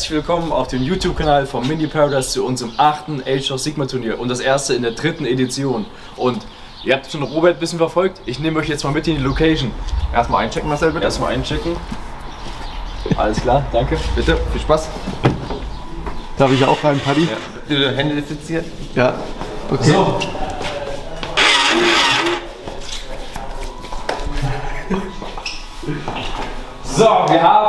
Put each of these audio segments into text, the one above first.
Herzlich willkommen auf dem YouTube-Kanal von Mini Paradise zu unserem achten Age of Sigma Turnier und das erste in der dritten Edition. Und ihr habt schon Robert ein bisschen verfolgt. Ich nehme euch jetzt mal mit in die Location. Erstmal einchecken, Marcel, bitte. Erstmal einchecken. Alles klar, danke. Bitte, viel Spaß. Darf ich auch rein, Paddy? Ja. Bitte Hände desinfizieren. Ja. Okay. So. So, wir haben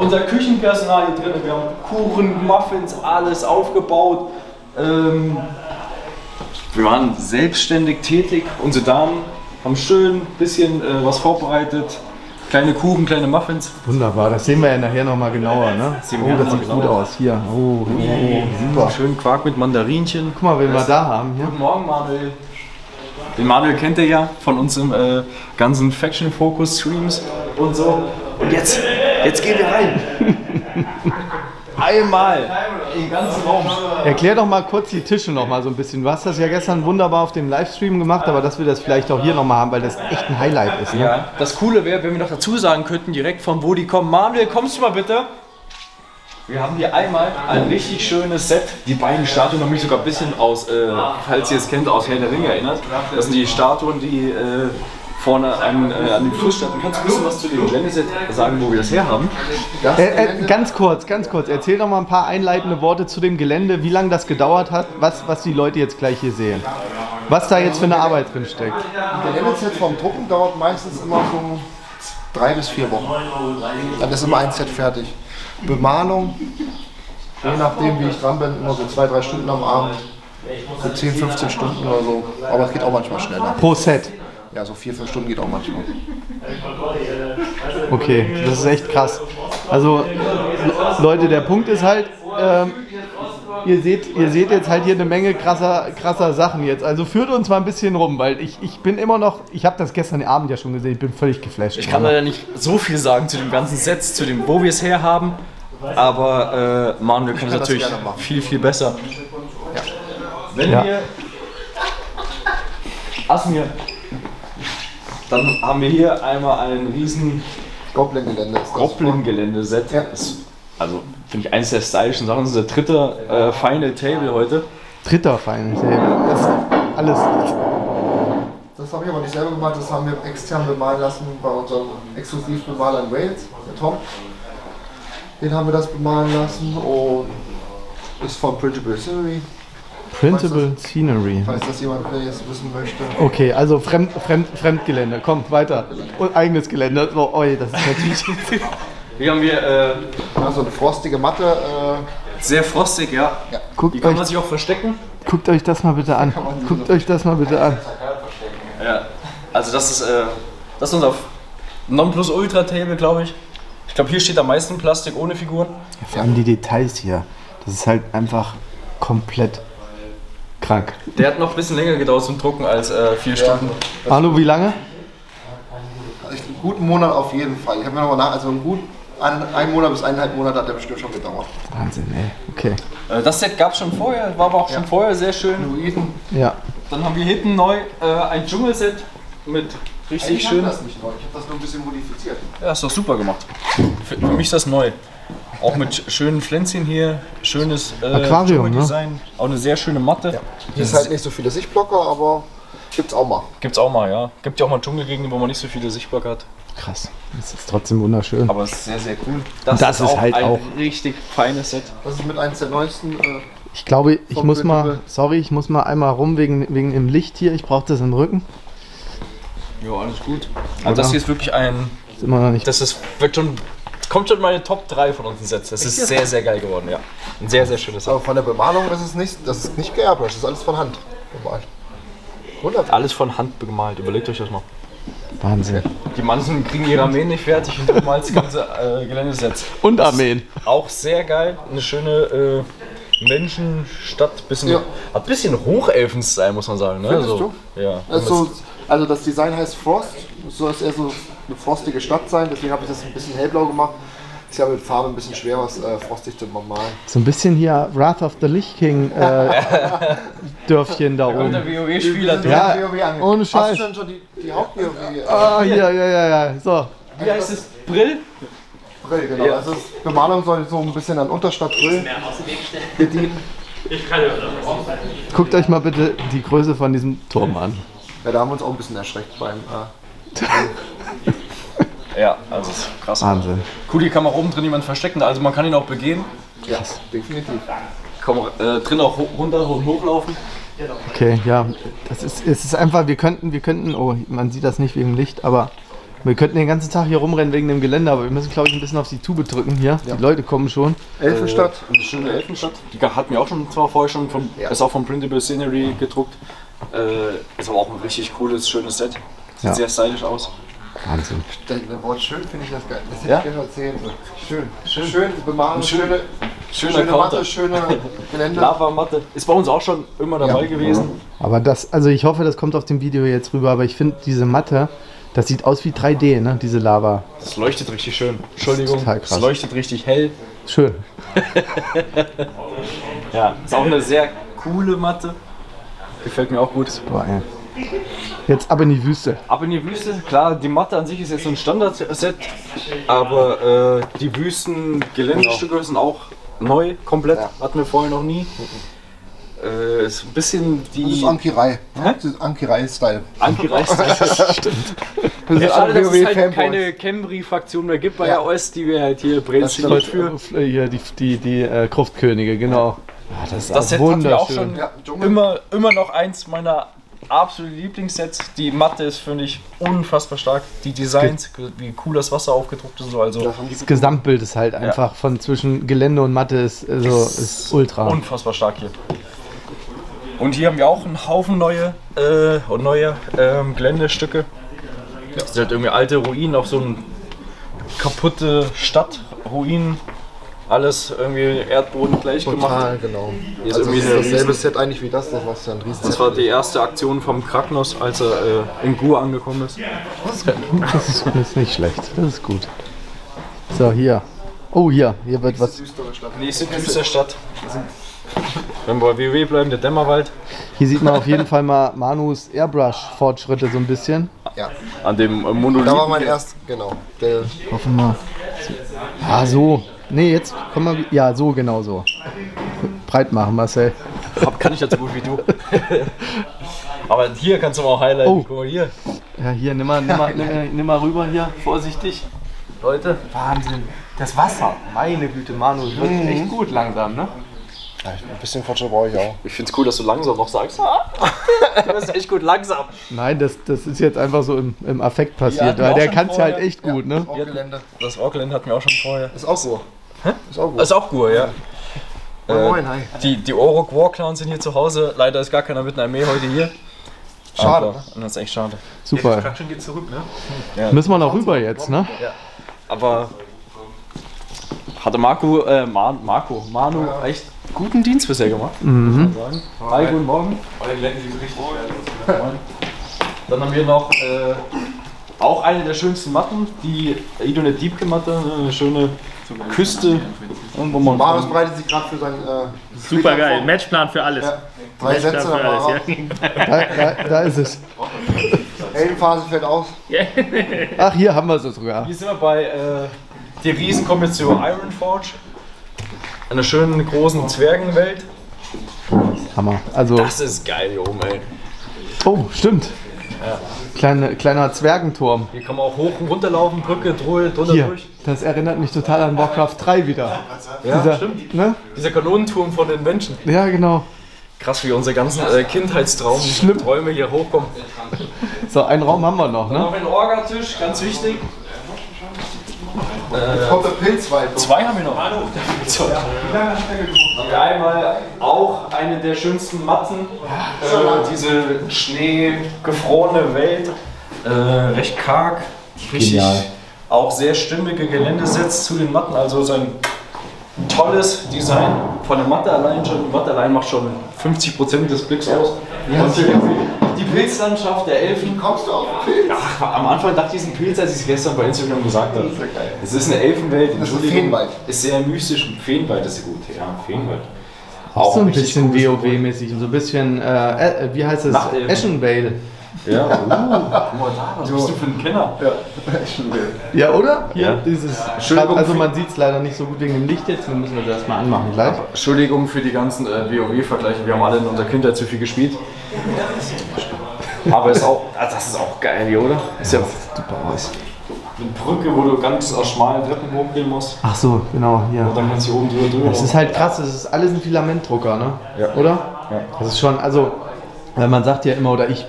unser Küchenpersonal hier drin. Wir haben Kuchen, Muffins, alles aufgebaut. Ähm, wir waren selbstständig tätig. Unsere Damen haben schön ein bisschen äh, was vorbereitet. Kleine Kuchen, kleine Muffins. Wunderbar, das sehen wir ja nachher nochmal genauer, ne? sehen wir oh, das noch sieht mal gut genauer. aus. Hier. Oh, oh, super. Schön Quark mit Mandarinchen. Guck mal, wen wir da haben hier. Guten Morgen, Manuel. Den Manuel kennt ihr ja von unserem äh, ganzen Faction Focus Streams und so. Und jetzt, jetzt gehen wir rein. Einmal im ganzen Raum. Erklär doch mal kurz die Tische noch mal so ein bisschen. Du hast das ja gestern wunderbar auf dem Livestream gemacht, aber dass wir das vielleicht auch hier noch mal haben, weil das echt ein Highlight ist. Ne? Ja, das Coole wäre, wenn wir noch dazu sagen könnten, direkt von wo die kommen. Manuel, kommst du mal bitte? Wir haben hier einmal ein richtig schönes Set. Die beiden Statuen haben mich sogar ein bisschen aus, äh, falls ihr es kennt, aus Herr der Ringe erinnert. Das sind die Statuen, die äh, vorne an, äh, an dem Fluss standen. Kannst du ein bisschen was zu dem Geländeset sagen, wo wir das herhaben? Äh, äh, ganz kurz, ganz kurz. Erzähl doch mal ein paar einleitende Worte zu dem Gelände, wie lange das gedauert hat, was, was die Leute jetzt gleich hier sehen. Was da jetzt für eine Arbeit drin steckt. Der Geländeset vom Drucken dauert meistens immer so drei bis vier Wochen. Dann ist immer ein Set fertig. Bemalung, je nachdem wie ich dran bin, immer so zwei, drei Stunden am Abend. So 10, 15 Stunden oder so. Aber es geht auch manchmal schneller. Pro Set. Ja, so vier, fünf Stunden geht auch manchmal. Okay, das ist echt krass. Also Le- Leute, der Punkt ist halt, ähm, ihr, seht, ihr seht jetzt halt hier eine Menge krasser, krasser Sachen jetzt. Also führt uns mal ein bisschen rum, weil ich, ich bin immer noch, ich habe das gestern Abend ja schon gesehen, ich bin völlig geflasht. Ich kann leider nicht so viel sagen zu dem ganzen Set, zu dem, wo wir es herhaben. Aber äh, Manuel kann es kann das natürlich viel, viel besser. Wenn Ja. wir Asmir, dann haben wir hier einmal ein riesen Goblin-Gelände. Goblin-Geländeset. Ja. Also finde ich eines der stylischen Sachen. Das ist der dritte äh, Final Table heute. Dritter Final Table. Das ist alles. Das habe ich aber nicht selber gemacht, das haben wir extern bemalen lassen bei unserem Exklusivbemaler in Wales, der Tom. Den haben wir das bemalen lassen und ist von Printable Scenery, Printable Scenery. falls das jemand jetzt wissen möchte. Okay, also Fremd, Fremd, Fremdgelände. Kommt weiter. Und eigenes Gelände. So, oi, das ist natürlich. Hier haben wir äh, Ja, so eine frostige Matte. Äh, sehr frostig, ja. Die Guckt kann man euch, sich auch verstecken. guckt euch das mal bitte an. Guckt euch das mal bitte an. Ja. Also das ist, äh, das ist unser Nonplusultra Table, glaube ich. Ich glaube, hier steht am meisten Plastik ohne Figuren. Vor allem die Details hier. Das ist halt einfach komplett krank. Der hat noch ein bisschen länger gedauert zum Drucken als äh, vier Stunden. Hallo, wie lange? echt einen guten Monat auf jeden Fall. Ich habe mir nochmal nach, also einen guten ein, ein Monat bis eineinhalb Monate hat der bestimmt schon gedauert. Wahnsinn, ey. Okay. Äh, das Set gab es schon vorher, war aber auch schon vorher sehr schön. Druiden. Ja. Dann haben wir hinten neu äh, ein Dschungelset mit richtig Ich schön. habe das nicht neu, ich habe das nur ein bisschen modifiziert. Ja, ist doch super gemacht. Für, für mich ist das neu. Auch mit schönen Pflänzchen hier, schönes äh, Aquarium, ne? Dschungeldesign. Auch eine sehr schöne Matte. Hier ist halt nicht so viele Sichtblocker, aber gibt's auch mal. Gibt's auch mal, ja. Gibt ja auch mal Dschungelgegenden, wo man nicht so viele Sichtbarkeit hat. Krass. Das ist trotzdem wunderschön. Aber es ist sehr, sehr cool. Das ist halt ein auch- richtig feines Set. Das ist mit eins der neuesten. Äh, Ich glaube, ich muss mal. Sorry, ich muss mal einmal rum wegen, wegen dem Licht hier. Ich brauche das im Rücken. Ja, alles gut. Also das hier ist wirklich ein. Ist immer noch nicht. Das ist wird schon. Kommt schon in meine Top 3 von unseren Sets. Das ist sehr, sehr geil geworden, ja. Ein sehr, sehr schönes Set. aber von der Bemalung ist es nicht, das ist nicht geairbrushed, das ist alles von Hand bemalt. Wunderbar. Alles von Hand gemalt, überlegt euch das mal. Wahnsinn. Die Mansen kriegen ihre Armeen nicht fertig und du malst die ganze äh, Geländesets. Und Armeen. Auch sehr geil. Eine schöne äh, Menschenstadt. Bisschen, Ja. Hat ein bisschen Hochelfen-Style, muss man sagen. Ne? Findest so, Ja. Also, also das Design heißt Frost, soll es eher so eine frostige Stadt sein, deswegen habe ich das ein bisschen hellblau gemacht. Ist ja mit Farbe ein bisschen schwer, was äh, frostig zu malen. So ein bisschen hier Wrath of the Lich King äh, Dörfchen da Und der oben. WoW-Spieler Ja, WoW ohne Hast Scheiß. du denn schon die, die Haupt-WoW? Äh, Ah, hier, ja, ja, ja. So. Wie heißt es? Brill? Brill, genau. Ja. Also Bemalung soll so ein bisschen an Unterstadt Brill bedienen. Guckt euch mal bitte die Größe von diesem Turm an. Ja, da haben wir uns auch ein bisschen erschreckt beim. Äh, Ja, also ist krass. Wahnsinn. Cool, hier kann man oben drin jemand verstecken, also man kann ihn auch begehen. ja, definitiv. Kann man äh, drin auch runter und hochlaufen. Okay, ja, das ist, es ist einfach, wir könnten, wir könnten, oh, man sieht das nicht wegen Licht, aber wir könnten den ganzen Tag hier rumrennen wegen dem Gelände, aber wir müssen, glaube ich, ein bisschen auf die Tube drücken hier. Die Leute kommen schon. Elfenstadt. Eine schöne Elfenstadt. Die hatten wir auch schon zwar vorher schon, vom, Ja. ist auch vom Printable Scenery gedruckt. Äh, ist aber auch ein richtig cooles, schönes Set. Sieht Ja. sehr stylisch aus. Wahnsinn. Das Wort schön finde ich das geil. Das hätte Ja? ich gerne erzählt. Schön. Schön. Schön, Schön. schöne, schöne Counter. Matte, schöne Gelände. Lavamatte. Ist bei uns auch schon immer dabei Ja. gewesen. Aber das, also ich hoffe, das kommt auf dem Video jetzt rüber, aber ich finde diese Matte, das sieht aus wie 3D, ne, diese Lava. Das leuchtet richtig schön. Entschuldigung. total krass. Es leuchtet richtig hell. Schön. Ja, ist auch eine sehr coole Matte. Gefällt mir auch gut. Boah, ey. Jetzt ab in die Wüste. Ab in die Wüste, klar, die Matte an sich ist jetzt so ein Standard-Set, aber äh, die Wüsten-Geländestücke sind auch neu, komplett. Ja. Hatten wir vorher noch nie. Äh, ist ein bisschen Das die ist Ankirei. Das ist Ankirei-Style. angereiste. Das ist Ja, schade, dass es halt keine Camry-Fraktion mehr gibt bei Ja. AOS, die wir halt hier prädestiniert für. Für hier die, die, die äh, Kruftkönige, genau. Ja, das ist Das Set wir auch wunderschön. schon Ja, immer, immer noch eins meiner absoluten Lieblingssets. Die Matte ist, finde ich, unfassbar stark. Die Designs, wie cool das Wasser aufgedruckt ist und so. Also Das Gesamtbild ist halt einfach von zwischen Gelände und Matte ist, also, ist ultra. unfassbar stark hier. Und hier haben wir auch einen Haufen neue, äh, und neue ähm, Geländestücke. Das sind halt irgendwie alte Ruinen, auch so ein kaputte Stadtruinen. Alles irgendwie Erdboden gleich gemacht. Total, genau. Hier ist Also irgendwie das ist eine dasselbe Set eigentlich wie das, das was ja ein Riesen Das war die erste Aktion vom Kragnos, als er äh, in Gur angekommen ist. Das ist, das ist nicht schlecht. Das ist gut. So, hier. Oh, hier. Hier wird was. Nächste düstere Stadt. Wenn wir bei WoW bleiben, der Dämmerwald. Hier sieht man auf jeden Fall mal Manus Airbrush-Fortschritte so ein bisschen. Ja, An dem äh, Monolith. da war mein erst, genau. Der, Hoffen wir. Ah, so. Nee, jetzt komm mal. Ja, so, genau so. Breit machen, Marcel. Kann ich ja so gut wie du. Aber hier kannst du mal auch highlighten. Oh. Guck mal hier. Ja, hier, nimm mal, nimm mal, nimm, mal- nimm mal rüber hier. Vorsichtig. Leute, Wahnsinn. Das Wasser. Meine Güte, Manu. Das wird echt gut langsam, ne? ja, ein bisschen Fortschritt brauche ich auch. Ich find's cool, dass du langsam noch sagst. du bist echt gut langsam. Nein, das, das ist jetzt einfach so im, im Affekt Ja, passiert, weil der kann es ja halt echt gut, ne? Das Rockland hatten wir auch schon vorher. Ist auch gut. Ist auch gut. Ist auch Gur, ja. Moin, moin, hi. Die, die Orok War Clowns sind hier zu Hause. Leider ist gar keiner mit einer Armee heute hier. Schade. Aber, und das ist echt schade. Super. schon geht zurück, ne? Müssen wir noch rüber jetzt, ne? Aber hatte Marco, äh, Man, Marco, Manu echt guten Dienst bisher gemacht. Mhm. Sagen. Hi, guten Morgen. Moin. Dann haben wir noch äh, auch eine der schönsten Matten, die Idonet Diebke Matte, ne, eine schöne Küste, wo man Marius bereitet sich gerade für sein. Äh, Super geil. Matchplan für alles. Ja. Drei Sätze Matchplan für dann alles, ja. Da, da, da ist es. Heldenphase fällt aus. Ach, hier haben wir es sogar. Hier sind wir bei, äh, die Riesen kommen jetzt zur Ironforge. Einer schönen großen Zwergenwelt. Hammer. Also, Das ist geil hier oben, ey. oh, stimmt. Kleine, kleiner Zwergenturm. Hier kann man auch hoch und runter laufen, Brücke drunter, drunter Hier, durch. das erinnert mich total an Warcraft 3 wieder. Ja, Dieser, stimmt. Ne? Dieser Kanonenturm von den Menschen. Ja, genau. Krass, wie unsere ganzen äh, Kindheitstraum Schlimm. Träume hier hochkommen. So, einen Raum haben wir noch, ne? Noch ein Orgatisch, ganz wichtig. Kommt der Pilzwald. Zwei haben wir noch. So. Haben wir einmal auch eine der schönsten Matten. Äh, diese schneegefrorene Welt. Äh, recht karg. Richtig. Genial. Auch sehr stimmige Geländesets zu den Matten. Also so ein tolles Design von der Matte allein schon. Die Matte allein macht schon 50% des Blicks aus. Und die, Pilzlandschaft der Elfen. Kommst du auf den Pilz? Ach, am Anfang dachte ich, es ist ein Pilz, als ich es gestern bei Instagram gesagt habe. Es ist eine Elfenwelt, ist ein Entschuldigung. Feenwald. Ist sehr mystisch. Feenwald ist gut, ja, Feenwald. Auch so ein bisschen. WoW-mäßig und so ein bisschen, äh, äh, wie heißt es? Ashenvale. Ja, uh, guck mal da, was bist du für ein Kenner? Ja, oder? Hier, Ja. dieses. Entschuldigung Also man sieht es leider nicht so gut wegen dem Licht jetzt, wir müssen das erstmal anmachen gleich. Entschuldigung für die ganzen äh, WoW-Vergleiche, wir haben alle in unserer Kindheit zu viel gespielt. Aber ist auch, ah, das ist auch geil hier, oder? Ist ja Super aus. eine Brücke, wo du ganz aus schmalen Treppen hochgehen musst. Ach so, genau, hier. Und dann kannst du hier oben drüber drüber. Es ist halt krass, es ist alles ein Filamentdrucker, ne? Ja. Oder? Ja. Das ist schon, also, weil man sagt ja immer, oder ich,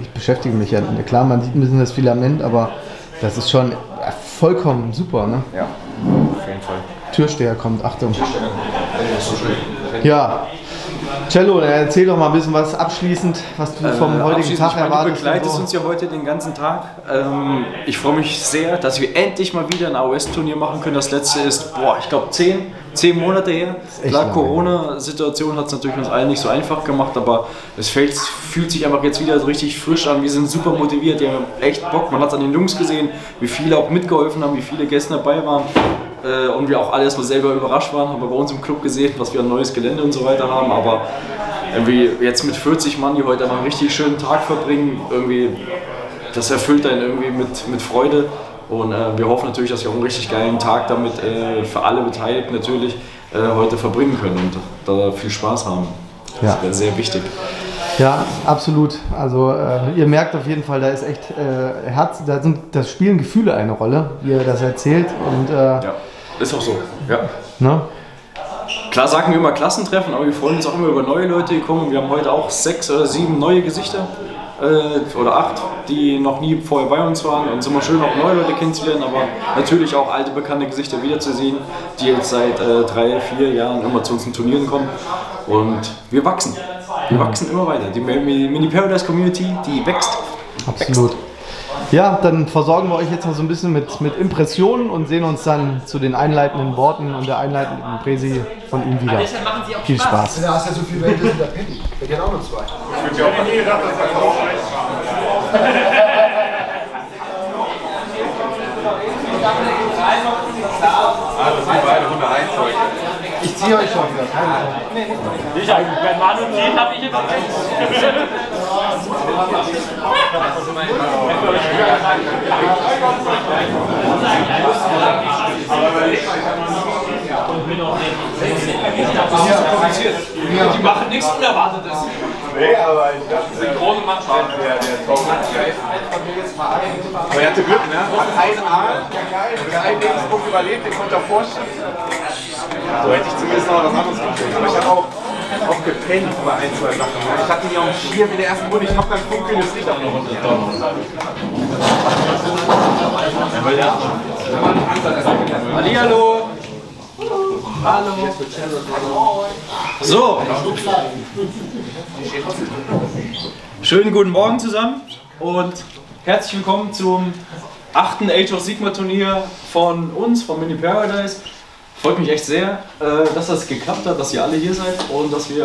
ich beschäftige mich ja, klar, man sieht ein bisschen das Filament, aber das ist schon vollkommen super, ne? ja, auf jeden Fall. Türsteher kommt, Achtung. Ja. Cello, erzähl doch mal ein bisschen was abschließend, was du vom Äh, heutigen Tag ich meine, erwartest. Du begleitest uns ja heute den ganzen Tag. Ähm, ich freue mich sehr, dass wir endlich mal wieder ein AOS-Turnier machen können. Das letzte ist, boah, ich glaube, zehn, zehn Monate her. Klar. Corona-Situation hat es natürlich uns allen nicht so einfach gemacht, aber es fällt, fühlt sich einfach jetzt wieder so richtig frisch an. Wir sind super motiviert, wir haben echt Bock. Man hat es an den Jungs gesehen, wie viele auch mitgeholfen haben, wie viele Gäste dabei waren. Äh, und wir auch alle erstmal selber überrascht waren, haben wir bei uns im Club gesehen, was wir an neues Gelände und so weiter haben. Aber irgendwie jetzt mit 40 Mann, die heute einfach einen richtig schönen Tag verbringen, irgendwie, das erfüllt einen irgendwie mit, mit Freude. Und äh, wir hoffen natürlich, dass wir auch einen richtig geilen Tag damit äh, für alle Beteiligten natürlich äh, heute verbringen können und da viel Spaß haben. Ja. Das wäre sehr wichtig. Ja, absolut. Also äh, ihr merkt auf jeden Fall, da ist echt äh, Herz, da, sind, da spielen Gefühle eine Rolle, wie ihr das erzählt. Und äh, Ja, ist auch so. Ja. ne? Klar sagen wir immer Klassentreffen, aber wir freuen uns auch immer über neue Leute, die kommen. Wir haben heute auch sechs oder sieben neue Gesichter äh, oder acht, die noch nie vorher bei uns waren. Und es ist immer schön, auch neue Leute kennenzulernen, aber natürlich auch alte, bekannte Gesichter wiederzusehen, die jetzt seit äh, drei, vier Jahren immer zu unseren Turnieren kommen. Und wir wachsen. Wir wachsen immer weiter. Die Mini Paradise Community, die wächst. Absolut. Ja, dann versorgen wir euch jetzt noch so ein bisschen mit, mit Impressionen und sehen uns dann zu den einleitenden Worten und der einleitenden Präsi von ihm wieder. Viel Spaß. Da hast ja so viel Welt, das Penny. Der kennt auch nur zwei. Ich ziehe euch schon wieder. Keine Sorge. Ich eigentlich. Bei Manu und Dean habe ich jetzt Die machen nichts Unerwartetes. Nee, aber ich dachte, das eine große Mannschaft. Der, der Tom. Aber er hatte Glück, ne? Hat einen Arm, und einen Lebenspunkt überlebt, den konnte er vorschieben. So hätte ich zumindest noch was anderes gekriegt. Aber ich habe auch, auch gepennt bei ein, zwei Sachen. Ich hatte die auf dem Schirm in der ersten Runde, ich habe dann funkelndes Licht auf der Runde. Hallihallo. Hallo. So. Schönen guten Morgen zusammen und herzlich willkommen zum achten Age of Sigma Turnier von uns, von Mini Paradise. Freut mich echt sehr, äh, dass das geklappt hat, dass ihr alle hier seid und dass wir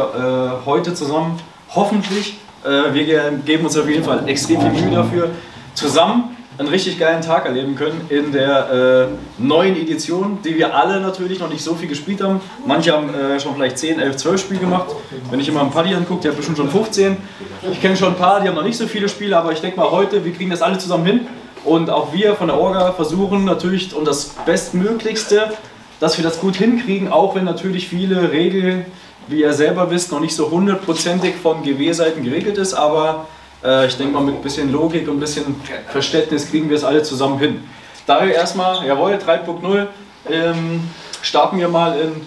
äh, heute zusammen hoffentlich, äh, wir ge- geben uns auf jeden Fall extrem viel Mühe dafür, zusammen einen richtig geilen Tag erleben können in der neuen Edition, die wir alle natürlich noch nicht so viel gespielt haben. Manche haben schon vielleicht 10, 11, 12 Spiele gemacht. Wenn ich immer einen Paddy angucke, der hat bestimmt schon 15. Ich kenne schon ein paar, die haben noch nicht so viele Spiele, aber ich denke mal heute, wir kriegen das alle zusammen hin. Und auch wir von der Orga versuchen natürlich um das Bestmöglichste, dass wir das gut hinkriegen, auch wenn natürlich viele Regeln, wie ihr selber wisst, noch nicht so hundertprozentig von GW-Seiten geregelt ist, aber äh, ich denke mal mit ein bisschen Logik und ein bisschen Verständnis kriegen wir es alle zusammen hin. Daher erstmal, jawohl, 3.0, ähm, starten wir mal in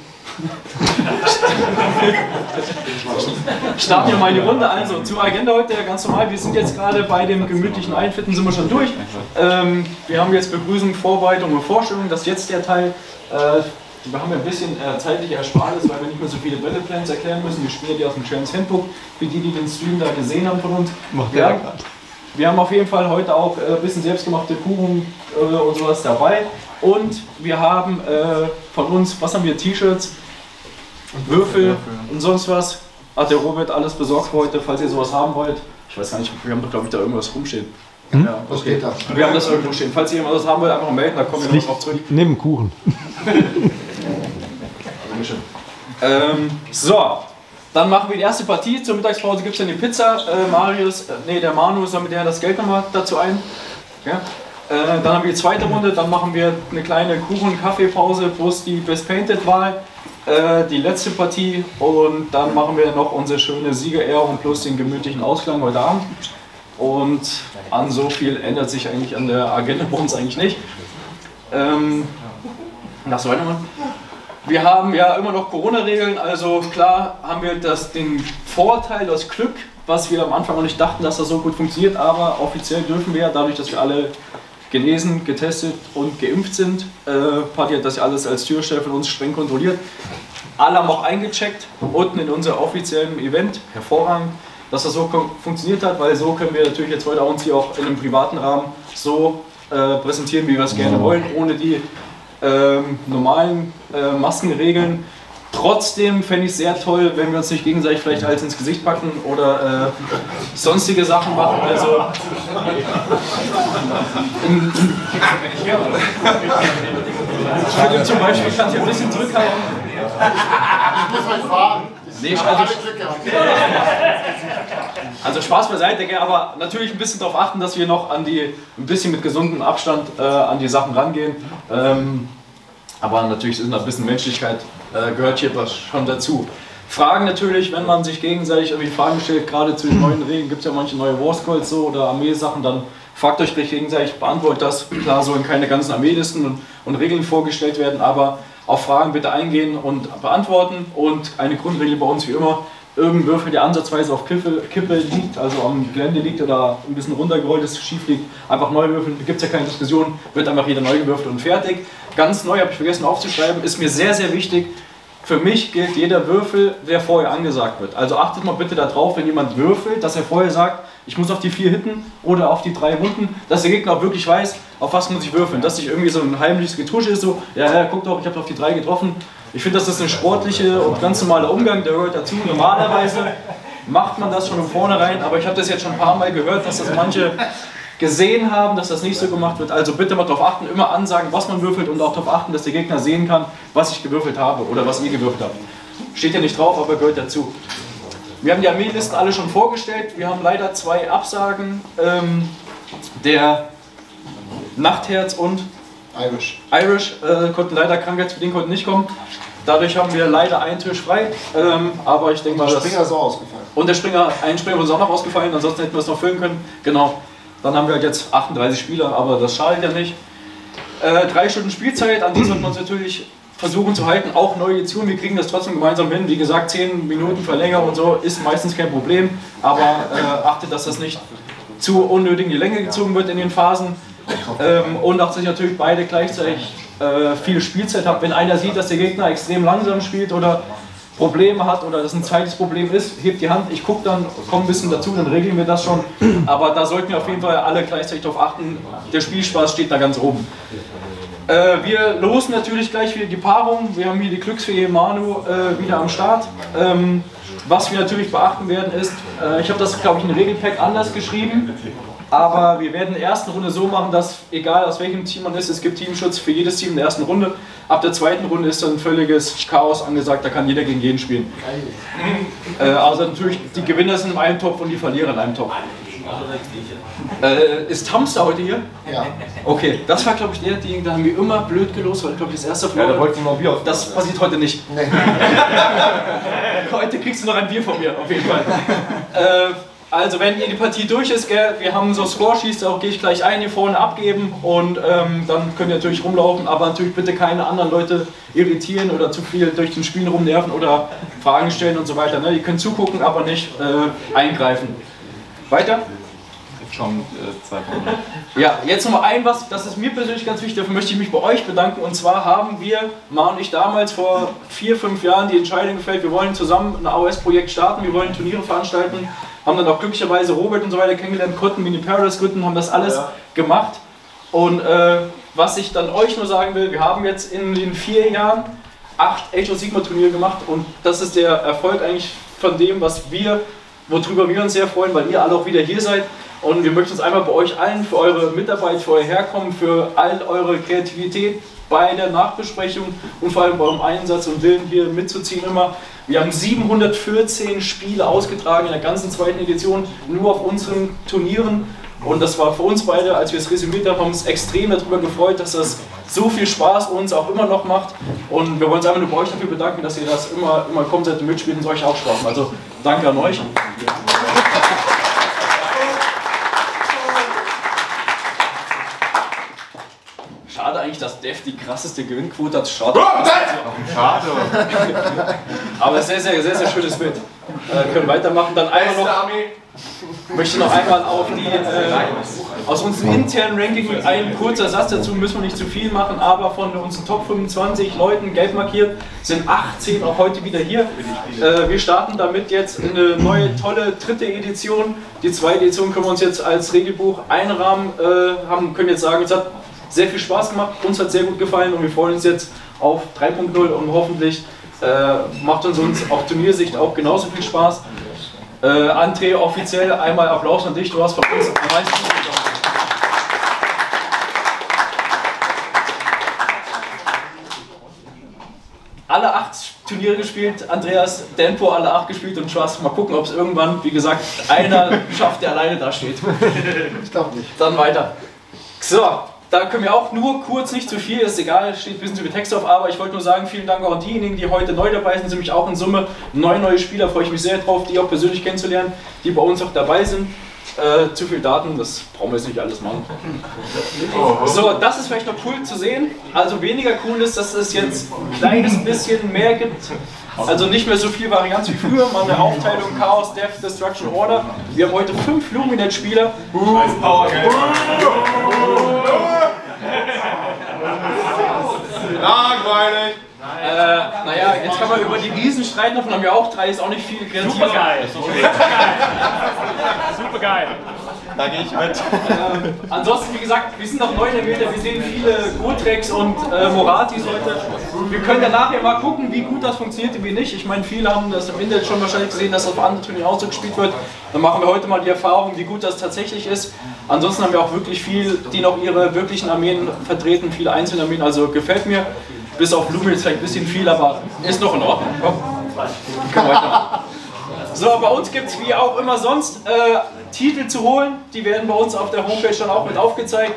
Starten wir mal in die Runde. Also zur Agenda heute ganz normal. Wir sind jetzt gerade bei dem gemütlichen Einfitten, sind wir schon durch. Ähm, wir haben jetzt Begrüßung, Vorbereitung und Vorstellung. Das ist jetzt der Teil. Äh, wir haben ja ein bisschen äh, zeitliche Ersparnis, weil wir nicht mehr so viele Battle Plans erklären müssen. Wir spielen die aus dem Champs Handbook, für die, die den Stream da gesehen haben von uns. Macht haben, wir haben auf jeden Fall heute auch äh, ein bisschen selbstgemachte Kuchen äh, und sowas dabei. Und wir haben äh, von uns, was haben wir, T-Shirts, Würfel und sonst was. Hat der Robert alles besorgt für heute, falls ihr sowas haben wollt. Ich weiß gar nicht, wir haben doch glaube ich da irgendwas rumstehen. Ja, Was okay. steht da? Wir haben das irgendwo stehen. Falls ihr irgendwas haben wollt, einfach mal melden, da kommen wir noch drauf zurück. Neben Kuchen. Ähm, so, Dann machen wir die erste Partie. Zur Mittagspause gibt es dann die Pizza. Äh, Marius, äh, nee, der Manu sammelt ja das Geld nochmal dazu ein. Ja. Äh, dann haben wir die zweite Runde. Dann machen wir eine kleine Kuchen- und Kaffeepause plus die Best Painted-Wahl. Äh, die letzte Partie. Und dann machen wir noch unsere schöne Siegerehrung plus den gemütlichen Ausklang heute Abend. Und an so viel ändert sich eigentlich an der Agenda bei uns eigentlich nicht. Ähm, lass weitermachen. Wir haben ja immer noch Corona-Regeln, also klar haben wir das, den Vorteil, das Glück, was wir am Anfang noch nicht dachten, dass das so gut funktioniert, aber offiziell dürfen wir ja, dadurch, dass wir alle genesen, getestet und geimpft sind, äh, Party hat das ja alles als Türsteher von uns streng kontrolliert. Alle haben auch eingecheckt, unten in unser offiziellen Event, hervorragend, dass das so funktioniert hat, weil so können wir natürlich jetzt heute auch uns hier auch in einem privaten Rahmen so äh, präsentieren, wie wir es gerne wollen, ohne die ähm, normalen äh, Maskenregeln. Trotzdem fände ich es sehr toll, wenn wir uns nicht gegenseitig vielleicht Hals ins Gesicht packen oder äh, sonstige Sachen machen. Also Philipp zum Beispiel kann sich ein bisschen zurückhalten. Ich muss euch fahren. Nee, also, also Spaß beiseite, aber natürlich ein bisschen darauf achten, dass wir noch an die, ein bisschen mit gesundem Abstand äh, an die Sachen rangehen. Ähm, aber natürlich ist ein bisschen Menschlichkeit gehört hier schon dazu. Fragen natürlich, wenn man sich gegenseitig irgendwie Fragen stellt, gerade zu den neuen Regeln, gibt es ja manche neue Warscrolls so oder Armeesachen, dann fragt euch gleich gegenseitig, beantwortet das. Klar sollen keine ganzen Armeelisten und, und Regeln vorgestellt werden, aber auf Fragen bitte eingehen und beantworten. Und eine Grundregel bei uns wie immer, irgendein Würfel, der ansatzweise auf Kippe, Kippe liegt, also am Gelände liegt oder ein bisschen runtergerollt ist, schief liegt, einfach neu würfeln, gibt es ja keine Diskussion, wird einfach jeder neu gewürfelt und fertig. Ganz neu, habe ich vergessen aufzuschreiben, ist mir sehr, sehr wichtig, für mich gilt jeder Würfel, der vorher angesagt wird. Also achtet mal bitte darauf, wenn jemand würfelt, dass er vorher sagt, ich muss auf die vier hitten oder auf die drei Wunden, dass der Gegner auch wirklich weiß, auf was muss ich würfeln. Dass nicht irgendwie so ein heimliches Getusche ist, so, ja, ja, guck doch, ich habe auf die drei getroffen. Ich finde, das ist ein sportlicher und ganz normaler Umgang, der gehört dazu. Normalerweise macht man das schon von vornherein, aber ich habe das jetzt schon ein paar Mal gehört, dass das manche gesehen haben, dass das nicht so gemacht wird. Also bitte mal darauf achten, immer ansagen, was man würfelt und auch darauf achten, dass der Gegner sehen kann, was ich gewürfelt habe oder was ihr gewürfelt habt. Steht ja nicht drauf, aber gehört dazu. Wir haben die Armeelisten alle schon vorgestellt. Wir haben leider zwei Absagen. Ähm, der Nachtherz und Irish. Irish äh, konnten leider krankheitsbedingt heute nicht kommen. Dadurch haben wir leider einen Tisch frei. Ähm, aber ich denke mal, Der Springer ist auch ausgefallen. und der Springer, ein Springer ist auch noch ausgefallen, ansonsten hätten wir es noch füllen können. Genau. Dann haben wir halt jetzt 38 Spieler, aber das schadet ja nicht. Äh, drei Stunden Spielzeit, an die sollten wir uns natürlich versuchen zu halten. Auch neue Editionen, wir kriegen das trotzdem gemeinsam hin. Wie gesagt, 10 Minuten Verlängerung und so ist meistens kein Problem. Aber äh, achtet, dass das nicht zu unnötig in die Länge gezogen wird in den Phasen. Ähm, und dass sich natürlich beide gleichzeitig äh, viel Spielzeit haben. Wenn einer sieht, dass der Gegner extrem langsam spielt oder Probleme hat oder das ein zweites Problem ist, hebt die Hand, ich gucke dann, komme ein bisschen dazu, dann regeln wir das schon. Aber da sollten wir auf jeden Fall alle gleichzeitig darauf achten, der Spielspaß steht da ganz oben. Äh, wir losen natürlich gleich wieder die Paarung. Wir haben hier die Glücksfee Manu äh, wieder am Start. Ähm, was wir natürlich beachten werden ist, äh, ich habe das glaube ich in Regelpack anders geschrieben, aber wir werden in der ersten Runde so machen, dass egal aus welchem Team man ist, es gibt Teamschutz für jedes Team in der ersten Runde. Ab der zweiten Runde ist dann völliges Chaos angesagt, da kann jeder gegen jeden spielen. Äh, also natürlich, die Gewinner sind in einem Topf und die Verlierer in einem Topf. Äh, ist Hamster heute hier? Ja. Okay, das war glaube ich der, die, da haben wir immer blöd gelost, weil glaube ich das erste Ja, da Mal. wollten wir noch Bier auf. Das passiert heute nicht. heute kriegst du noch ein Bier von mir, auf jeden Fall. äh, also wenn ihr die Partie durch ist, gell, wir haben so Score-Sheets, da gehe ich gleich ein, hier vorne abgeben und ähm, dann könnt ihr natürlich rumlaufen, aber natürlich bitte keine anderen Leute irritieren oder zu viel durch den Spiel rumnerven oder Fragen stellen und so weiter. Ne? Ihr könnt zugucken, aber nicht äh, eingreifen. Weiter? Schon äh, zwei Wochen. Ja, jetzt noch ein was, das ist mir persönlich ganz wichtig, dafür möchte ich mich bei euch bedanken. Und zwar haben wir, Ma und ich damals vor vier, fünf Jahren die Entscheidung gefällt, wir wollen zusammen ein AOS-Projekt starten, wir wollen Turniere veranstalten, haben dann auch glücklicherweise Robert und so weiter kennengelernt, konnten Mini Paradise gründen, haben das alles gemacht. Und äh, was ich dann euch nur sagen will, wir haben jetzt in den vier Jahren acht Age of Sigma Turniere gemacht und das ist der Erfolg eigentlich von dem, was wir, worüber wir uns sehr freuen, weil ihr alle auch wieder hier seid. Und wir möchten uns einmal bei euch allen für eure Mitarbeit, für euer Herkommen, für all eure Kreativität bei der Nachbesprechung und vor allem beim Einsatz und Willen hier mitzuziehen immer. Wir haben 714 Spiele ausgetragen in der ganzen zweiten Edition, nur auf unseren Turnieren. Und das war für uns beide, als wir es resümiert haben, haben uns extrem darüber gefreut, dass das so viel Spaß uns auch immer noch macht. Und wir wollen uns einfach nur bei euch dafür bedanken, dass ihr das immer, immer kommt, seid mitspielt und es euch. Also danke an euch. Schade eigentlich, dass Dev die krasseste Gewinnquote hat. Schade. Schade. Aber sehr, sehr, sehr, sehr schönes Bild. Äh, können weitermachen. Dann einmal noch. möchte noch einmal auf die, äh, aus unserem internen Ranking ein kurzer Satz dazu, müssen wir nicht zu viel machen, aber von unseren Top 25 Leuten, gelb markiert, sind 18 auch heute wieder hier. Äh, wir starten damit jetzt eine neue, tolle dritte Edition. Die zweite Edition können wir uns jetzt als Regelbuch einrahmen, äh, haben, können jetzt sagen, es hat sehr viel Spaß gemacht, uns hat sehr gut gefallen und wir freuen uns jetzt auf 3.0 und hoffentlich äh, macht uns, uns auf Turniersicht auch genauso viel Spaß. Äh, André, offiziell einmal Applaus an dich, du hast von uns am meisten Alle acht Turniere gespielt, Andreas Dempo alle acht gespielt und Trust. Mal gucken, ob es irgendwann, wie gesagt, einer schafft, der alleine da steht. Ich glaube nicht. Dann weiter. So, da können wir auch nur kurz, nicht zu viel, ist egal, steht ein bisschen zu viel Text auf, aber ich wollte nur sagen, vielen Dank auch an diejenigen, die heute neu dabei sind, sind nämlich auch in Summe neun neue Spieler, freue ich mich sehr drauf, die auch persönlich kennenzulernen, die bei uns auch dabei sind. Äh, zu viel Daten, das brauchen wir jetzt nicht alles machen. So, das ist vielleicht noch cool zu sehen. Also weniger cool ist, dass es jetzt ein kleines bisschen mehr gibt. Also nicht mehr so viel Varianz wie früher, mal eine Aufteilung Chaos, Death, Destruction, Order. Wir haben heute fünf Luminate-Spieler. Langweilig. Äh, naja, jetzt kann man über die Riesen streiten, davon haben wir auch drei, ist auch nicht viel kreativ. Super geil. Super geil. Da gehe ich mit. Ansonsten, wie gesagt, wir sind noch neu in der Welt, wir sehen viele Gotrex und äh, Moratis heute. Wir können ja nachher mal gucken, wie gut das funktioniert und wie nicht. Ich meine, viele haben das im Internet schon wahrscheinlich gesehen, dass das auf anderen Turnieren auch so gespielt wird. Dann machen wir heute mal die Erfahrung, wie gut das tatsächlich ist. Ansonsten haben wir auch wirklich viel, die noch ihre wirklichen Armeen vertreten, viele einzelne Armeen, also gefällt mir. Bis auf vielleicht ein bisschen viel, aber ist noch in Ordnung. Komm. Wir weitermachen. So, bei uns gibt es wie auch immer sonst äh, Titel zu holen. Die werden bei uns auf der Homepage dann auch mit aufgezeigt.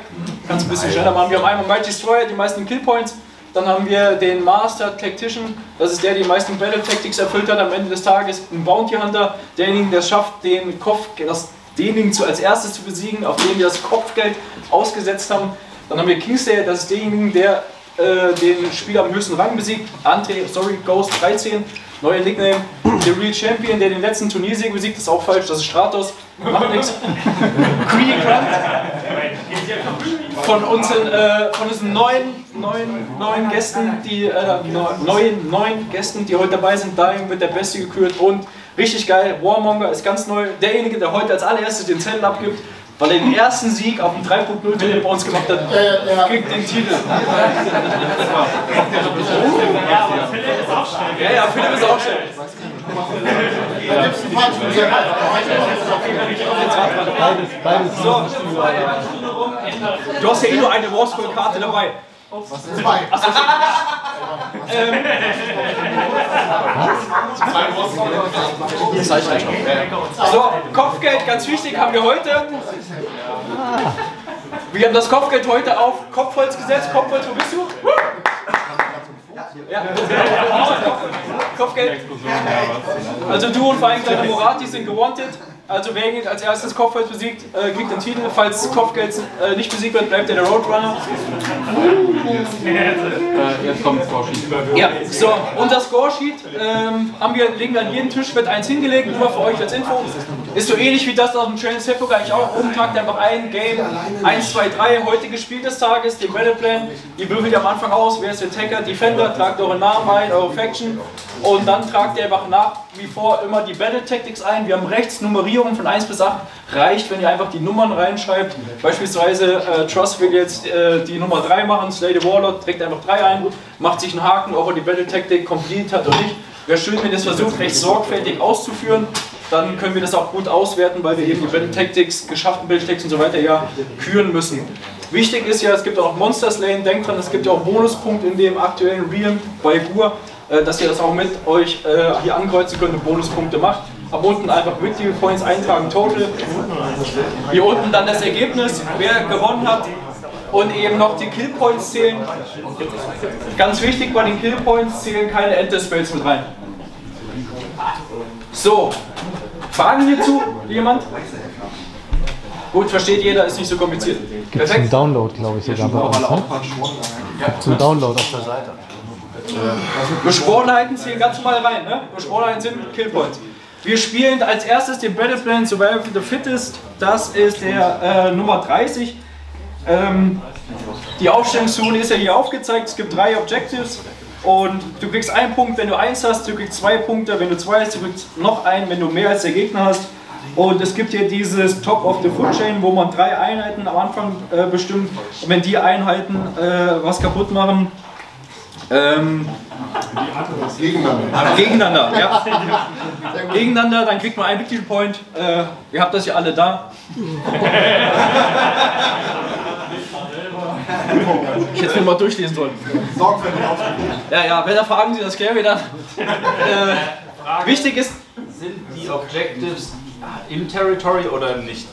Kannst ein bisschen schneller machen. Wir haben einmal Mighty Destroyer, die meisten Killpoints. Dann haben wir den Master Tactician, das ist der, der die meisten Battle Tactics erfüllt hat am Ende des Tages. Ein Bounty Hunter, derjenige, der es schafft, den Kopf, das, denjenigen zu, als erstes zu besiegen, auf den wir das Kopfgeld ausgesetzt haben. Dann haben wir Kingslayer, das ist derjenige, der äh, den Spieler am höchsten Rang besiegt. Ante, sorry, Ghost 13, neuer Nickname. Der Real Champion, der den letzten Turniersieg besiegt, ist auch falsch, das ist Stratos. Macht nichts. Queen Grant. Von unseren, äh, von unseren neuen, neuen, neuen Gästen, die äh, neu- neuen, neuen Gästen, die heute dabei sind, dahin wird der Beste gekürt und richtig geil, Warmonger ist ganz neu. Derjenige, der heute als allererstes den Zettel abgibt, weil er den ersten Sieg auf dem 3.0 Turnier bei uns gemacht hat, kriegt den Titel. Ja, aber Philipp ist auch schnell. Ja, ja, Philipp ist auch schnell. So, du hast ja eh nur eine Warscroll-Karte dabei. Zwei. Ähm, das heißt schon. So, Kopfgeld, ganz wichtig, haben wir heute. Wir haben das Kopfgeld heute auf Kopfholz gesetzt. Kopfholz, wo bist du? Ja, Kopfgeld. Also du und vor allem deine Morati sind gewanted. Also wer ihn als erstes Kopfgeld besiegt, äh, kriegt den Titel. Falls Kopfgeld äh, nicht besiegt wird, bleibt er der Roadrunner. Jetzt kommt Vorschied. Ja, so, unser Scoresheet ähm, haben wir, legen wir an jeden Tisch, wird eins hingelegt, nur für euch als Info. Ist so ähnlich wie das aus dem Challenge Setbook eigentlich auch. Oben tragt einfach ein Game 1, 2, 3, heute Spiel des Tages, den Battleplan. Ihr würfelt am Anfang aus, wer ist der Attacker, Defender, tragt eure Namen ein, eure Faction. Und dann tragt ihr einfach nach wie vor immer die Battle Tactics ein. Wir haben rechts Nummerierung von 1 bis 8. Reicht, wenn ihr einfach die Nummern reinschreibt. Beispielsweise äh, Trust will jetzt äh, die Nummer 3 machen, Slay the Warlord trägt einfach 3 ein, macht sich einen Haken, ob er die Battle Tactic complete hat oder nicht. Wäre schön, wenn ihr es versucht, recht sorgfältig auszuführen. Dann können wir das auch gut auswerten, weil wir eben die Battle Tactics, geschafften Battle Tactics und so weiter ja küren müssen. Wichtig ist ja, es gibt auch noch Monsters Lane, denkt dran, es gibt ja auch Bonuspunkt in dem aktuellen Realm bei Gur, dass ihr das auch mit euch äh, hier ankreuzen könnt und Bonuspunkte macht. Ab unten einfach Victory Points eintragen, Total. Hier unten dann das Ergebnis, wer gewonnen hat und eben noch die Kill Points zählen. Ganz wichtig bei den Kill Points zählen keine Enter Spells mit rein. So, Fragen hierzu? Jemand? Gut, versteht jeder, ist nicht so kompliziert. Gibt es einen Download, glaube ich, sogar bei uns. Ne? Zum Download auf der Seite. Geschworenheiten zählen ganz normal rein, ne? Geschworenheiten sind Killpoints. Wir spielen als erstes den Battleplan Survival for the Fittest. Das ist der äh, Nummer 30. Ähm, die Aufstellungszone ist ja hier aufgezeigt. Es gibt drei Objectives. Und du kriegst einen Punkt, wenn du eins hast, du kriegst zwei Punkte, wenn du zwei hast, du kriegst noch einen, wenn du mehr als der Gegner hast. Und es gibt hier dieses Top of the Food Chain, wo man drei Einheiten am Anfang äh, bestimmt. Und wenn die Einheiten äh, was kaputt machen, ähm, Gegeneinander. gegeneinander, ja. Gegeneinander, dann kriegt man einen Victory Point. Äh, ihr habt das ja alle da. Ich hätte es mir mal durchlesen sollen. Ja, ja, wenn da fragen Sie das Gary dann. Äh, wichtig ist, Sind die Objectives im Territory oder nicht?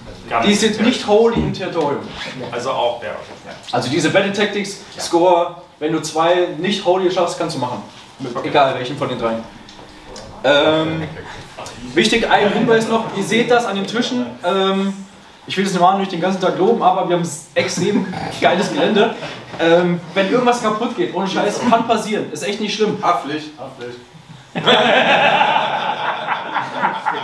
Die sind nicht wholly im Territorium. Also auch, ja. Also diese Battle Tactics, Score, wenn du zwei nicht wholly schaffst, kannst du machen. Egal welchen von den dreien. Ähm, wichtig, ein Hinweis noch, ihr seht das an den Tischen. Ähm, ich will das normal nicht den ganzen Tag loben, aber wir haben extrem geiles Gelände. Ähm, wenn irgendwas kaputt geht, ohne Scheiß, kann passieren. Ist echt nicht schlimm. Haftpflicht. Wir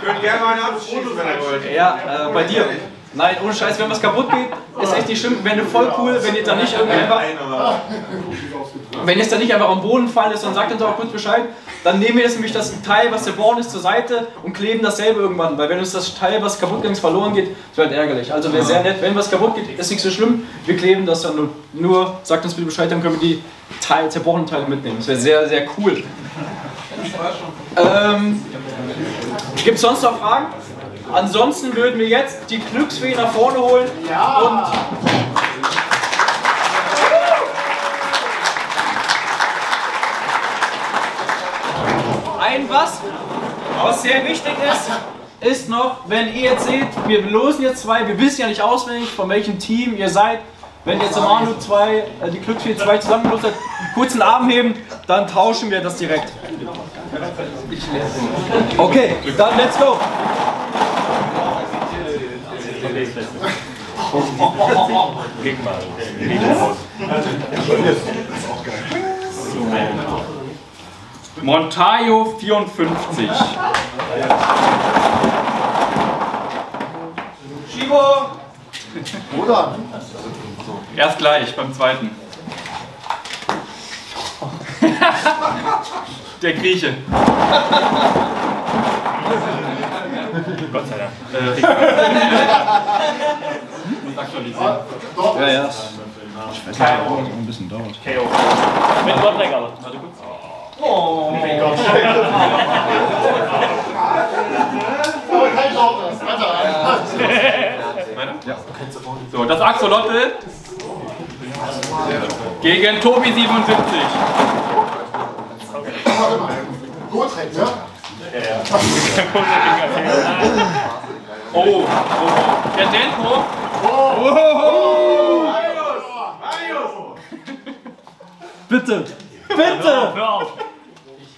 können gerne mal einen abschießen, wenn ihr wollt. Ja, äh, bei dir. Nein, ohne Scheiß, wenn was kaputt geht, ist echt nicht schlimm. Wäre voll cool, wenn ihr da nicht irgendwie einfach, wenn jetzt da nicht einfach am Boden fallen ist, dann sagt uns auch kurz Bescheid. Dann nehmen wir jetzt nämlich das Teil, was zerbohren ist, zur Seite und kleben dasselbe irgendwann. Weil wenn uns das Teil, was kaputt ist, verloren geht, ist halt ärgerlich. Also wäre sehr nett, wenn was kaputt geht, ist nicht so schlimm. Wir kleben das dann nur, nur sagt uns bitte Bescheid, dann können wir die Teil, zerbohrenen Teile mitnehmen. Das wäre sehr, sehr cool. Ähm, Gibt es sonst noch Fragen? Ansonsten würden wir jetzt die Glücksfee nach vorne holen und ein was, was sehr wichtig ist, ist noch, wenn ihr jetzt seht, wir losen jetzt zwei, wir wissen ja nicht auswendig, von welchem Team ihr seid. Wenn jetzt am Manu 2, äh, die Glücksfee 2 zusammengelost hat, kurz den Arm heben, dann tauschen wir das direkt. Okay, dann let's go. Montayo 54. Schibo! Bruder, Erst gleich beim zweiten. Der Grieche. Gott sei Dank. Äh, aktualisieren. Ja, ja. Mit Gottregal. Warte kurz. kein Chance. Weiter? So, das Axolotl gegen Tobi 77. Gotreck, ne? Oh, oh, oh. Der Denko. Bitte! Bitte! Hör auf.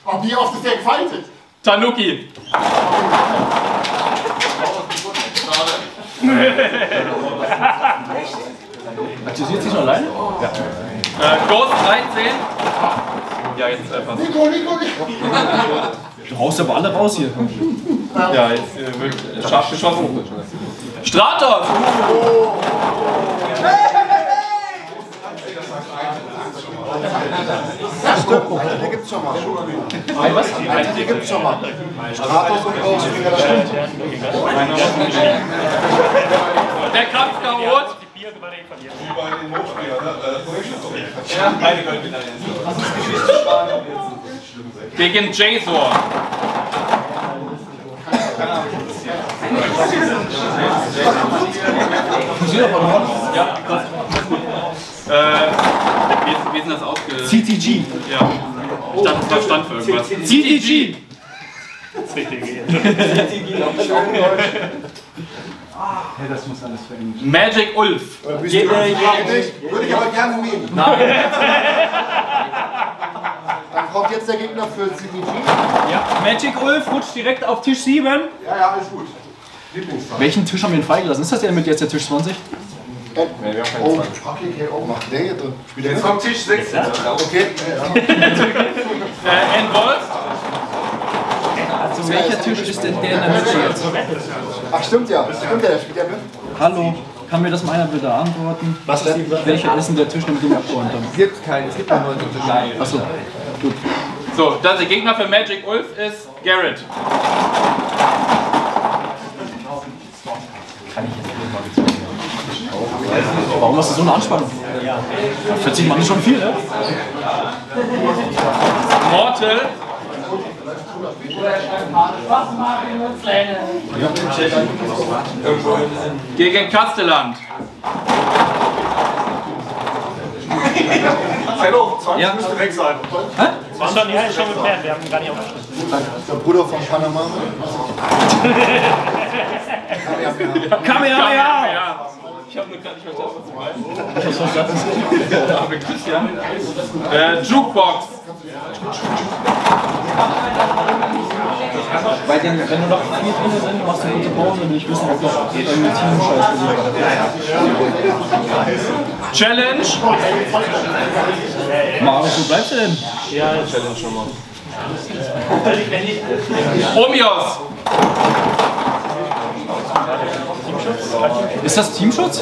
Oh, wie oft ist der gefaltet? Tanuki. Aktualisiert sich noch alleine? Äh, Ghost 13. Ja, jetzt einfach. Nico, Nico, Nico. Du haust aber alle raus hier. Ja, jetzt äh, wird äh, scharf geschossen. Stratos! Die gibt's schon mal. Ein was? Die gibt's schon mal. Stratos und Großfinger, das stimmt. Der Kampfchaot gegen Jasor. Funktioniert aber noch. Ja, das wie, wie ist denn das ausge... CTG. Ja. Ich dachte, das war Stand für irgendwas. CTG. Magic Ulf. Äh, Würde ich aber gerne nehmen. Dann kommt jetzt der Gegner für CBG. ja. Magic Ulf rutscht direkt auf Tisch 7. Ja, ja, alles gut. Welchen Tisch haben wir denn freigelassen? Ist das der mit jetzt der Tisch 20? Oh, okay, oh, macht der hier drin? Spielt Jetzt kommt Tisch 6. Okay, Äh. Also welcher Tisch ist denn der in der Mitte jetzt? ach stimmt ja, stimmt ja, der spielt ja mit. Hallo, kann mir das mal einer bitte antworten? Was denn? Welcher ist denn der Tisch, mit dem wir abgeräumt haben? Es gibt keinen, es gibt nur neun Tische. Achso, So, das der Gegner für Magic Ulf ist Garrett. warum hast du so eine Anspannung? Ja. 40 Mann ist schon viel, ne? Mortal. Gegen Kasteland. Hallo, 20 Ja. müsste weg sein. Ist schon, ja, ist schon geklärt, wir haben gar nicht aufgeschrieben. Der Bruder von Panama. Kamehameha! Ja. Ich habe nur gerade nicht verstanden, was du meinst. Aber Christian. Äh, Jukebox. Weil den, wenn du noch vier drin sind, machst du eine kurze Pause, will ich wissen, ob das irgendwie Teamscheiß ist. Challenge. Marius, wo bleibst du denn? Omios. Ist das Teamschutz?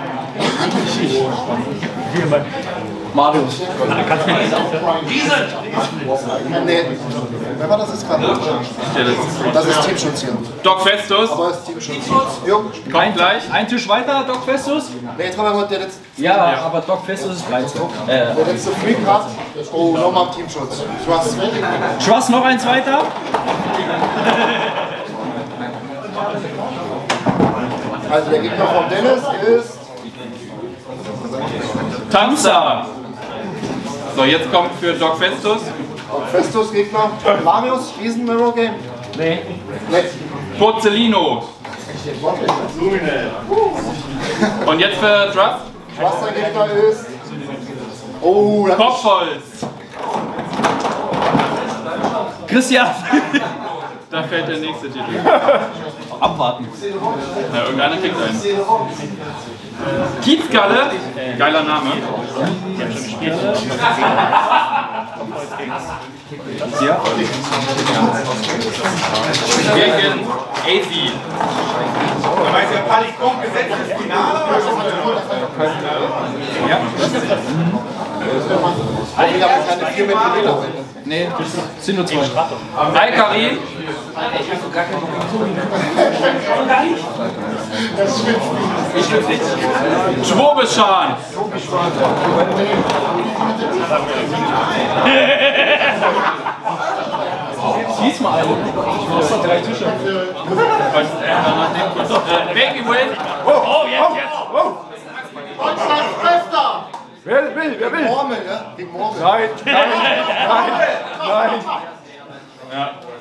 Marius. Nee. Wer war das jetzt gerade? Das ist Teamschutz hier. Doc Festus. Aber ist Teamschutz. Jo. Kommt gleich. Ein Tisch weiter, Doc Festus? Nee, jetzt kommen wir mal der letzte, Ja, aber Doc Festus ist 13. Äh, der letzte Freak hat. Oh, nochmal Teamschutz. Schwarz. Schwarz noch eins weiter? Also der Gegner von Dennis ist. Tanzer. So, jetzt kommt für Doc Festus Festus Gegner. Marius, Riesen Mirror Game. Nee. Nee. Porcellino. Und jetzt für Trust Schwarzer Gegner ist. Oh, das Kopfholz. Christian! Da fällt der nächste Titel. Abwarten. Ja, irgendeiner kriegt einen. Kiezgalle. Geiler Name. Ja. Gegen AC. Weiß der Pali kommt gesetzt ins Finale oder was? Ich habe keine 4 Millimeter. Nee, das sind nur zwei. Alkari. Schwobeschan. Zieh's mal einen. Ich brauch noch drei Tische. Äh, Baby Will. Oh, jetzt, jetzt! Wer will? Wer will? Murmel, ja? Gegen Murmel. Nein, nein, nein, nein.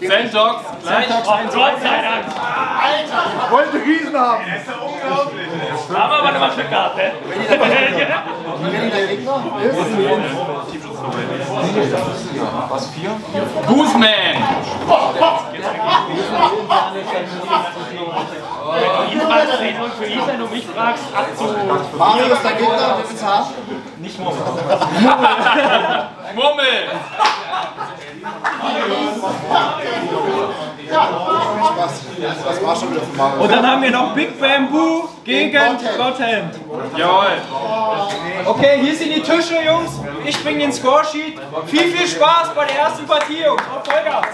Sendox. Gleich. Oh, Gott sei Dank! Ich wollte Riesen haben. Haben wir aber nochmal Glück gehabt, ne? Wenn der Gegner ist. Boozman. Ihn fragst du für ihn, wenn du mich fragst, ab zu Marius, der Gegner, der bezahlt. Mummel. Spaß. Das war schon wieder Mario. Und dann haben wir noch Big Bamboo gegen. Godhand. Jawohl. Okay, hier sind die Tische, Jungs. Ich bringe den Scoresheet. Viel, viel Spaß bei der ersten Partie, Jungs. Auf Vollgas.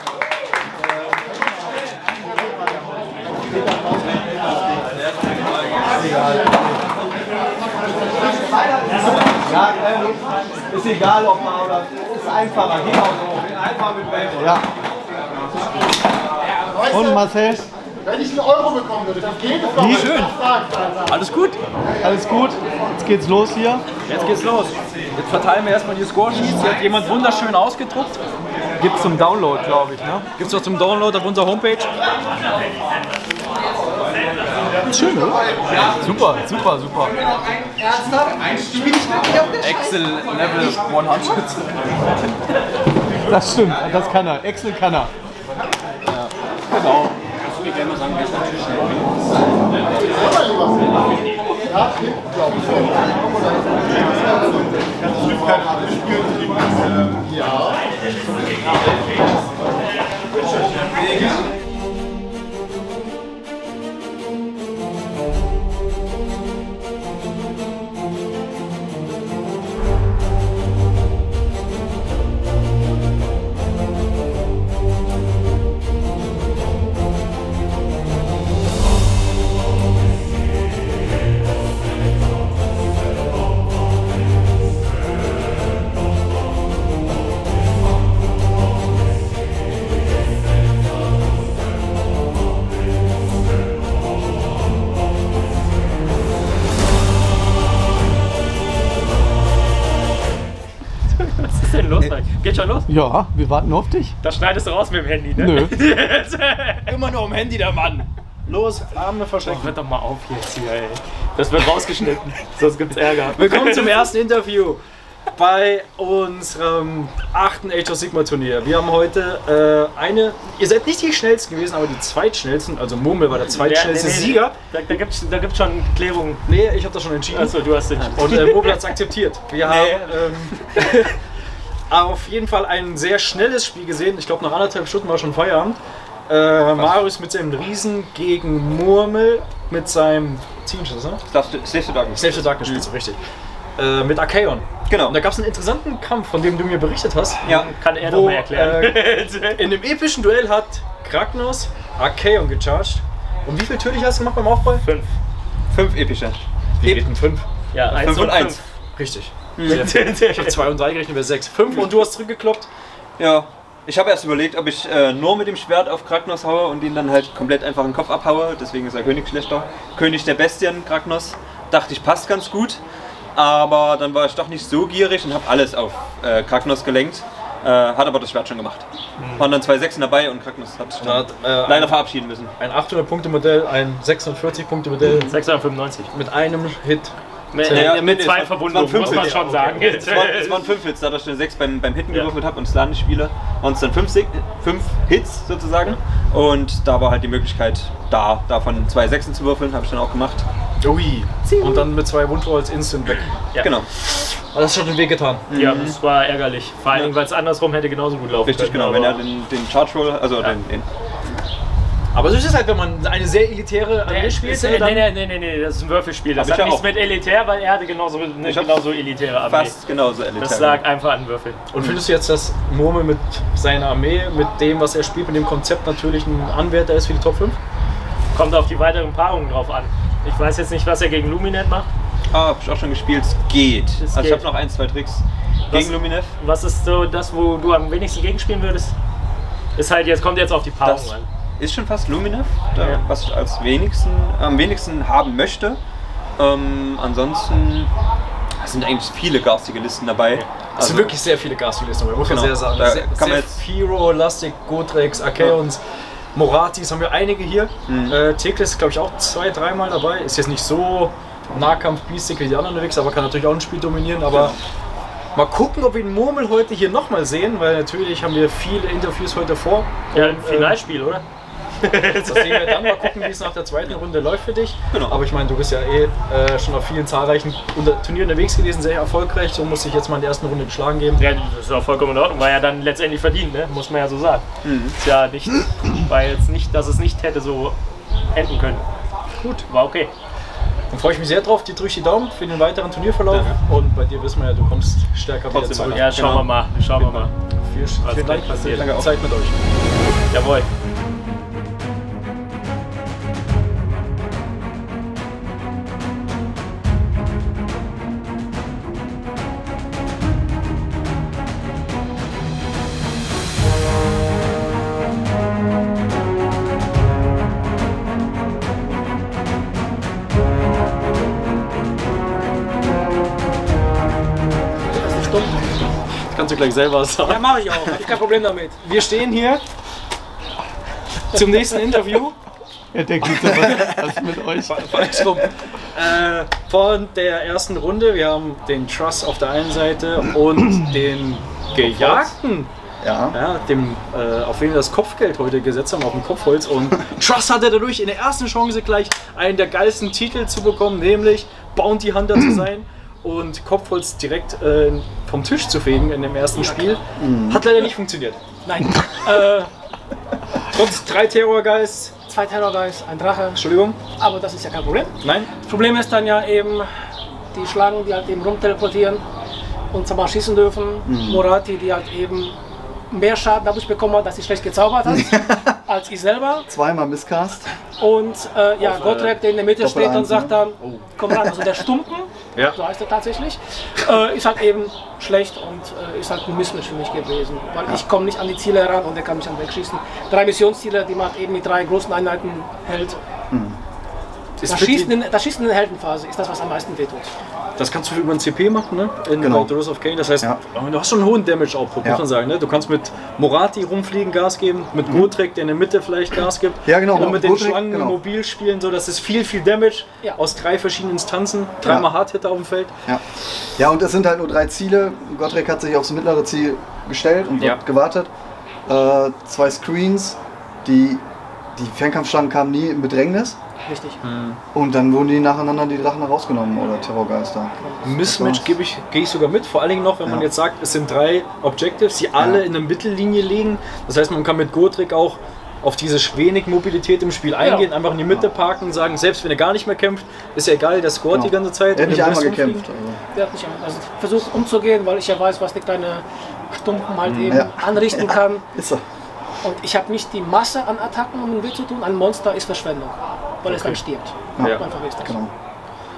Ja, ähm, ist egal, ob man oder ist einfacher. Geh auch so. Einfach mit Band. Ja. Und Marcel, Wenn ich einen Euro bekommen würde, für jede Frau, Wie schön. Alles gut? alles gut? Jetzt geht's los hier. Jetzt geht's los. Jetzt verteilen wir erstmal die Score-Sheets. Die hat jemand wunderschön ausgedruckt. Gibt's zum Download, glaube ich. Ne? Gibt's auch zum Download auf unserer Homepage. Schön, oder? Super, super, super. Excel Level 100. Das stimmt, das kann er. Excel kann er. Genau. Was Geht schon los? Ja, wir warten auf dich. Das schneidest du raus mit dem Handy, ne? Nö. Immer nur am Handy, der Mann. Los, Arme verstecken. Hört doch mal auf jetzt hier, ey. Das wird rausgeschnitten, sonst gibt's Ärger. Willkommen zum ersten Interview bei unserem achten Age of Sigma Turnier. Wir haben heute äh, eine, ihr seid nicht die schnellsten gewesen, aber die zweitschnellsten, also Murmel war der zweitschnellste Nee, nee, nee. Sieger. Da, da gibt's da gibt's schon Klärungen. Nee, ich habe das schon entschieden. Achso, du hast den. Und äh, Murmel hat es akzeptiert. Wir haben ähm, auf jeden Fall ein sehr schnelles Spiel gesehen. Ich glaube, nach anderthalb Stunden war schon Feierabend. Äh, Marius mit seinem Riesen gegen Murmel mit seinem Teamschuss, ne? Safe to Darkness. Safe the Darkness Spitze, richtig. Äh, mit Archeon. Genau. Und da gab es einen interessanten Kampf, von dem du mir berichtet hast. Ja. Kann er Wo, doch mal erklären. Äh, in dem epischen Duell hat Kragnos Archeon gecharged. Und wie viel tödlich hast du gemacht beim Aufball? Fünf. Fünf epische. Wie denn fünf? Ja, eins Fünf und eins. fünf. Richtig. Ich habe zwei und drei gerechnet, wäre sechs. Fünf und du hast zurückgekloppt. Ja. Ich habe erst überlegt, ob ich äh, nur mit dem Schwert auf Kragnos haue und ihn dann halt komplett einfach den Kopf abhaue. Deswegen ist er König schlechter. König der Bestien, Kragnos. Dachte ich, passt ganz gut. Aber dann war ich doch nicht so gierig und habe alles auf äh, Kragnos gelenkt. Äh, hat aber das Schwert schon gemacht. Waren dann zwei Sechsen dabei und Kragnos hat sich Da dann hat, äh, leider verabschieden müssen. ein 800-Punkte-Modell, ein 640-Punkte-Modell 695. mit einem Hit. Mit, Ja, mit, zwei Verwundungen, muss fünf man schon sagen. Es waren, es waren fünf Hits, dass ich eine 6 beim, beim Hitten Ja. gewürfelt habe und Slan nicht spiele, waren es dann fünf, fünf Hits sozusagen. Und da war halt die Möglichkeit da, davon zwei Sechsen zu würfeln, habe ich dann auch gemacht. Ui. Und dann mit zwei Wundrolls instant weg. Ja. Genau, Aber das hat schon den Weg getan. Ja, das war ärgerlich. Vor Dingen, weil es andersrum hätte genauso gut laufen richtig können. genau. Wenn er den, den Charge Roll, also den, den Aber so ist es halt, wenn man eine sehr elitäre Armee spielt. ist, ne, nee, dann- nee, nee, nee, nee, das ist ein Würfelspiel. Das hat ich nichts auch. mit elitär, weil er hatte genauso eine Ich genauso elitäre Armee. fast genauso elitär. Das lag einfach an Würfeln. Und findest du jetzt, dass Murmel mit seiner Armee, mit dem, was er spielt, mit dem Konzept natürlich ein Anwärter ist für die Top 5? Kommt auf die weiteren Paarungen drauf an. Ich weiß jetzt nicht, was er gegen Luminet macht. Ah, hab ich auch schon gespielt. Es geht. Es also ich geht. habe noch ein, zwei Tricks Was- gegen Luminev. Was ist so das, wo du am wenigsten gegenspielen würdest? Ist halt jetzt, kommt jetzt auf die Paarung Das an. Ist schon fast Luminev, da, Ja. was ich als wenigsten, am wenigsten haben möchte. Ähm, ansonsten sind eigentlich viele garstige Listen dabei. Es Also, sind wirklich sehr viele Gastlisten, muss man Genau. sehr sagen. Da sehr, kann man sehr jetzt- Firo, Lastic, Gotrex, Archeons, Moratis haben wir einige hier. Mhm. Äh, Teklis ist glaube ich auch zwei, dreimal dabei. Ist jetzt nicht so Nahkampf-Beastig wie die anderen unterwegs, aber kann natürlich auch ein Spiel dominieren. Aber mal gucken, ob wir den Murmel heute hier nochmal sehen, weil natürlich haben wir viele Interviews heute vor. Ja, ein Finalspiel, oder? Das sehen wir dann. Mal gucken, wie es nach der zweiten Runde läuft für dich. Aber ich meine, du bist ja eh äh, schon auf vielen zahlreichen unter Turnieren unterwegs gewesen, sehr erfolgreich. So muss ich jetzt mal in der ersten Runde geschlagen geben. Ja, das ist auch vollkommen in Ordnung. War ja dann letztendlich verdient, ne? muss man ja so sagen. Ist ja nicht, war jetzt nicht, dass es nicht hätte so enden können. Gut, war okay. Dann freue ich mich sehr drauf. Dir drücke ich die Daumen für den weiteren Turnierverlauf. Und bei dir wissen wir ja, du kommst stärker wieder zurück. Ja, schauen wir mal. Schauen wir mal. Viel, vielen Dank lange Zeit mit euch. Jawohl. Selber sagen. Ja, mache ich auch. Hab ich kein Problem damit. Wir stehen hier zum nächsten Interview. Ja, denkt nicht so, was, mit euch? Falsch rum. Äh, von der ersten Runde. Wir haben den Truss auf der einen Seite und den Gejagten. Ja. Ja, dem, äh, auf wen wir das Kopfgeld heute gesetzt haben, auf dem Kopfholz. Und Truss hatte dadurch in der ersten Chance gleich einen der geilsten Titel zu bekommen, nämlich Bounty Hunter zu sein und Kopfholz direkt äh, vom Tisch zu fegen in dem ersten Spiel. Hat leider nicht funktioniert. Nein. äh, Trotz drei Terrorgeist. zwei Terrorgeist, ein Drache. Entschuldigung. Aber das ist ja kein Problem. Nein? Das Problem ist dann ja eben die Schlangen, die halt eben rumteleportieren und zwar schießen dürfen. Morati, die halt eben mehr Schaden dadurch bekommen hat, dass sie schlecht gezaubert hat, als ich selber. Zweimal Misscast. Und äh, ja, Auf, äh, Gottrek, der in der Mitte Doppel steht und eins, sagt ne? dann, komm ran, also der Stumpen, Ja. so heißt er tatsächlich, äh, ist halt eben schlecht und äh, ist halt ein Mismatch für mich gewesen. Weil ich komme nicht an die Ziele heran und er kann mich dann wegschießen. Drei Missionsziele, die man halt eben mit drei großen Einheiten hält. Ist Das Schießen, in, das Schießen in der Heldenphase ist das, was am meisten wehtut. Das kannst du über ein CP machen, ne? In Genau. Dose of Kane. Das heißt, Ja. du hast schon einen hohen Damage-Output, Ja. muss man sagen. Ne? Du kannst mit Morati rumfliegen, Gas geben, mit Gotrek, der in der Mitte vielleicht Gas gibt. Ja, genau, Und mit den Gotrek, Schlangen genau. mobil spielen, so, das ist viel, viel Damage Ja. aus drei verschiedenen Instanzen. Dreimal Hardhitter auf dem Feld. Ja. ja, und es sind halt nur drei Ziele. Gottrek hat sich aufs mittlere Ziel gestellt und Ja. dort gewartet. Äh, zwei Screens. Die, die Fernkampfschlangen kamen nie in Bedrängnis. Richtig. Und dann wurden die nacheinander die Drachen rausgenommen oder Terrorgeister. Mismatch gebe ich, gehe ich sogar mit. Vor allen Dingen noch, wenn man Ja. jetzt sagt, es sind drei Objectives, die alle Ja. in der Mittellinie liegen. Das heißt, man kann mit Gotrek auch auf diese wenig Mobilität im Spiel eingehen, einfach in die Mitte parken und sagen, selbst wenn er gar nicht mehr kämpft, ist ja egal, der scoret die ganze Zeit. Er hat und nicht einmal gekämpft. Also. Der hat nicht also versucht umzugehen, weil ich ja weiß, was die kleine Stumpen halt eben Mhm. Ja. anrichten kann. Ist er. Und ich habe nicht die Masse an Attacken, um ihn weh zu tun. Ein Monster ist Verschwendung, weil es dann stirbt. Ja. Einfach ist das. Genau.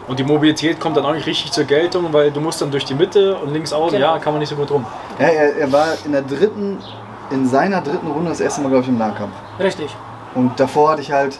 Und die Mobilität kommt dann auch nicht richtig zur Geltung, weil du musst dann durch die Mitte und links außen, Genau. ja, kann man nicht so gut rum. Ja, er, er war in der dritten, in seiner dritten Runde das erste Mal, glaube ich, im Nahkampf. Richtig. Und davor hatte ich halt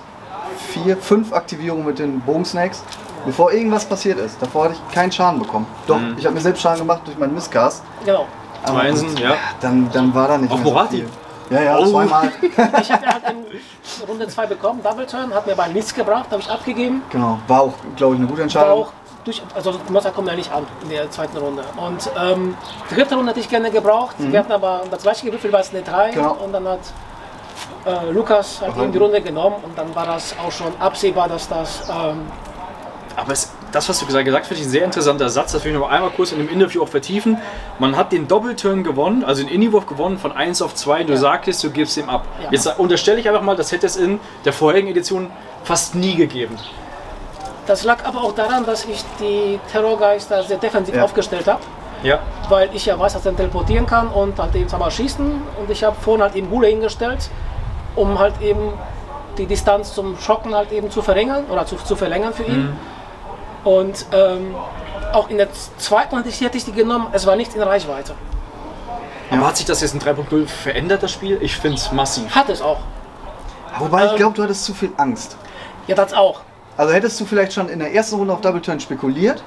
vier, fünf Aktivierungen mit den Bogensnakes, bevor irgendwas passiert ist. Davor hatte ich keinen Schaden bekommen. Doch, Mhm. ich habe mir selbst Schaden gemacht durch meinen Misscast. Genau. Aber Einsen, ja. Dann, dann war da nicht Auf mehr so Morati? viel. Ja, ja, Oh. zweimal. Ich habe halt in Runde 2 bekommen, Double Turn, hat mir aber nichts gebracht, habe ich abgegeben. Genau, war auch, glaube ich, eine gute War Entscheidung. auch durch, also Monster kommen ja nicht an in der zweiten Runde. Und ähm, dritte Runde hätte ich gerne gebraucht. Wir hatten aber das gleiche gewürfelt, war es eine 3 Mhm. Genau. und dann hat äh, Lukas halt eben die Runde genommen und dann war das auch schon absehbar, dass das ähm, Aber es, das, was du gesagt hast, finde ich ein sehr interessanter Satz. Das will ich noch einmal kurz in dem Interview auch vertiefen. Man hat den Doppelturn gewonnen, also den Innywurf gewonnen von 1 auf 2. Du sagtest, du gibst ihm ab. Ja. Jetzt unterstelle ich einfach mal, das hätte es in der vorherigen Edition fast nie gegeben. Das lag aber auch daran, dass ich die Terrorgeister sehr defensiv Ja. aufgestellt habe, Ja. weil ich ja weiß, dass er teleportieren kann und halt eben mal schießen. Und ich habe vorne halt eben Gule hingestellt, um halt eben die Distanz zum Schocken halt eben zu verringern oder zu, zu verlängern für ihn. Und ähm, auch in der zweiten hatte ich, hätte ich die genommen, es war nicht in Reichweite. Aber hat sich das jetzt in 3.0 verändert, das Spiel? Ich finde es massiv. Hat es auch. Wobei Ähm. ich glaube, du hattest zu viel Angst. Ja, das auch. Also hättest du vielleicht schon in der ersten Runde auf Double Turn spekuliert,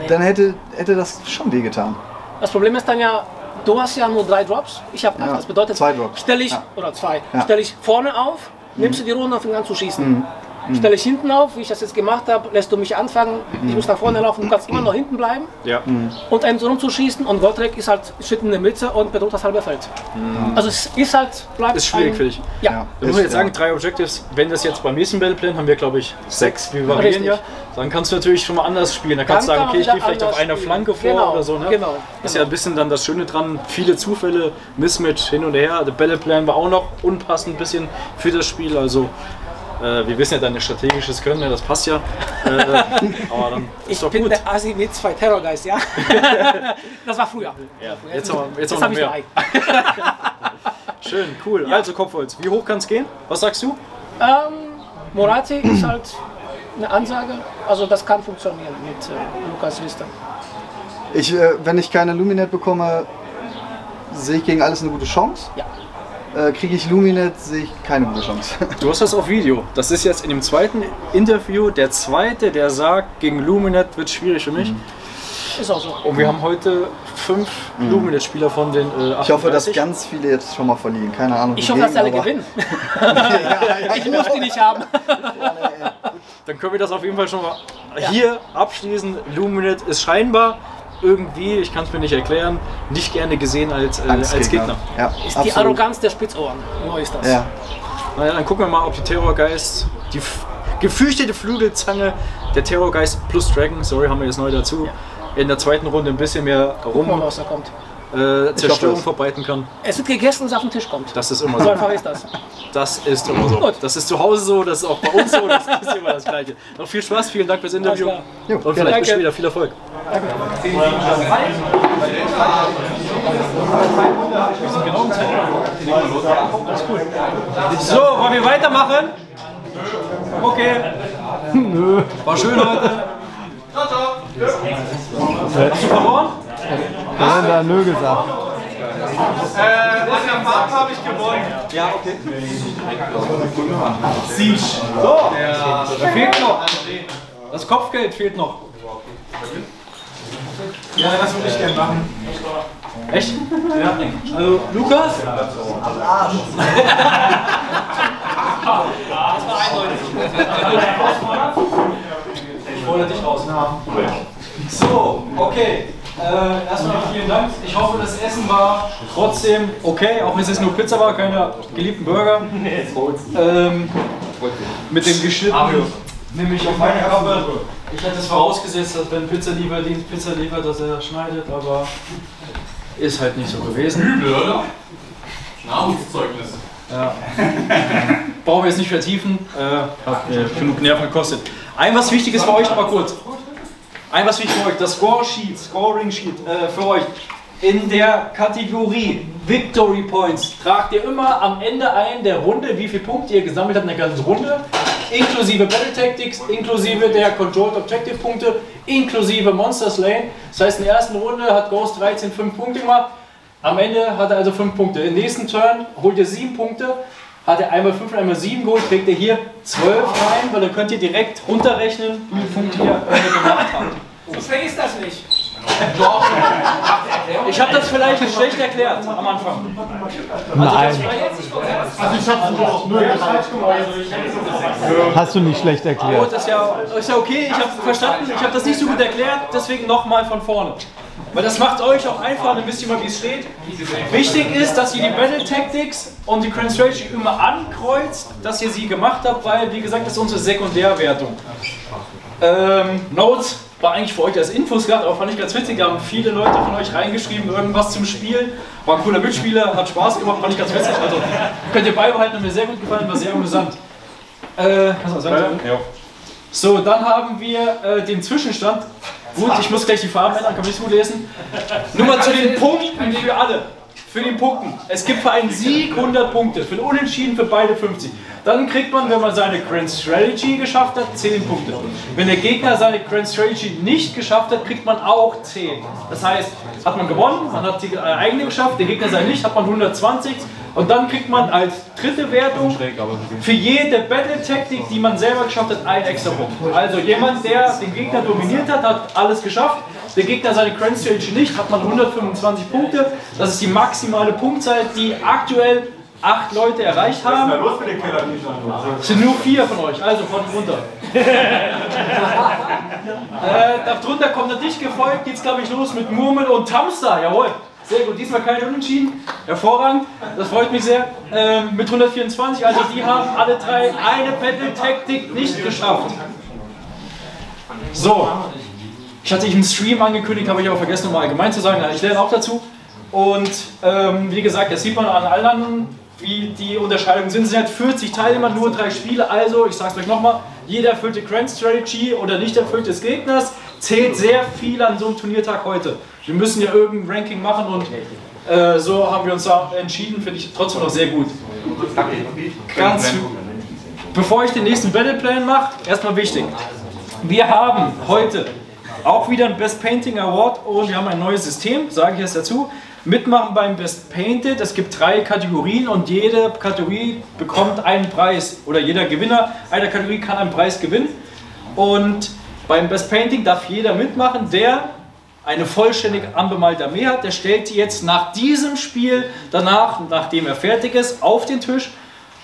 Nee. dann hätte, hätte das schon wehgetan. Das Problem ist dann ja, du hast ja nur drei Drops, ich habe acht. Ja, Das bedeutet, zwei Drops. stelle ich, Ja. oder zwei, Ja. stelle ich vorne auf, nimmst du die Runde und fängst an zu schießen. Stelle ich hinten auf, wie ich das jetzt gemacht habe, lässt du mich anfangen, ich muss nach vorne laufen, du kannst immer noch hinten bleiben Ja. und einen so rumzuschießen und Goldreck ist halt steht in der Mitte und bedroht das halbe Feld. Also es ist halt, bleibt Ist schwierig ein, für dich. Ja. Da muss man jetzt sagen, drei Objectives. Wenn das jetzt beim nächsten Battleplan haben wir, glaube ich, sechs. Wir variieren ja. Dann kannst du natürlich schon mal anders spielen. Dann kannst du sagen, kann okay, ich gehe vielleicht auf einer Flanke vor. Genau, oder so. Ne? genau, Das ist ja ein bisschen dann das Schöne dran. Viele Zufälle, Mismatch hin und her. Der Battleplan war auch noch unpassend ein bisschen für das Spiel. Also äh, wir wissen ja dein strategisches Können, ne? das passt ja. Äh, aber dann ist Ich doch bin gut. der Asi mit zwei Terrorgeist, ja. das war früher. Ja, jetzt haben wir, jetzt haben wir habe ich noch mehr. Schön, cool. Also Kopfholz. Wie hoch kann es gehen? Was sagst du? Ähm, Morati ist halt eine Ansage, also das kann funktionieren mit äh, Lukas Liste. Ich, äh, wenn ich keine Luminet bekomme, sehe ich gegen alles eine gute Chance. Ja. Äh, Kriege ich Luminet, sehe ich keine gute Chance. Du hast das auf Video. Das ist jetzt in dem zweiten Interview der zweite, der sagt, gegen Luminet wird schwierig für mich. Ist auch so. Und wir haben heute fünf Luminet-Spieler von den äh, 38. Ich hoffe, dass ganz viele jetzt schon mal verlieren. Keine Ahnung. Ich hoffe, dass alle aber- gewinnen. ich muss die nicht haben. Dann können wir das auf jeden Fall schon mal hier abschließen. Luminet ist scheinbar irgendwie, ich kann es mir nicht erklären, nicht gerne gesehen als, äh, als Gegner. Ja, Ist die absolut. Arroganz der Spitzohren. Nur ist das. Ja. Naja, dann gucken wir mal, ob die Terrorgeist, die gefürchtete Flügelzange der Terrorgeist plus Dragon, sorry, haben wir jetzt neu dazu, in der zweiten Runde ein bisschen mehr rum was da kommt. Äh, Zerstörung verbreiten kann. Es wird gegessen, wenn es auf den Tisch kommt. Das ist immer So so. einfach ist das. Das ist immer so. Gut. Das ist zu Hause so, das ist auch bei uns so, das ist immer das Gleiche. Noch viel Spaß, vielen Dank fürs Interview. Jo, Und vielleicht gerne. bis später, viel Erfolg. So, wollen wir weitermachen? Okay. Nö. War schön heute. Ciao, ciao. Hast du verloren? Wer hat denn da nö gesagt? Ja, okay. Siege. So, da fehlt noch. Das Kopfgeld fehlt noch. Ja, das würde ich gerne machen. Echt? Ja. Also, Lukas? Ich hole dich raus. So, okay. Äh, erstmal vielen Dank. Ich hoffe, das Essen war trotzdem okay, auch wenn es jetzt nur Pizza war, keine geliebten Burger. Ähm, mit dem geschnitten nehme ich auf meine Kappe. Ich hätte es vorausgesetzt, dass wenn Pizzalieferdienst Pizza liefert, dass er schneidet, aber ist halt nicht so gewesen. Übel, oder? Armutszeugnis. Ja. Brauchen wir jetzt nicht vertiefen. Äh, hat mir genug Nerven gekostet. Ein was Wichtiges für euch mal kurz. Ein was wichtig für euch. Das Score Sheet, Scoring Sheet äh, für euch. In der Kategorie Victory Points tragt ihr immer am Ende ein der Runde, wie viele Punkte ihr gesammelt habt in der ganzen Runde. Inklusive Battle Tactics, inklusive der Controlled Objective Punkte, inklusive Monster Slain. Das heißt, in der ersten Runde hat Ghost 13 5 Punkte gemacht. Am Ende hat er also 5 Punkte. Im nächsten Turn holt ihr 7 Punkte. Hat er einmal 5 und einmal 7 geholt, kriegt ihr hier 12 rein, weil dann könnt ihr direkt runterrechnen, wie viele Punkte ihr gemacht habt. So schwer ist das nicht. Ich habe das vielleicht schlecht erklärt am Anfang. Nein, hast du nicht schlecht erklärt. Gut, das ist ja, ist ja okay, ich habe verstanden, ich habe das nicht so gut erklärt, deswegen nochmal von vorne. Weil das macht euch auch einfach, dann wisst ihr mal, wie es steht. Wichtig ist, dass ihr die Battle Tactics und die Current Strategy immer ankreuzt, dass ihr sie gemacht habt, weil, wie gesagt, das ist unsere Sekundärwertung. Ähm, Notes war eigentlich für euch als Infos gehabt, aber fand ich ganz witzig. Da haben viele Leute von euch reingeschrieben, irgendwas zum Spielen. War ein cooler Mitspieler, hat Spaß gemacht, fand ich ganz witzig. Also könnt ihr beibehalten, hat mir sehr gut gefallen, war sehr amüsant. Äh, kannst du was sagen? Ja. So, dann haben wir äh, den Zwischenstand. Gut, ich muss gleich die Farben ändern, kann nicht gut lesen. Nur mal zu den Punkten für alle. Für den Punkten. Es gibt für einen Sieg 100 Punkte, für den Unentschieden für beide 50. Dann kriegt man, wenn man seine Grand Strategy geschafft hat, 10 Punkte. Wenn der Gegner seine Grand Strategy nicht geschafft hat, kriegt man auch 10. Das heißt, hat man gewonnen, man hat die äh, eigene geschafft, der Gegner sei nicht, hat man 120. Und dann kriegt man als dritte Wertung für jede Battle-Taktik, die man selber geschafft hat, einen extra Punkt. Also jemand, der den Gegner dominiert hat, hat alles geschafft. Der Gegner seine Grand Strategy nicht, hat man 125 Punkte. Das ist die maximale Punktzahl, die aktuell acht Leute erreicht haben. los mit den keller Es sind nur vier von euch, also von runter. äh, darunter kommt der dicht gefolgt, geht's glaube ich los mit Murmel und Tamster, jawohl. Sehr gut, diesmal keine Unentschieden, hervorragend, das freut mich sehr. Ähm, mit 124, also die haben alle drei eine Battle-Taktik nicht geschafft. So, ich hatte ich im Stream angekündigt, habe ich aber vergessen, nochmal allgemein zu sagen, ich lerne auch dazu. Und ähm, wie gesagt, das sieht man an allen anderen wie die Unterscheidungen sind. Es sind halt 40 Teilnehmer, nur drei Spiele. Also, ich sage es euch nochmal, jede erfüllte Grand Strategy oder nicht erfüllte des Gegners zählt sehr viel an so einem Turniertag heute. Wir müssen ja irgendein Ranking machen und äh, so haben wir uns da entschieden, finde ich trotzdem noch sehr gut. Ganz Bevor ich den nächsten Battleplan mache, erstmal wichtig. Wir haben heute auch wieder ein Best Painting Award und wir haben ein neues System, sage ich jetzt dazu. Mitmachen beim Best Painted. Es gibt drei Kategorien und jede Kategorie bekommt einen Preis. Oder jeder Gewinner einer Kategorie kann einen Preis gewinnen. Und beim Best Painting darf jeder mitmachen, der eine vollständig anbemalte Armee hat. Der stellt die jetzt nach diesem Spiel, danach, nachdem er fertig ist, auf den Tisch.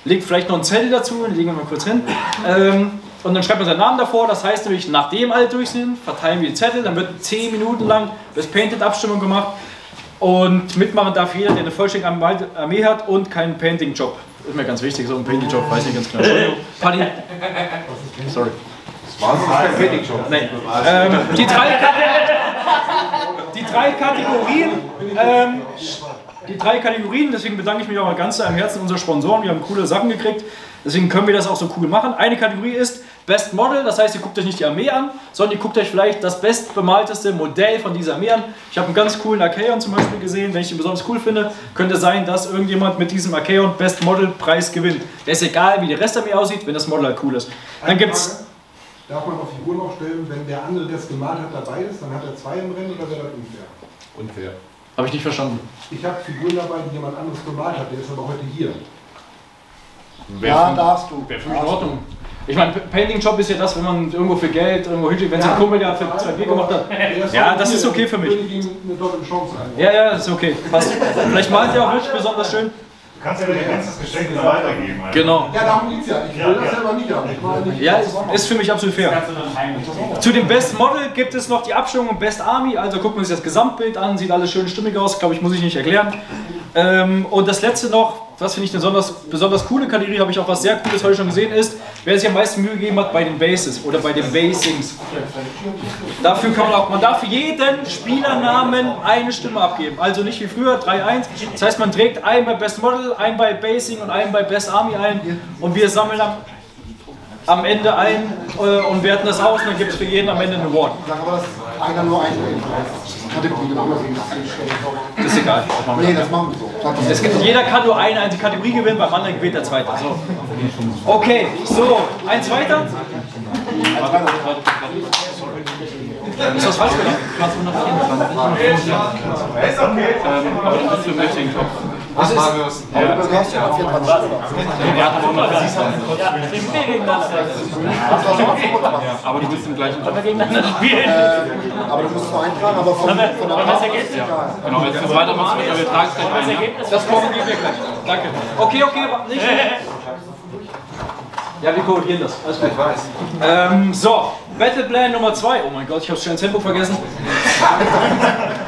Legt vielleicht noch einen Zettel dazu, legen wir mal kurz hin. Ähm, und dann schreibt man seinen Namen davor. Das heißt nämlich, nachdem alle durch sind, verteilen wir die Zettel. Dann wird 10 Minuten lang Best Painted Abstimmung gemacht. Und mitmachen darf jeder, der eine vollständige Armee hat und keinen Painting-Job. Ist mir ganz wichtig, so ein Painting-Job, weiß ich ganz genau. Paddy. Sorry. War sonst kein Painting-Job. Nein. Ähm, die, drei die drei Kategorien. Ähm, die drei Kategorien, deswegen bedanke ich mich auch mal ganz am Herzen unserer Sponsoren. Wir haben coole Sachen gekriegt. Deswegen können wir das auch so cool machen. Eine Kategorie ist Best Model, das heißt, ihr guckt euch nicht die Armee an, sondern ihr guckt euch vielleicht das bestbemalteste Modell von dieser Armee an. Ich habe einen ganz coolen Archaon zum Beispiel gesehen, wenn ich den besonders cool finde, könnte sein, dass irgendjemand mit diesem Archaon Best Model Preis gewinnt. Der ist egal, wie der Rest der Armee aussieht, wenn das Model halt cool ist. Dann gibt's Darf man auf Figuren aufstellen, wenn der andere, der es gemalt hat, dabei ist, dann hat er zwei im Rennen oder wäre das unfair? Unfair. Habe ich nicht verstanden. Ich habe Figuren dabei, die jemand anderes gemalt hat, der ist aber heute hier. Ja, darfst du. Wäre für mich in Ordnung. Ich meine, Painting-Job ist ja das, wenn man irgendwo für Geld, irgendwo hinschickt, wenn es ein Kumpel ja für zwei Bier gemacht hat. Ja, das ist okay für mich. Ja, ja, das ist okay. Passt. Vielleicht malt ihr auch wirklich besonders schön. Du kannst ja dein ganzes Geschenk weitergeben. Alter. Genau. Ja, darum geht es ja. Ich will das selber nicht haben. Ja, ist- für mich absolut fair. Zu dem Best Model gibt es noch die Abstimmung im Best Army. Also guckt man sich das Gesamtbild an, sieht alles schön stimmig aus. Glaube ich, muss ich nicht erklären. Ähm, und das letzte noch, was finde ich eine besonders, besonders coole Kategorie, habe ich auch was sehr Cooles heute schon gesehen, ist, wer sich am meisten Mühe gegeben hat bei den Bases oder bei den Basings. Dafür kann man auch, man darf für jeden Spielernamen eine Stimme abgeben. Also nicht wie früher 3-1. Das heißt, man trägt einen bei Best Model, einen bei Basing und einen bei Best Army ein. Und wir sammeln am, am Ende ein äh, und werten das aus und dann gibt es für jeden am Ende einen Award. Einer nur einen Kategorie genau Das ist egal. Das Nee, das machen wir so. Gibt, jeder kann nur eine einzige Kategorie gewinnen, beim anderen gewinnt der zweite. So. Okay, so, eins weiter. Ist was falsch gelaufen? Ist okay. Aber du bist für Matching Job. Was Marius? Aber du hast ja noch 24 Stunden. Aber du bist im gleichen Job. Aber du musst nur eintragen, aber von, von der ist egal. Genau, wenn du weitermachst, wir tragen es gleich ein. ja? Das korrigieren wir gleich. Danke. Okay, okay, nicht. Ja, wir korrigieren das. Alles gut. Ich weiß. Ähm, so, Battleplan Nummer 2. Oh mein Gott, ich habe schon ins Handbuch vergessen.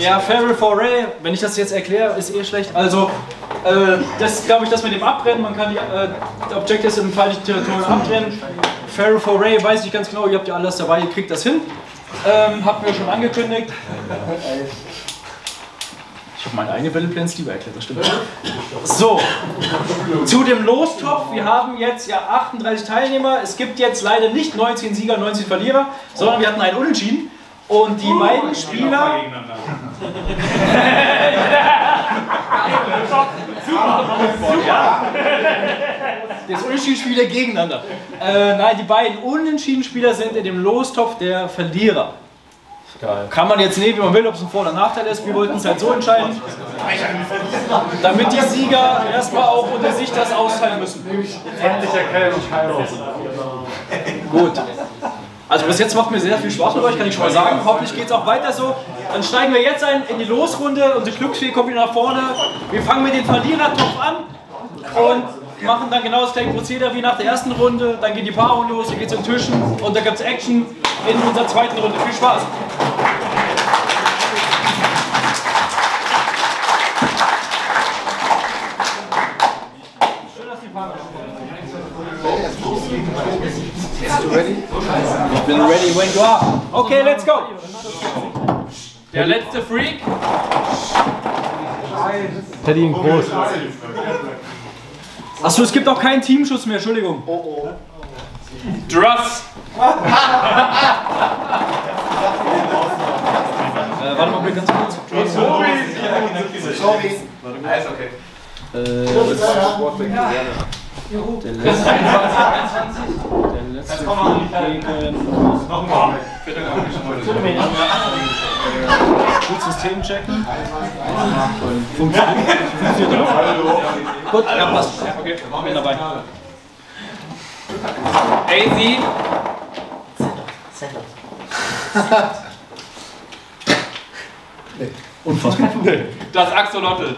Ja, Feral Foray, wenn ich das jetzt erkläre, ist eh schlecht. Also, äh, das glaube ich, das mit dem Abrennen, man kann die, äh, Objectives im feindlichen Territorium abtrennen. Feral Foray weiß ich ganz genau, ihr habt ja alles dabei, ihr kriegt das hin. Ähm, habt mir schon angekündigt. Ich habe meine eigene Battleplans lieber erklärt, das stimmt. So, zu dem Lostopf. Wir haben jetzt ja 38 Teilnehmer. Es gibt jetzt leider nicht 19 Sieger, 19 Verlierer, sondern wir hatten einen Unentschieden. Und die beiden Spieler. Ja. Das Unentschieden-Spieler gegeneinander. Äh, nein, die beiden Unentschieden-Spieler sind in dem Lostopf der Verlierer. Kann man jetzt nehmen, wie man will, ob es ein Vor- oder Nachteil ist. Wir wollten es halt so entscheiden, damit die Sieger erstmal auch unter sich das austeilen müssen. Endlich Kairos. Gut. Also bis jetzt macht mir sehr viel Spaß mit euch, kann ich schon mal sagen. Hoffentlich geht es auch weiter so. Dann steigen wir jetzt ein in die Losrunde. Unsere Glücksfee kommt wieder nach vorne. Wir fangen mit dem Verlierertopf an und machen dann genau das gleiche Prozedere wie nach der ersten Runde. Dann gehen die Paarungen los, hier geht es um Tischen und dann gibt es Action in unserer zweiten Runde. Viel Spaß! Ich bin ready when you are. Okay, let's go. Der letzte Freak. Teddy in groß. Achso, es gibt auch keinen Teamschuss mehr, Entschuldigung. Druss. äh, warte mal bitte ganz kurz. Sorry. Alles okay. Äh, der letzte, der letzte gegen... Nochmal. Gut System checken. Funktioniert. Gut, ja passt. Okay, bin dabei. AZ. Unfassbar. Das Axolotl.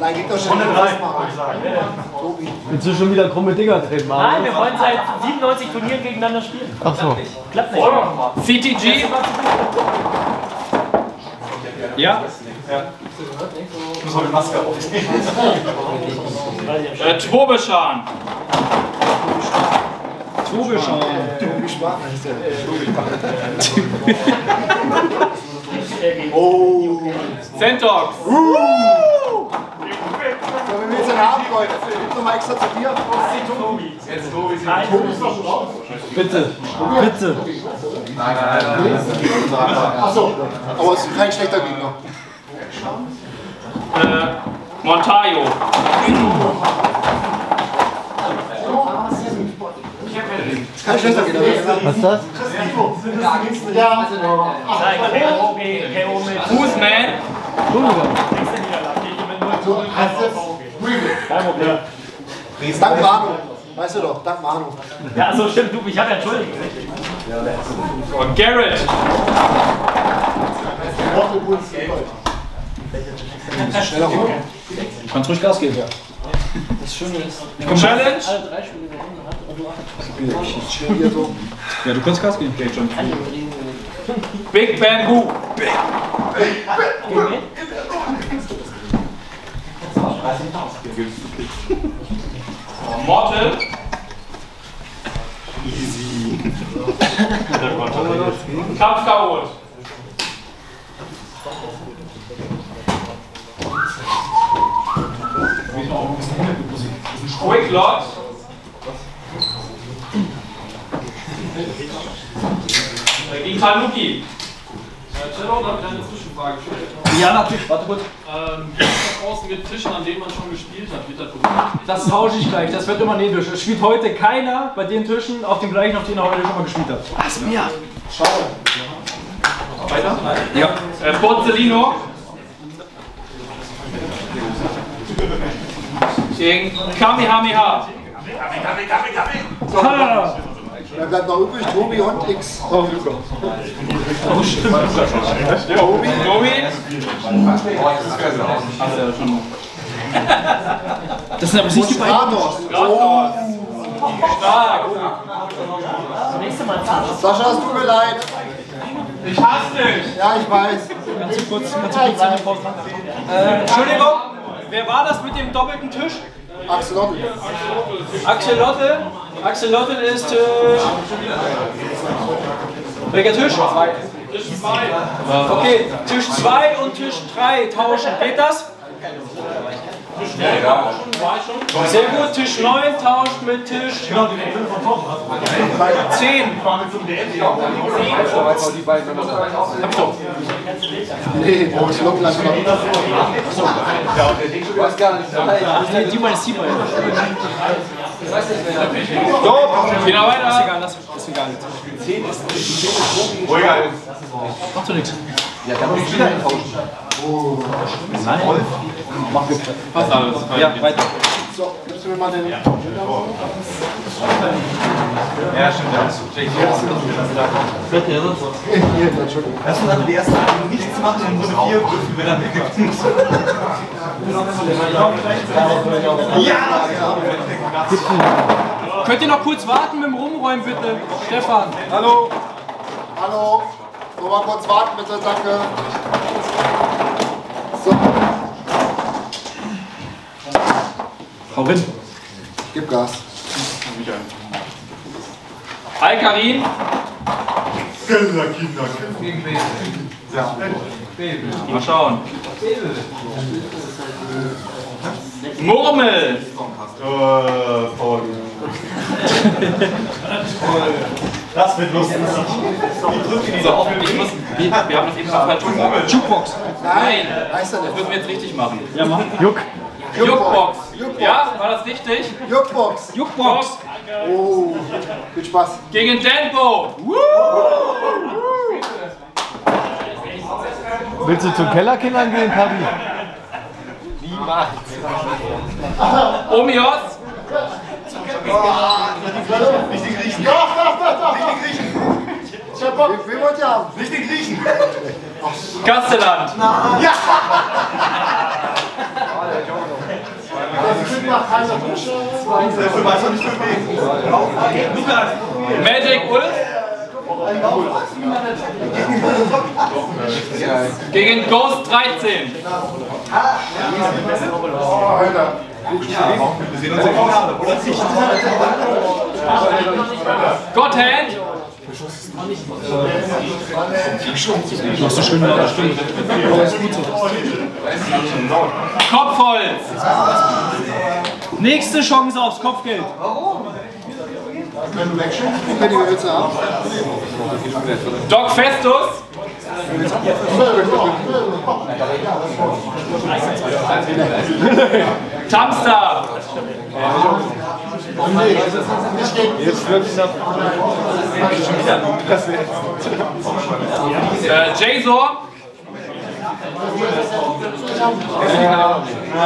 Nein, geht doch schon wieder machen. Tobi. Willst du schon wieder krumme Dinger treten, Mann? Nein, wir wollen seit 97 Turnieren gegeneinander spielen. Ach so. Klappt nicht. CTG. Ja? Ich muss mal die Maske aufnehmen. Äh, Tobeschan. Tobeschan. Tobi Schwarz der. Oh. Centox. So, wenn wir jetzt einen haben, Leute, gib noch mal extra zu dir. Jetzt Tobi. Bitte. Bitte. Achso, aber es ist kein schlechter Gegner. Äh, Montayo. Ist kein schlechter Gegner. Was ist das? Ja. KO mit Fußman. Kein Problem. Dank Manu. Weißt du doch, dank Manu. Ja, also stimmt, du, ich habe ja entschuldigt. Und Garrett. Schneller hoch. Du kannst ruhig Gas geben. Ja. Challenge. Ich chill hier so. Ja, du kannst Gas geben. Geht schon. Big Bamboo. Mortal. Easy. Kampfchaot. Quicklot. Gegen Tanuki. Cello, darf ich eine Zwischenfrage stellen? Ja, natürlich. Warte kurz. Ähm, gibt es da draußen mit Tischen, an denen man schon gespielt hat? Wird das? Das tausche ich gleich. Das wird immer nebelig. Es spielt heute keiner bei den Tischen auf dem gleichen, auf den er heute schon mal gespielt hat. Was mir? Schau. Weiter? Ja. Äh, Borzellino. Gegen Kamehameha. Ha! Dann bleibt noch übrig Tobi und X. Oh, oh stimmt. Tobi. Tobi. Das sind aber nicht die beiden. Stratos. Oh. Stark. Nächste Mal Zahn. Sascha, es tut mir leid. Ich hasse dich. Ja, ich weiß. Du kurz, du kurz? Äh, Entschuldigung, wer war das mit dem doppelten Tisch? Axolotl. Axelotl. Axelotl ist Tisch. Welcher Tisch? Tisch 2. Okay, Tisch 2 und Tisch 3 tauschen. Geht das? Sehr gut, Tisch 9 tauscht mit Tisch 10. Hab ich doch. Nee, Axolotl einfach noch. Du hast gar nicht Nee, die meine Sieber. Wieder weiter. Ist egal, lass. Ist egal. Ruhiger. Macht doch nichts. Ja, dann muss ich wieder tauschen. Nein. Mach gut. Passt alles. Ja, weiter. So, gibst du mir mal den. Ja, stimmt. Das sind dann die ersten, die nichts machen und so eine vier Würfel wieder weg. Könnt ihr noch kurz warten mit dem Rumräumen, bitte? Stefan. Hallo. Hallo. So, mal kurz warten, bitte, danke. So, Hau hin. gib Gas. Hi Karin. Kinder, Kinder, Mal schauen. Murmel. Äh, Paul. Das wird lustig. So, ich muss, wir, wir haben das eben noch falsch gesagt. Jukebox. Nein, Heißt er das müssen wir jetzt richtig machen. Ja, mach. Juck. Juckbox. Juckbox. Ja, war das richtig? Juckbox. Jukebox. Oh, viel Spaß. Gegen Denbo. Willst du zu Kellerkindern gehen, Papi? Omios. Nicht den Griechen. Doch, doch, doch, doch. Nicht den Griechen. Ich hab Bock. Wen wollt ihr haben? Nicht den Griechen. Nicht für wen. Lukas. Magic Ulf. Gegen Ghost 13. Oh, Alter. Wir sehen uns im Finale, oder? Godhand. Machst du schön lauter Stimmen. Kopfholz. Nächste Chance aufs Kopfgeld. Wenn du wegschickst, wen die willst du haben? Doc Festus. Tamstar. Jetzt wird es Äh, Jasor.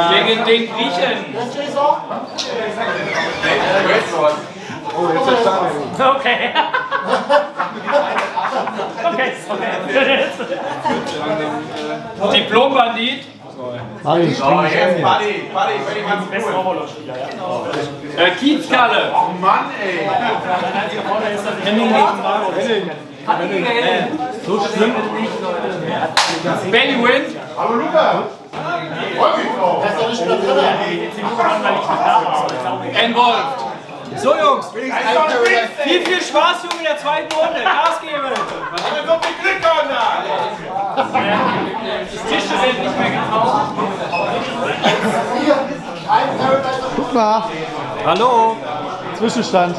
Gegen den Griechen. Oh, jetzt ist er Okay. okay, okay. Diplombandit. Mari, Oh, jetzt, Buddy. Buddy, Buddy, ganz Bester cool. Overlord-Spieler, ja. Äh, Kiezkalle. Oh Mann, ey. so schlimm. Benny Wind. Aber Lukas. Freut mich drauf. Das ist doch nicht mehr drin. Entwolft. So Jungs, viel, viel Spaß Junge in der zweiten Runde. Gas geben. Als ob die Glück haben da. Tische werden nicht mehr. Guck mal. Hallo. Zwischenstand.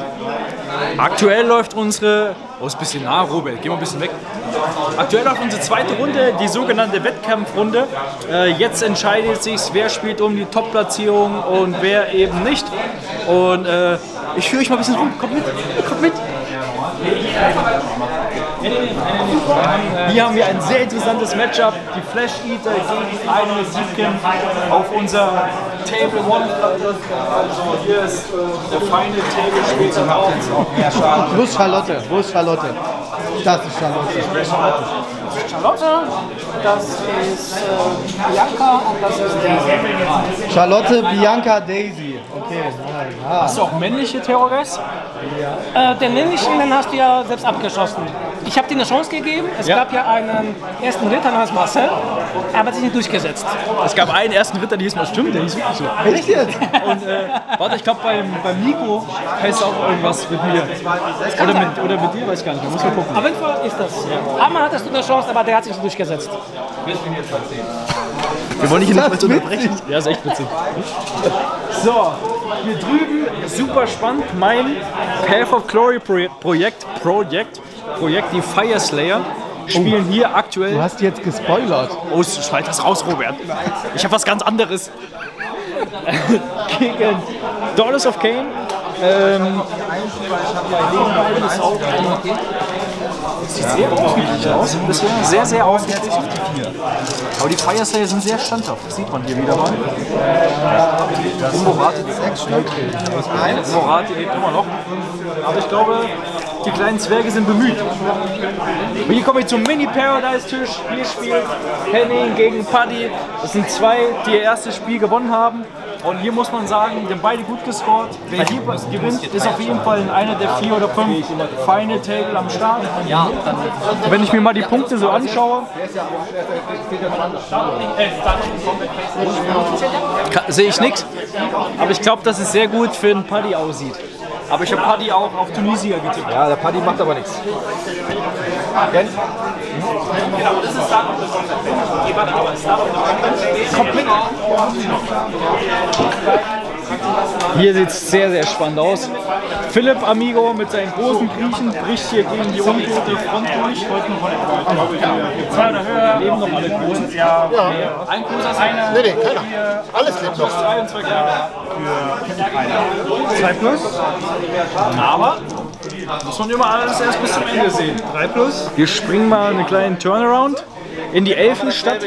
Aktuell läuft unsere. Oh, ist ein bisschen nah, Robert. Geh mal ein bisschen weg. Aktuell läuft unsere zweite Runde, die sogenannte Wettkampfrunde. Äh, jetzt entscheidet sich, wer spielt um die Top-Platzierung und wer eben nicht. Und äh, ich führe euch mal ein bisschen rum. Kommt mit, kommt mit. Hier haben wir ein sehr interessantes Matchup. Die Flash Eater gegen eine Siebken auf unser Table One. Also hier ist äh, der feine Table später auch. Wo ist Charlotte? Wo ist Charlotte? Das ist Charlotte. Charlotte, das ist äh, Bianca und das ist Daisy. Charlotte, Bianca, Daisy. Okay, ja. Hast du auch männliche Terrorgeist? Äh, den männlichen, den hast du ja selbst abgeschossen. Ich habe dir eine Chance gegeben. Es Ja. gab ja einen ersten Ritter namens Marcel, er hat sich nicht durchgesetzt. Es gab einen ersten Ritter, der hieß mal stimmt, der hieß wirklich so. Echt jetzt? Und äh, warte, ich glaube beim, beim Nico heißt auch irgendwas mit mir. Oder mit, oder mit dir, weiß ich gar nicht. mehr. Muss mal gucken. Auf jeden Fall ist das. Einmal hattest du eine Chance, aber der hat sich nicht durchgesetzt. Wir wollen dich hier nicht mehr unterbrechen. Ja, ist echt witzig. So, hier drüben, super spannend, mein Path of Glory Projekt, Projekt, Projekt, Projekt die Fire Slayer spielen hier Du aktuell. hast jetzt gespoilert. Oh, schneid das raus, Robert. Ich habe was ganz anderes. Gegen Daughters of Cain. Ähm, Sieht sehr ausgeglichen aus. Bisher sehr, sehr ausgeglichen. Aber die Firestyle sind sehr standhaft. Das sieht man hier wieder mal. Und Morati sechs Stück. Morati lebt immer noch. Aber ich glaube, die kleinen Zwerge sind bemüht. Hier komme ich zum Mini-Paradise-Tisch. Hier spielt Henning gegen Paddy. Das sind zwei, die ihr erstes Spiel gewonnen haben. Und hier muss man sagen, die haben beide gut gescored. Wer hier gewinnt, ist auf jeden Fall in einer der vier oder fünf Final Table am Start. Ja, Wenn ich mir mal die Punkte so anschaue, sehe ich nichts. Aber ich glaube, dass es sehr gut für einen Paddy aussieht. Aber ich habe Paddy auch auf Tunisia getippt. Ja, der Paddy macht aber nichts. Hier sieht es sehr, sehr spannend aus. Philipp Amigo mit seinen großen Griechen bricht hier gegen die untote Front durch. Zwei oder höher. Leben noch alle Großen? Ja. Ein großer ist einer. Nee, nee, keiner. Alles lebt noch. Drei und zwei kleine. Zwei plus. Aber muss man immer alles erst bis zum Ende sehen. Drei plus. Wir springen mal einen kleinen Turnaround in die Elfenstadt.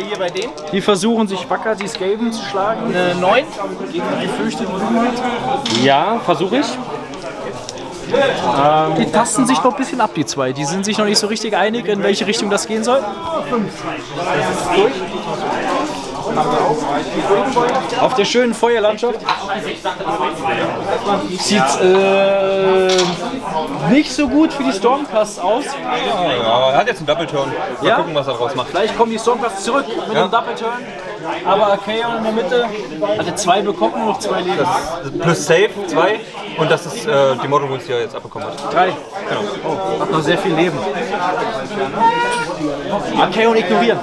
Die versuchen sich wacker die Skaven zu schlagen. Eine 9. Gegen die gefürchteten. Ja, versuche ich. Die tasten sich noch ein bisschen ab, die zwei. Die sind sich noch nicht so richtig einig, in welche Richtung das gehen soll. Auf der schönen Feuerlandschaft sieht äh, nicht so gut für die Stormcasts aus. Ja, er hat jetzt einen Double-Turn. Mal Ja? gucken, was er draus macht. Vielleicht kommen die Stormcasts zurück mit einem Double Turn. Aber Kaon in der Mitte hatte zwei bekommen, nur noch zwei Leben. Plus Save, zwei. Und das ist äh, die Model Wounds, die er jetzt abbekommen hat. Drei. Oh, hat noch sehr viel Leben. Archeon ignorieren.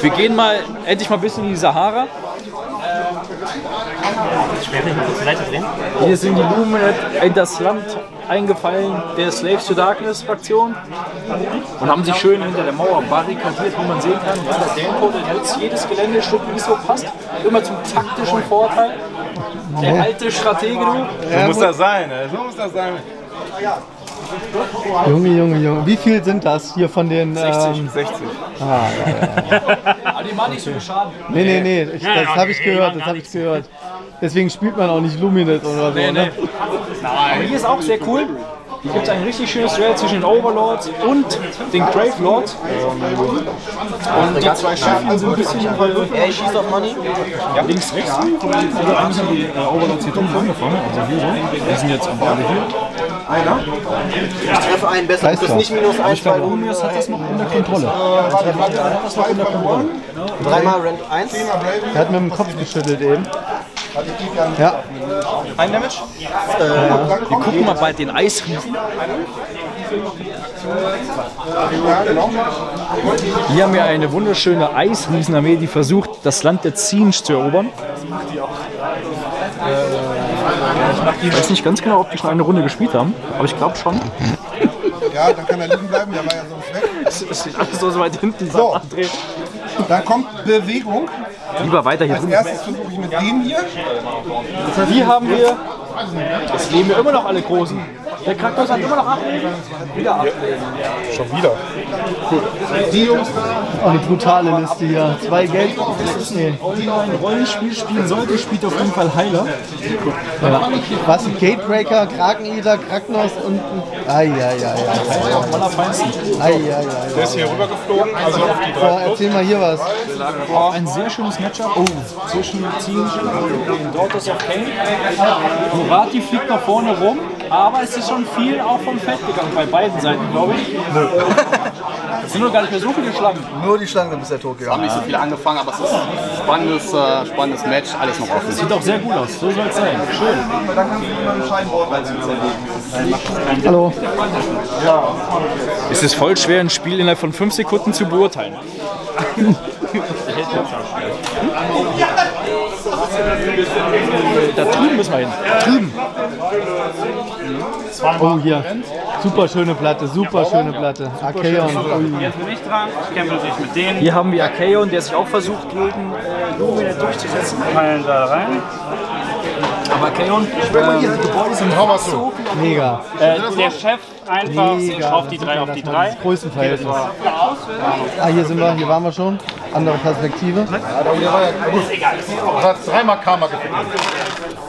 Wir gehen mal endlich mal ein bisschen in die Sahara. Hier sind die Luminet in das Land eingefallen der Slaves to Darkness Fraktion und haben sich schön hinter der Mauer barrikadiert, wie man sehen kann. Ja, der Danko, der nutzt jedes Geländestück, wie es so passt, immer zum taktischen Vorteil. Der alte Stratege, du. So muss das sein, so muss das sein. Junge, Junge, Junge. Wie viel sind das hier von den. 60. Ähm, 60. ah, ja, ja. Aber die machen nicht so viel Schaden. Nee, nee, nee. Ich, das habe ich gehört, das habe ich gehört. Deswegen spielt man auch nicht Luminate oder so. Nee, nee. Ne? Aber hier ist auch sehr cool. Hier gibt es ein richtig schönes Duell zwischen den Overlords und den Grave Lords. Und die zwei Schiffen sind ein bisschen Er schießt auf Money. ja, links, rechts. Also eigentlich sind die äh, Overlords hier dumm angefangen. Also hier so. Die sind jetzt aber alle hier. Ich treffe einen besser. Du bist doch. nicht minus 1, Ich glaube, Lumias hat das noch unter Kontrolle. Dreimal Rent 1. Er hat mit dem Kopf geschüttelt eben. Ja, Ein Damage? Wir gucken mal bald den Eisriesen. Hier haben wir eine wunderschöne Eisriesenarmee, die versucht, das Land der Zinj zu erobern. Ich weiß nicht ganz genau, ob die schon eine Runde gespielt haben, aber ich glaube schon. Ja, dann kann er liegen bleiben, der war ja sonst weg. Es steht alles so weit hinten. So. Dann kommt Bewegung. Lieber weiter hier Als drüben. erstes versuche ich mit dem hier. Hier haben wir, es leben ja immer noch alle Großen. Der Kaktus hat immer noch acht Leben. Wieder acht Leben. Schon wieder. die Jungs da. Auch eine brutale Liste hier. Zwei Geld. Nee. Die ein Rollenspiel spielen sollte, spielt auf jeden Fall Heiler. Ja. Was? Gatebreaker, Krakeneater, Kraknos und. Eieiei. Am allerfeinsten. Eieiei. Der ist hier rübergeflogen, also auf die So, erzähl mal hier was. Ein sehr schönes Matchup oh, zwischen Team und den Daughters of Cain. Murati fliegt nach vorne rum, aber es ist schon viel auch vom Feld gegangen bei beiden Seiten, glaube ich. Es sind nur gar nicht mehr so viele Schlangen. Nur die Schlangen sind bisher tot haben gegangen. nicht so viele angefangen, aber es ist ein spannendes, äh, spannendes Match, alles noch offen. Sieht auch sehr gut aus, so soll es sein. Schön. Hallo. Es ist voll schwer, ein Spiel innerhalb von 5 Sekunden zu beurteilen. da drüben müssen wir hin. Drüben. Oh, hier. Super schöne Platte, super schöne Platte. Archeon. Ui. Jetzt bin ich dran. Ich kämpfe natürlich mit denen. Hier haben wir Archeon, der sich auch versucht, gegen äh, Luminate durchzusetzen. Fallen da rein. Aber Kaon, ähm, die Gebäude sind Hau mal zu. Mega. Äh, der Chef einfach Mega. auf die 3 auf die 3. Größenverhältnis. Ah, hier sind wir, hier waren wir schon. Andere Perspektive. Hat dreimal Karma gefunden.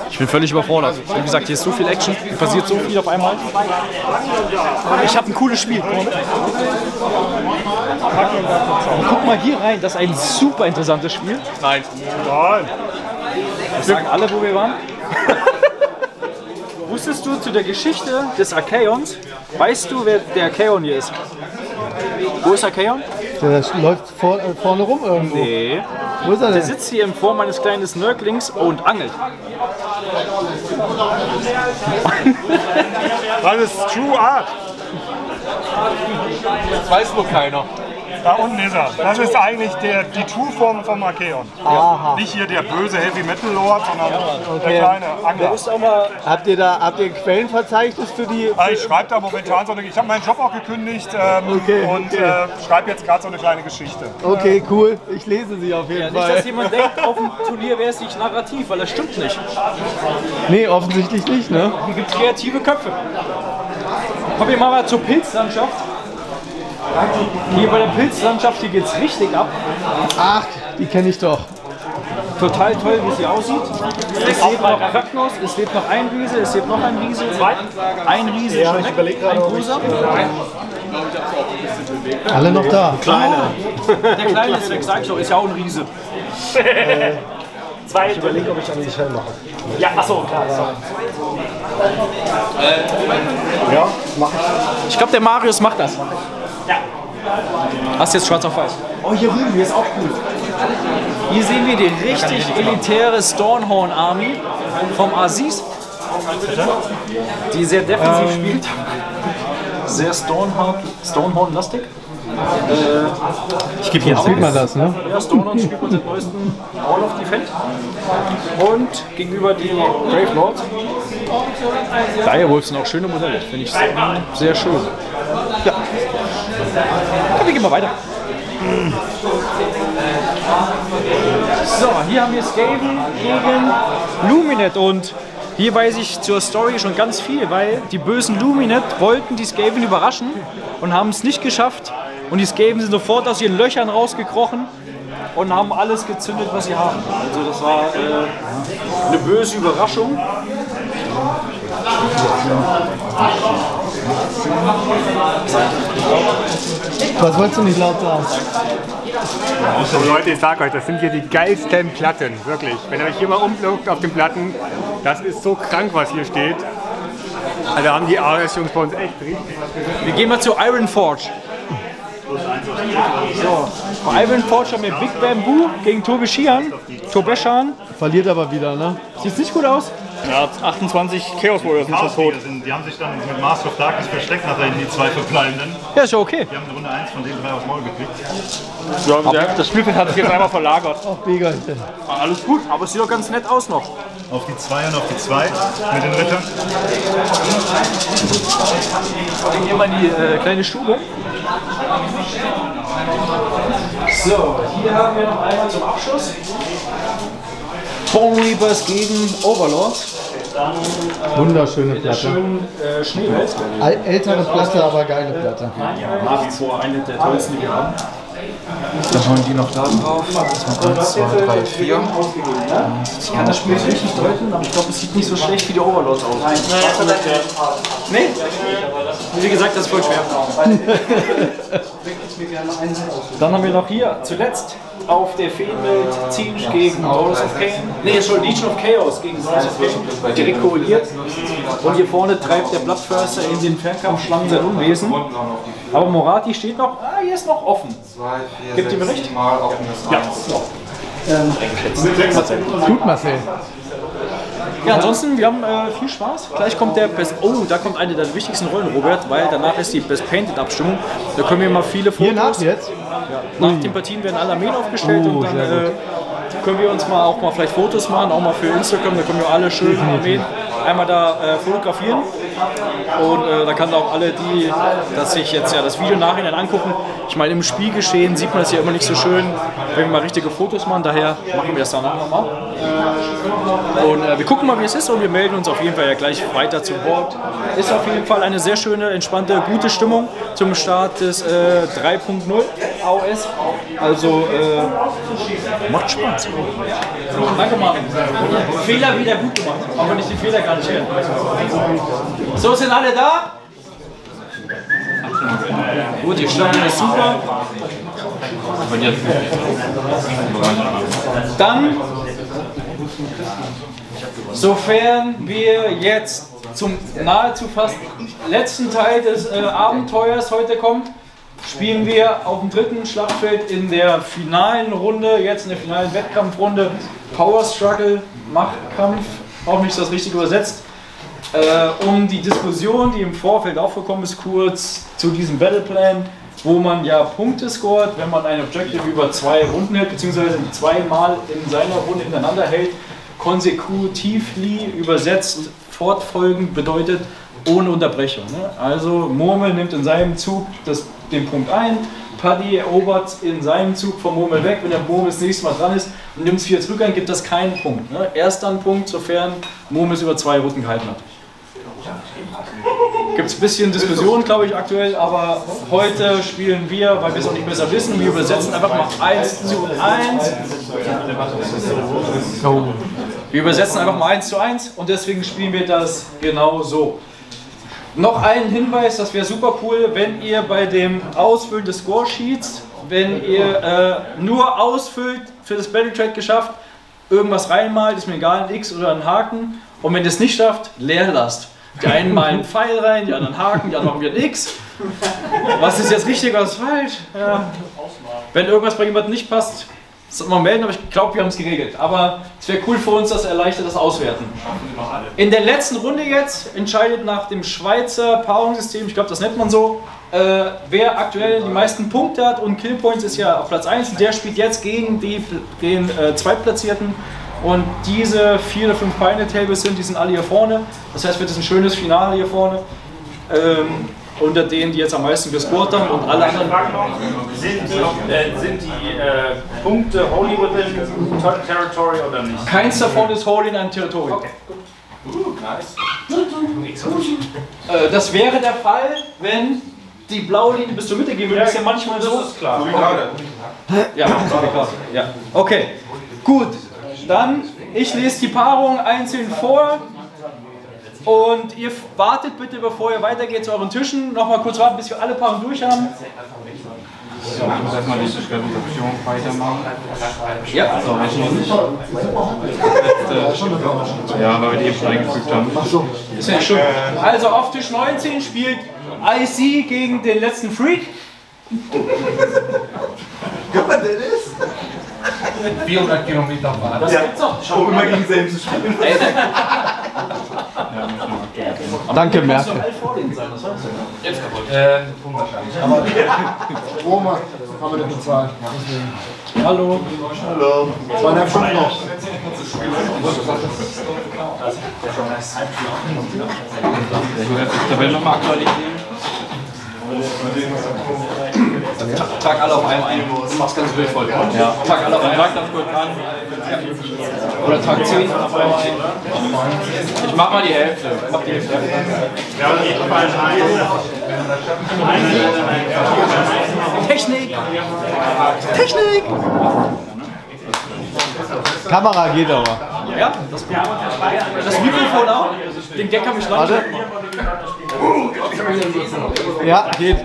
Ich bin völlig überfordert. Wie gesagt, hier ist so viel Action, hier passiert so viel auf einmal. Ich habe ein cooles Spiel. Und guck mal hier rein, das ist ein super interessantes Spiel. Nein. Das sagen alle, wo wir waren. Wusstest du zu der Geschichte des Archaons? Weißt du, wer der Archaon hier ist? Wo ist Archaon? Der läuft vor, äh, vorne rum irgendwo. Nee. Wo ist er Der denn? sitzt hier in Form eines kleinen Nörglings und angelt. Das ist True Art. Das weiß nur keiner. Da unten ist er. Das ist eigentlich der, die True-Form vom Archeon. Aha. Nicht hier der böse Heavy Metal Lord, sondern Okay. der kleine Angler. mal Habt ihr da habt ihr ein Quellenverzeichnis für die? Ah, Ich schreibe da momentan so eine, ich habe meinen Job auch gekündigt ähm, Okay, und okay. Äh, schreibe jetzt gerade so eine kleine Geschichte. Okay, cool. Ich lese sie auf jeden Nicht, dass Fall. jemand denkt, auf dem Turnier wäre es nicht narrativ, weil das stimmt nicht. Nee, offensichtlich nicht, ne? Hier gibt es kreative Köpfe. Kommen wir mal zur Pilzlandschaft. Hier bei der Pilzlandschaft, hier geht es richtig ab. Ach, die kenne ich doch. Total toll, wie sie aussieht. Es lebt noch Krankenhaus, es lebt noch ein Riese, es lebt noch ein Riese. Ein Riese Ja, ich weg, überleg gerade, ein großer. Alle noch da. Kleine. Der Kleine ist weg, sag ich doch, ist ja auch ein Riese. Zwei. Ich überlege, ob ich an Shell mache. Ja, achso, klar. Ja, mach ich. Ich glaube, der Marius macht das. Ja. Hast jetzt schwarz auf weiß. Oh, hier rüben, hier ist auch gut. Hier sehen wir die richtig elitäre Stornhorn Army vom Aziz, die sehr defensiv Ähm. spielt. Sehr Stornhorn-lastig. Äh, ich gebe hier spielt man das, ne? Ja, Stornhorn spielt man den neuesten All of Defend. Und gegenüber die Brave Lords. Direwolves sind auch schöne Modelle, finde ich sehr, sehr schön. Ja. Komm, wir gehen mal weiter. So, hier haben wir Skaven gegen Luminet und hier weiß ich zur Story schon ganz viel, weil die bösen Luminet wollten die Skaven überraschen und haben es nicht geschafft und die Skaven sind sofort aus ihren Löchern rausgekrochen und haben alles gezündet, was sie haben. Also das war äh, eine böse Überraschung. Was wolltest du nicht laut sagen? So Leute, ich sag euch, das sind hier die geilsten Platten, wirklich. Wenn ihr euch hier mal umguckt auf den Platten, das ist so krank, was hier steht. Also haben die Ares-Jungs bei uns echt richtig Wir gehen mal zu Iron Forge. So, bei Iron Forge haben wir Big Bamboo gegen Tobi Shian. Tobeshan. Verliert aber wieder, ne? Sieht nicht gut aus. Ja, 28 Chaos Warriors sind schon tot. Sind, die haben sich dann mit Master of Darkness versteckt, nachher die zwei verbleibenden. Ja, ist ja okay. Die haben in Runde 1 von den drei aufs Maul gekriegt. Ja, der, das Spielfeld hat sich jetzt einmal verlagert. Ach, Begerchen. Alles gut, aber es sieht doch ganz nett aus noch. Auf die 2 und auf die 2 mit den Rittern. Dann gehen wir in die äh, kleine Stube. So, hier haben wir noch einmal zum Abschluss. Bone Reapers gegen Overlords. Wunderschöne Der Platte. schönen äh, Ältere Platte, aber geile Platte. Nach wie vor eine der tollsten, die wir haben. Dann haben die noch da drauf. Das mal 1, 2, 3, 4. Ich kann das Spiel jetzt nicht deuten, aber ich glaube, es sieht nicht so schlecht wie die Overlords aus. Nein, nee. Wie gesagt, das ist voll schwer. Dann haben wir noch hier zuletzt auf der Feenwelt Siege gegen Horus of Cain. Nee, schon Legion of Chaos gegen Horus of Cain. Direkt koaliert. Und hier vorne treibt der Bloodthirster in den Fernkampfschlangen sein Unwesen. Aber Morati steht noch, ah, hier ist noch offen. Gibt ihr mir recht? Mal offenes Ja. Eins. Gut, Marcel. Ja, ansonsten, wir haben äh, viel Spaß. Gleich kommt der Best. Oh, da kommt eine der wichtigsten Rollen, Robert, weil danach ist die Best Painted Abstimmung. Da können wir mal viele Fotos. Hier nach jetzt? Ja, nach den Partien werden alle Armeen aufgestellt Oh, und dann äh, können wir uns mal auch mal vielleicht Fotos machen, auch mal für Instagram. Da können wir alle schön Armeen einmal da äh, fotografieren. Und äh, da kann auch alle, die das sich jetzt ja das Video nachhinein angucken. Ich meine, im Spielgeschehen sieht man es ja immer nicht so schön, wenn wir mal richtige Fotos machen. Daher machen wir das danach nochmal. Und äh, wir gucken mal, wie es ist und wir melden uns auf jeden Fall ja gleich weiter zu Wort. Ist auf jeden Fall eine sehr schöne, entspannte, gute Stimmung zum Start des äh, 3.0 AOS. Also äh, macht Spaß. Danke Marvin. Fehler wieder gut gemacht, auch wenn ich den Fehler gar nicht. So sind alle da? Gut, die Stimmung ist super. Dann, sofern wir jetzt zum nahezu fast letzten Teil des äh, Abenteuers heute kommen, spielen wir auf dem dritten Schlachtfeld in der finalen Runde, jetzt in der finalen Wettkampfrunde, Power Struggle, Machtkampf, auch nicht das richtig übersetzt, äh, um die Diskussion, die im Vorfeld aufgekommen ist, kurz zu diesem Battleplan, wo man ja Punkte scoret, wenn man ein Objective über zwei Runden hält, beziehungsweise zweimal in seiner Runde hintereinander hält, consecutively übersetzt, fortfolgend bedeutet ohne Unterbrechung. Ne? Also Murmel nimmt in seinem Zug das, den Punkt ein, Paddy erobert in seinem Zug vom Murmel weg, wenn der Murmel das nächste Mal dran ist und nimmt es wieder zurück ein, gibt das keinen Punkt. Ne? Erst dann Punkt, sofern Murmel es über zwei Runden gehalten hat. Gibt es ein bisschen Diskussion, glaube ich, aktuell, aber heute spielen wir, weil wir es auch nicht besser wissen, wir übersetzen einfach mal 1 zu 1. Wir übersetzen einfach mal 1 zu 1 und deswegen spielen wir das genau so. Noch einen Hinweis, das wäre super cool, wenn ihr bei dem Ausfüllen des Score-Sheets, wenn ihr äh, nur ausfüllt, für das Battletrack geschafft, irgendwas reinmalt, ist mir egal, ein X oder ein Haken. Und wenn ihr es nicht schafft, leer lasst. Die einen malen einen Pfeil rein, die anderen Haken, die anderen machen wieder ein X. Was ist jetzt richtig, was ist falsch? Ja. Wenn irgendwas bei jemandem nicht passt, soll man melden, aber ich glaube, wir haben es geregelt. Aber es wäre cool für uns, das erleichtert das Auswerten. In der letzten Runde jetzt entscheidet nach dem Schweizer Paarungssystem, ich glaube, das nennt man so, äh, wer aktuell die meisten Punkte hat und Killpoints ist ja auf Platz 1. Der spielt jetzt gegen die, den äh, Zweitplatzierten. Und diese vier oder fünf Final Tables sind, die sind alle hier vorne. Das heißt, wird es ein schönes Finale hier vorne. Ähm, unter denen, die jetzt am meisten gescored haben und alle anderen. Sind die, äh, sind die äh, Punkte Holy within Ter- Territory oder nicht? Keins davon ist Holy in einem Territorium. Okay, gut. Uh, nice. Äh, das wäre der Fall, wenn die blaue Linie bis zur Mitte gehen würde. Das ist ja manchmal so. Das ist klar. So wie gerade. Ja, so wie gerade. Ja. Okay, gut. Dann, ich lese die Paarung einzeln vor. Und ihr wartet bitte, bevor ihr weitergeht zu euren Tischen. Nochmal kurz warten, bis wir alle Paarungen durch haben. So, ich muss erstmal die Diskussion weitermachen. Ja. So, ich ja, weil wir die eben schon eingefügt haben. Ist ja schlimm. Also auf Tisch 19 spielt IC gegen den letzten Freak. Ja, das ist. 400 Kilometer fahren. Das gibt's doch. Um immer gegen selben zu spielen. Danke, Merkel. Jetzt kaputt. Äh, unwahrscheinlich. Aber Roma haben wir nicht bezahlt. Hallo. Hallo. Zweieinhalb Stunden noch. Ich jetzt die Tabelle nochmal aktualisieren. Trag alle auf einmal ein. Du machst ganz wild voll. Ja. Trag alle auf einmal. Trag das kurz an. Oder Tag 10 auf einmal ein. Ich mach mal die Hälfte. Mach die Hälfte. Technik! Technik! Kamera geht aber. Ja, das, das Mikrofon auch. Den Gag habe ich noch Warte. Ja, geht.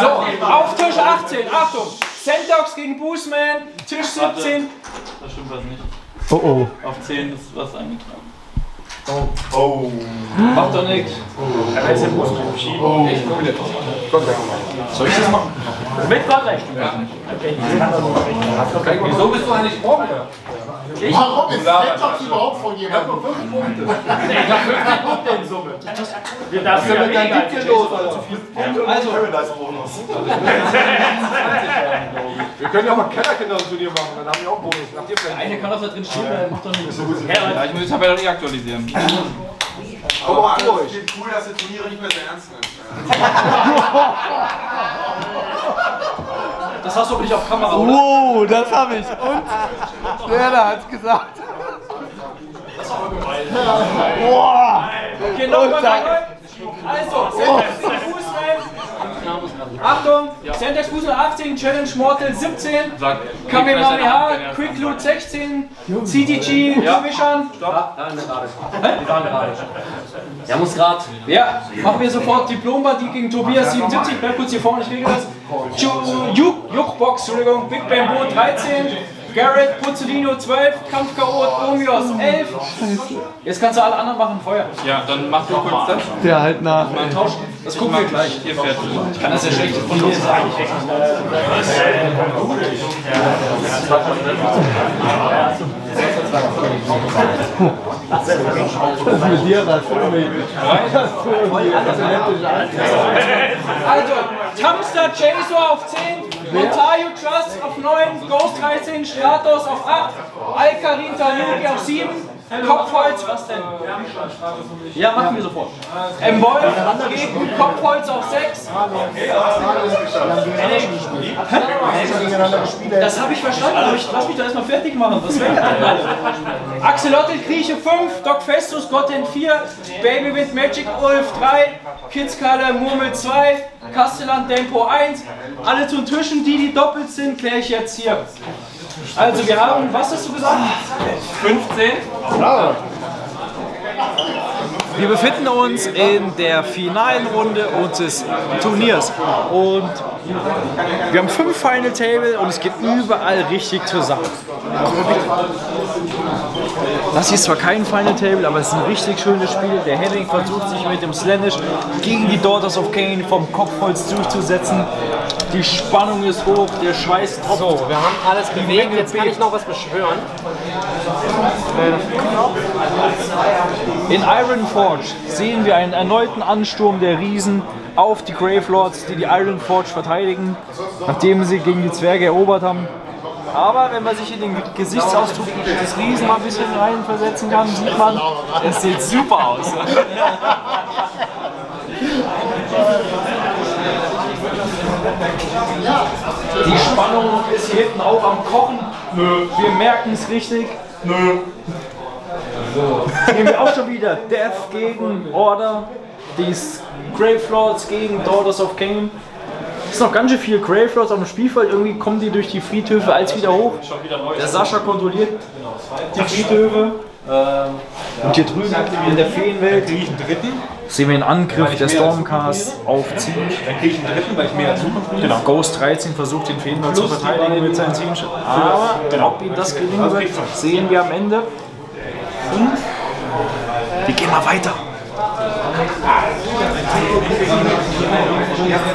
So, so, auf Tisch 18, Achtung! Sendox gegen Boostman, Tisch 17. Das stimmt was nicht. Oh oh. Auf 10 ist was eingetragen. Oh. Oh. Macht doch nichts. Oh. Soll ich das machen? Mit Gotrecht. Wieso bist du eigentlich Vorbild? Ich? Warum ist Sendox überhaupt von jemandem? Ich habe nur 5 Punkte. Ich habe 50 Punkte in Summe. Wir darf ja weniger als los, also zu viel Also, Paradise Bonus. Wir können ja mal Kellerkinder ein Turnier machen, dann haben wir auch Bonus. Habt ihr vielleicht Eine kann doch da drin stehen, der macht doch nichts. Ja, ich muss das Tabelle noch nicht aktualisieren. Aber auch. Ich finde cool, dass ihr Turniere nicht mehr so ernst nimmt. Das hast du aber nicht auf Kamera, oder? Wow, das habe ich. Und der da hat's gesagt. Boah. Okay, noch Und mal da- rein. Also, Sendex Fuß rein. Achtung, Sendex Fuß 18, Challenge Mortal 17, Kamehameha, Quick Loot 16, CDG, Ja. Mischan. Stopp. Da eine. Die waren gerade. Der muss gerade. Ja, machen wir sofort Diplompartie gegen Tobias 77, bleib kurz hier vorne, ich regel das. Ju- Juk, Jukbox, Entschuldigung, Big Bamboo 13, Garrett Puzzolino 12, Kampf-K.O. Omios 11. Jetzt kannst du alle anderen machen, Feuer. Ja, dann mach du kurz das. Der halt nach. Mal tauschen. Das gucken wir gleich. Hier fertig. Ich kann das ja schlecht von mir sagen. Was mit dir, epileptisch Also, Tamster Chaser auf 10, Montayo Trust auf 9, Ghost 13, Stratos auf 8, Alkarin Tanuki auf 7, Kopfholz, was denn? Ja, machen wir sofort. M-Wolf gegen Kopfholz auf 6. Das habe ich verstanden, aber ich lass mich doch erstmal fertig machen. Was meckert denn alle? Axolotl Grieche 5, Doc Festus Gotten 4, Babywind Magic Ulf 3, Kitzkalle Murmel 2, Castellan Tempo 1. Alle zum Tischen, die die doppelt sind, kläre ich jetzt hier. Also wir haben, was hast du gesagt? 15. Wir befinden uns in der finalen Runde unseres Turniers und wir haben fünf Final Table und es geht überall richtig zur Sache. Das hier ist zwar kein Final Table, aber es ist ein richtig schönes Spiel. Der Henning versucht sich mit dem Slanish gegen die Daughters of Cain vom Kopfholz durchzusetzen. Die Spannung ist hoch, der Schweiß tropft. So, wir haben alles bewegt, jetzt kann ich noch was beschwören. In Iron Forge sehen wir einen erneuten Ansturm der Riesen auf die Gravelords, die die Iron Forge verteidigen, nachdem sie gegen die Zwerge erobert haben. Aber wenn man sich in den Gesichtsausdruck des Riesen mal ein bisschen reinversetzen kann, sieht man, es sieht super aus. Die Spannung ist hier hinten auch am Kochen. Nö. Wir merken es richtig. Nö. Sehen wir auch schon wieder Death gegen Order, die Gravelords gegen Daughters of Cain. Es ist noch ganz schön viel Gravelords auf dem Spielfeld. Irgendwie kommen die durch die Friedhöfe als wieder hoch. Der Sascha kontrolliert die Friedhöfe. Und hier drüben in der Feenwelt sehen wir einen Angriff der Stormcast auf Ziel. Dann kriege ich einen dritten, weil ich mehr Zukunft Genau. Ghost 13 versucht den Feenwelt zu verteidigen mit seinen 10 Aber ob ihm das gelingen wird, sehen wir am Ende. Und wir gehen mal weiter.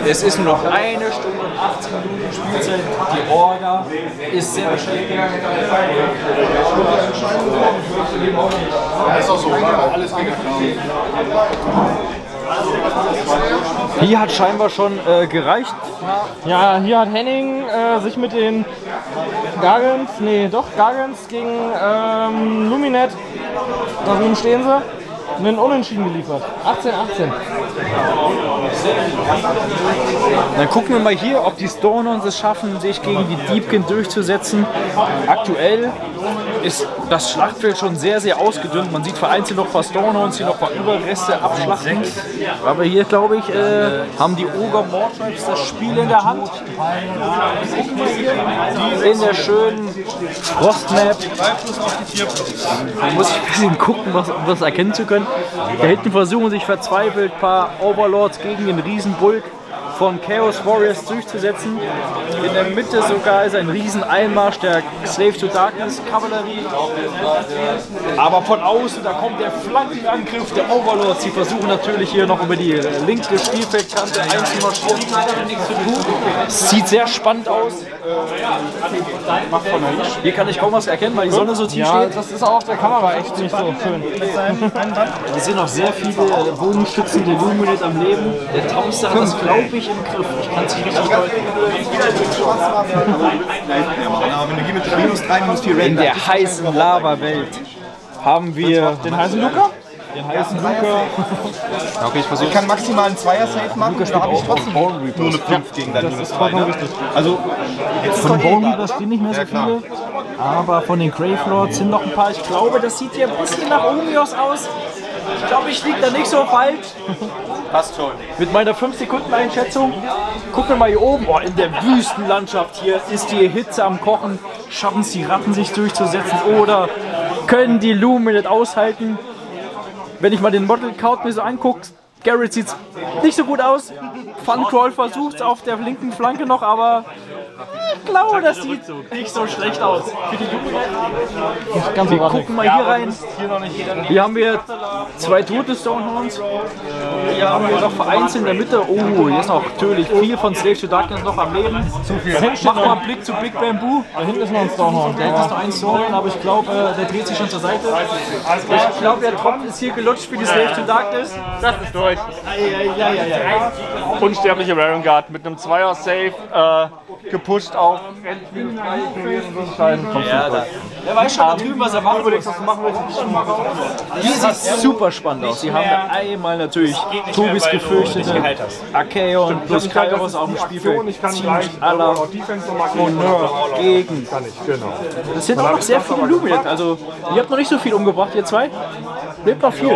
Es ist nur noch eine Stunde und 18 Minuten Spielzeit. Die Orga ist sehr beschäftigt. Ja, ist auch so. Alles Hier hat scheinbar schon äh, gereicht. Ja, hier hat Henning äh, sich mit den Gargants, nee, doch, Gargants gegen ähm, Luminet, da drüben stehen sie, einen Unentschieden geliefert. 18, 18. Dann gucken wir mal hier, ob die Stornons es schaffen, sich gegen die Deepkin durchzusetzen. Aktuell ist das Schlachtfeld schon sehr, sehr ausgedünnt. Man sieht vereinzelt noch ein paar Stornons, die noch ein paar Überreste abschlachten. Aber hier, glaube ich, äh, haben die Ogre Mordtribes das Spiel in der Hand. In der schönen Frostmap. Da muss ich ein bisschen gucken, was, um das erkennen zu können. Da hinten versuchen sich verzweifelt ein paar Overlords gegen den Riesenbulk von Chaos Warriors durchzusetzen. In der Mitte sogar ist ein Rieseneinmarsch der Slave to Darkness Kavallerie. Aber von außen, da kommt der Flankenangriff der Overlords. Sie versuchen natürlich hier noch über die linke Spielfeldkante einzumarschieren. Es sieht sehr spannend aus. Hier kann ich kaum was erkennen, weil die Sonne so tief Ja, steht. das ist auch auf der Kamera echt nicht so schön. Es sind noch sehr viele Bogenschützen der Luminet am Leben. Der Tauster hat das, glaube ich, nicht im Griff. Ich kann es nicht richtig deuten. Aber wenn du hier mit minus 3, minus 4 In der heißen Lava-Welt haben wir Den heißen Luca? den heißen Luca. Okay, ich versuche. Ich kann maximal einen Zweier-Safe machen, da habe ich trotzdem nur eine 5 gegen dein minus 2. Ne? Also, jetzt Von Bone. Reapers stehen nicht mehr so viele. Aber von den Grave Lords sind noch ein paar. Ich glaube, das sieht hier ein bisschen nach Omios aus. Ich glaube, ich liege da nicht so falsch. Passt schon. Mit meiner 5-Sekunden-Einschätzung. Gucken wir mal hier oben. Oh, in der Wüstenlandschaft hier ist die Hitze am Kochen. Schaffen es die Ratten sich durchzusetzen oder können die Lumen nicht aushalten? Wenn ich mal den Model Count mir so angucke, Garrett sieht nicht so gut aus. Funcrawl versucht auf der linken Flanke noch, aber ich glaube, das sieht nicht so schlecht aus. Für die Ganz wir gucken mal hier rein. Hier haben wir zwei tote Stonehorns. Hier haben wir noch vereinzelt in der Mitte. Oh, hier ist noch natürlich viel von Slave to Darkness noch am Leben. Zu viel. Mach mal einen Blick zu Big Bamboo. Da hinten ist noch ein Stonehorn. Da hinten ist noch ein Stonehorn, aber ich glaube, äh, der dreht sich schon zur Seite. Ich glaube, der Tropf ist hier gelutscht für die Slave to Darkness. Das ist durch. Unsterbliche Baron Guard mit einem Zweier-Safe äh, gepusht auf Ja, da. Der weiß schon da drüben, was er machen will. Hier sieht es super spannend aus. Sie haben einmal natürlich Tobis gefürchtete Archaeon plus Kairos auf dem Spielfeld. Ich kann gleich aller auch Defense nochmal Honor gegen. Kann ich, genau. Das sind auch noch sehr viele Luminat. Also, ihr habt noch nicht so viel umgebracht, ihr zwei. Lebt noch viel.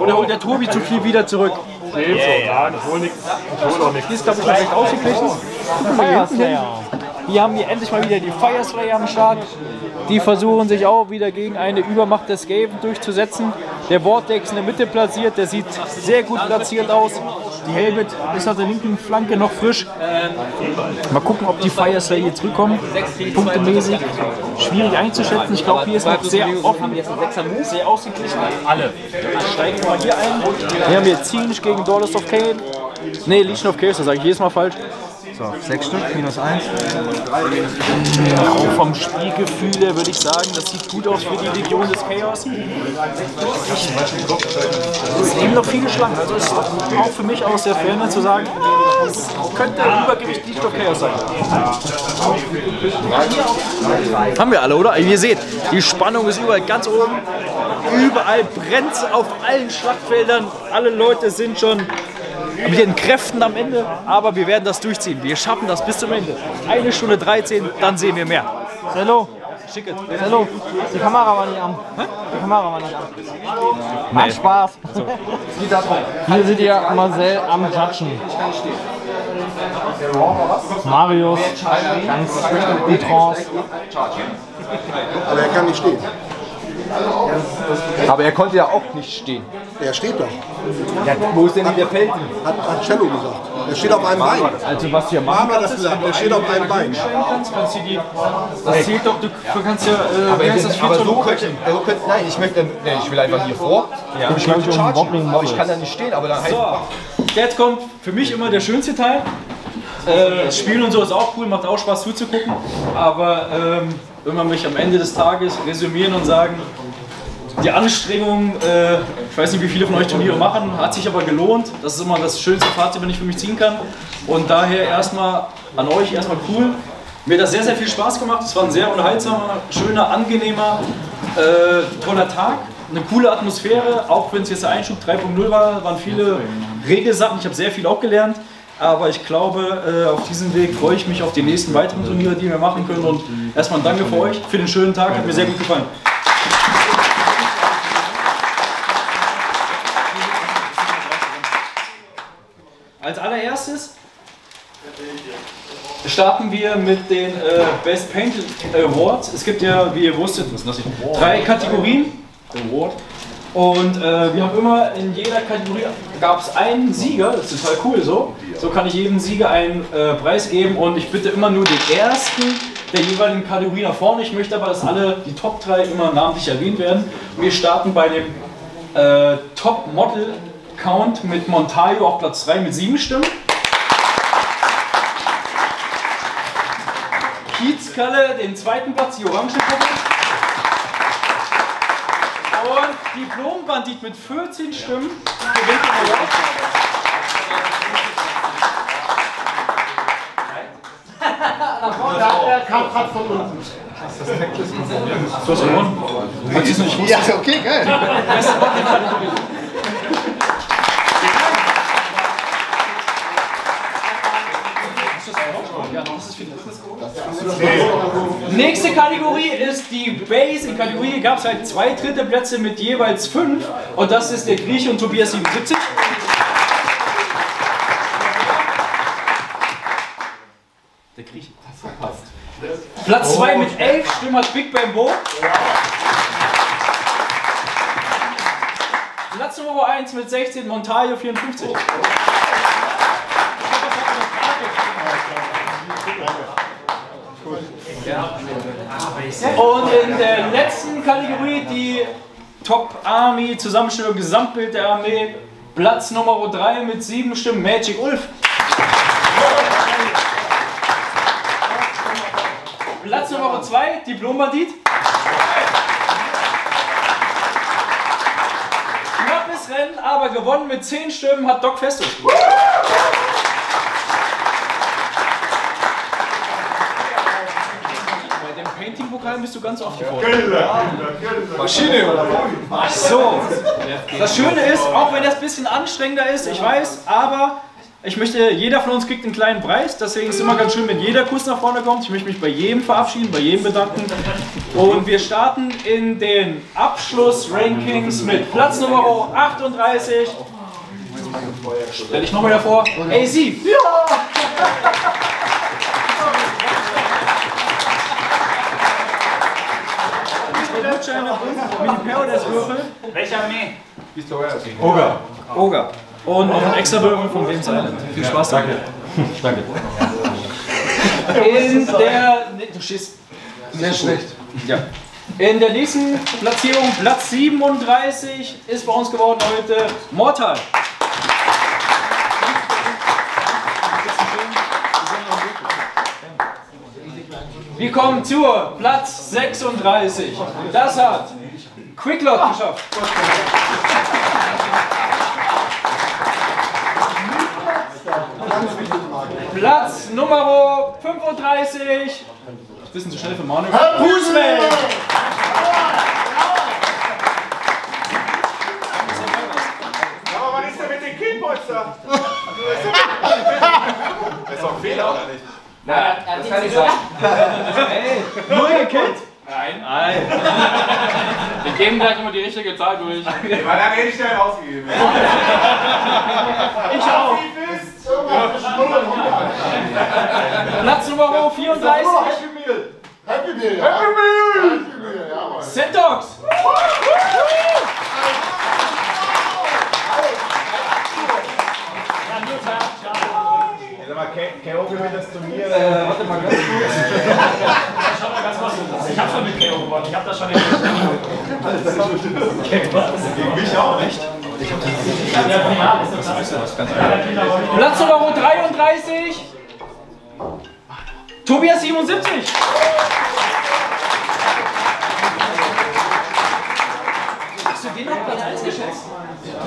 Oder holt der Tobi zu viel wieder zurück? Geht so, nein, ich hol nichts. Ich hol auch nichts. Hier ist, glaube ich, recht ausgeglichen. Gucken wir hier hinten hin. Hier haben wir endlich mal wieder die Fire Slayer am Start. Die versuchen sich auch wieder gegen eine Übermacht des Skaven durchzusetzen. Der Vortex in der Mitte platziert, der sieht sehr gut platziert aus. Die Helmet ist auf der linken Flanke noch frisch. Mal gucken, ob die Fire Slayer hier zurückkommen. Punktemäßig schwierig einzuschätzen. Ich glaube, hier ist noch sehr offen, sehr ausgeglichen. Alle. Steigen wir mal hier ein. Hier haben wir Zinch gegen Dollars of Kane. Ne, Legion of Chaos, das sage ich jedes Mal falsch. So, 6 Stück, minus 1. Auch vom Spielgefühl her würde ich sagen, das sieht gut aus für die Legion des Chaos. Es leben noch viele Schlangen, also ist auch für mich aus der Ferne zu sagen, es könnte ein Übergewicht Legion of Chaos sein. Haben wir alle, oder? Ihr seht, die Spannung ist überall ganz oben. Überall brennt auf allen Schlachtfeldern. Alle Leute sind schon mit den Kräften am Ende, aber wir werden das durchziehen. Wir schaffen das bis zum Ende. Eine Stunde 13, dann sehen wir mehr. Cello. Schicket. Cello. Die Kamera war nicht an. Die Kamera war nicht an. Macht Nee. Spaß. Hier seht ihr Marcel am Judgen. Marius, ganz in Trance. Aber er kann nicht stehen. Aber er konnte ja auch nicht stehen. Er steht doch. Ja, wo ist denn der Felsen? Hat, hat Cello gesagt. Er steht auf einem Bein. Also was hier machen Mama hat das ist, gesagt. Er steht auf einem Bein. Kannst, kannst du die, das zählt doch, du kannst ja, äh, Aber, er will, das, aber so könnte, so könnte, nein, ich möchte, nee, ich will einfach hier vor. Ja. Und ich Ich möchte um Aber ich kann da nicht stehen, aber dann heißt So, jetzt kommt für mich immer der schönste Teil. Äh, das Spielen und so ist auch cool, macht auch Spaß zuzugucken. Aber ähm, wenn man mich am Ende des Tages resümieren und sagen, die Anstrengung, äh, ich weiß nicht, wie viele von euch Turniere machen, hat sich aber gelohnt. Das ist immer das schönste Fazit, wenn ich für mich ziehen kann. Und daher erstmal an euch, erstmal cool. Mir hat das sehr, sehr viel Spaß gemacht. Es war ein sehr unterhaltsamer, schöner, angenehmer, äh, toller Tag. Eine coole Atmosphäre, auch wenn es jetzt der Einschub 3.0 war, waren viele Regelsachen. Ich habe sehr viel auch gelernt. Aber ich glaube, äh, auf diesem Weg freue ich mich auf die nächsten weiteren Turniere, die wir machen können. Und erstmal ein Danke für euch, für den schönen Tag, hat mir sehr gut gefallen. Als allererstes starten wir mit den äh, Best Painted Awards. Es gibt ja, wie ihr wusstet, drei Kategorien. Award. Und äh, wir haben immer in jeder Kategorie gab es einen Sieger, das ist total cool so. So kann ich jedem Sieger einen äh, Preis geben und ich bitte immer nur den ersten der jeweiligen Kategorie nach vorne. Ich möchte aber, dass alle die Top 3 immer namentlich erwähnt werden. Wir starten bei dem äh, Top Model Count mit Montayo auf Platz 3 mit 7 Stimmen. Kiezkalle den zweiten Platz, die orange Puppe. Diplombandit mit 14 Stimmen ja. gewinnt die Herausforderung. Da kam gerade von unten. Das ist das Textless-Konform. Du hast gewonnen. Ja, okay, geil. Nächste Kategorie ist die Base. In Kategorie gab es halt zwei dritte Plätze mit jeweils fünf. Und das ist der Grieche und Tobias 77. Der Grieche, das passt. Platz 2 mit 11 Stimmen hat Big Bambo. Platz Nummer 1 mit 16 Montaio 54. Und in der letzten Kategorie die Top Army Zusammenstellung Gesamtbild der Armee Platz Nummer 3 mit 7 Stimmen Magic Ulf. Platz Nummer 2 Diplombandit. Knappes Rennen, aber gewonnen mit 10 Stimmen hat Doc Festus. Bei dem Painting-Pokal bist du ganz oft gefordert. Maschine, So, das Schöne ist, auch wenn das ein bisschen anstrengender ist, ich weiß, aber ich möchte, jeder von uns kriegt einen kleinen Preis, deswegen ist es immer ganz schön, wenn jeder Kuss nach vorne kommt. Ich möchte mich bei jedem verabschieden, bei jedem bedanken. Und wir starten in den Abschluss-Rankings mit Platz Nummer 38. Stell dich nochmal davor. AC. Gutscheine und Militärwürfel. Welche Armee? Oga. Oga. Und noch ein extra Würfel von Games Island. Viel Spaß Danke. Danke. In der. Nee, du stehst. Sehr schlecht. Ja. In der nächsten Platzierung, Platz 37, ist bei uns geworden heute Mortal. Wir kommen zur Platz 36. Das hat Quicklot geschafft. Platz Nummer 35. Bisschen zu schnell für Manuel. Fußball! Aber was ist denn mit den Keyboards da? Das ist doch ein Fehler, oder nicht? Nein, das kann nicht sein. Hey, nur gekillt? Nein. Nein. Wir geben gleich immer die richtige Zahl durch. Weil dann hätte ich schnell ausgegeben. Ich auch. Platz Nummer 34. Happy Meal. Happy Meal. ja. Happy Meal! Happy Meal, ja, Mann. Sentox. Sag mal, K.O. gewinnt das Turnier. Äh, warte mal ganz kurz. Schau mal ganz kurz. Ich hab schon mit KO gewonnen. Ich hab das schon in Gegen mich auch, nicht? Platz Nummer 33. Tobias 77. Hast du den noch Platz 1 geschätzt?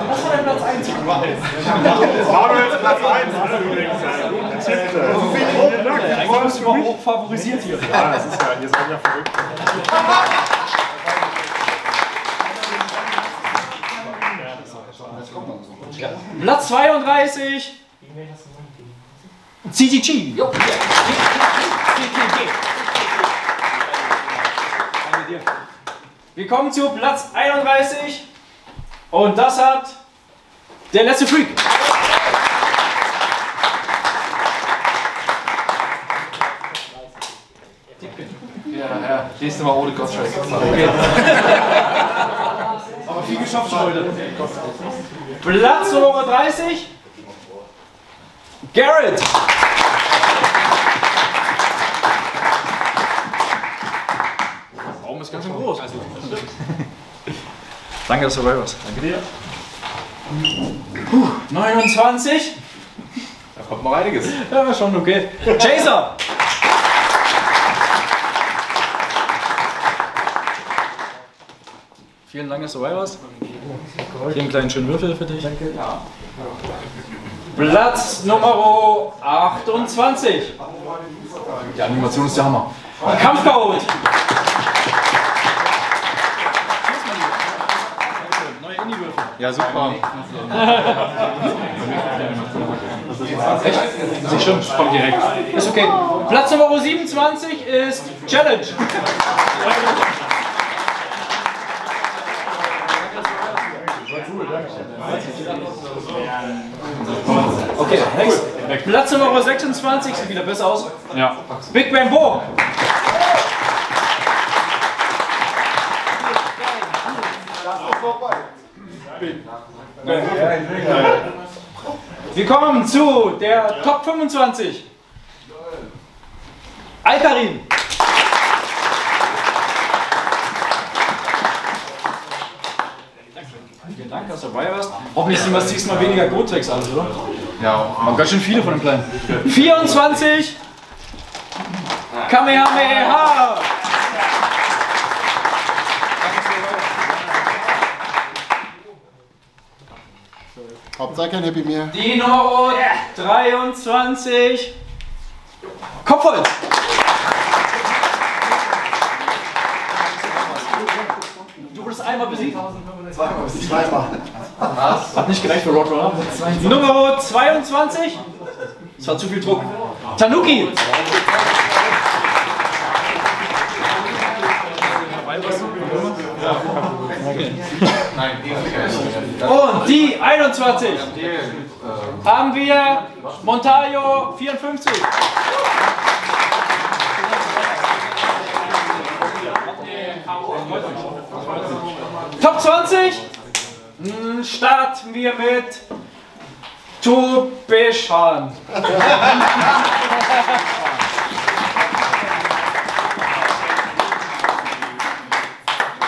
Was war dein Platz 1? Manuel ist Platz 1 übrigens. Eigentlich bist du immer hoch favorisiert hier. Ja, das ist ja, ihr seid ja verrückt. Platz 32. CTG. Jo. Wir kommen zu Platz 31. Und das hat der letzte Freak. Ja, ja. Nächstes Mal ohne Gottschalk. Aber viel geschafft schon heute. Platz Nummer 30. Garrett. Der Raum ist ganz schön groß. Danke, dass du dabei warst. Danke dir. Puh, 29. Da kommt noch einiges. Ja, schon okay. Chaser. Vielen Dank, dass du dabei warst. Hier einen kleinen schönen Würfel für dich. Danke. Ja. Platz Nummer 28. Die Animation ist der Hammer. Kampfcode! Neue Indie-Würfel. Ja, super. Echt? Nicht schlimm, kommt direkt. Ist okay. Platz Nummer 27 ist Challenge. Okay, next. Platz Nummer 26 sieht wieder besser aus. Ja. Big Bang Boom. Wir kommen zu der Top 25. Alkarin. Vielen Dank, dass du dabei warst. Hoffentlich sind wir das diesmal weniger Gotex alles, oder? Ja. Man ganz schön viele von den Kleinen. 24. Kamehameha. Hauptsache kein Happy Meal. Die Nummer 23. Kopfholz. Du wurdest einmal besiegt. Zweimal besiegt. Zweimal. Hat nicht gereicht für Roadrunner. Nummer 22. Das war zu viel Druck. Tanuki. Und die 21 haben wir Montayo 54. Top 20 Hm, starten wir mit Tubeshan.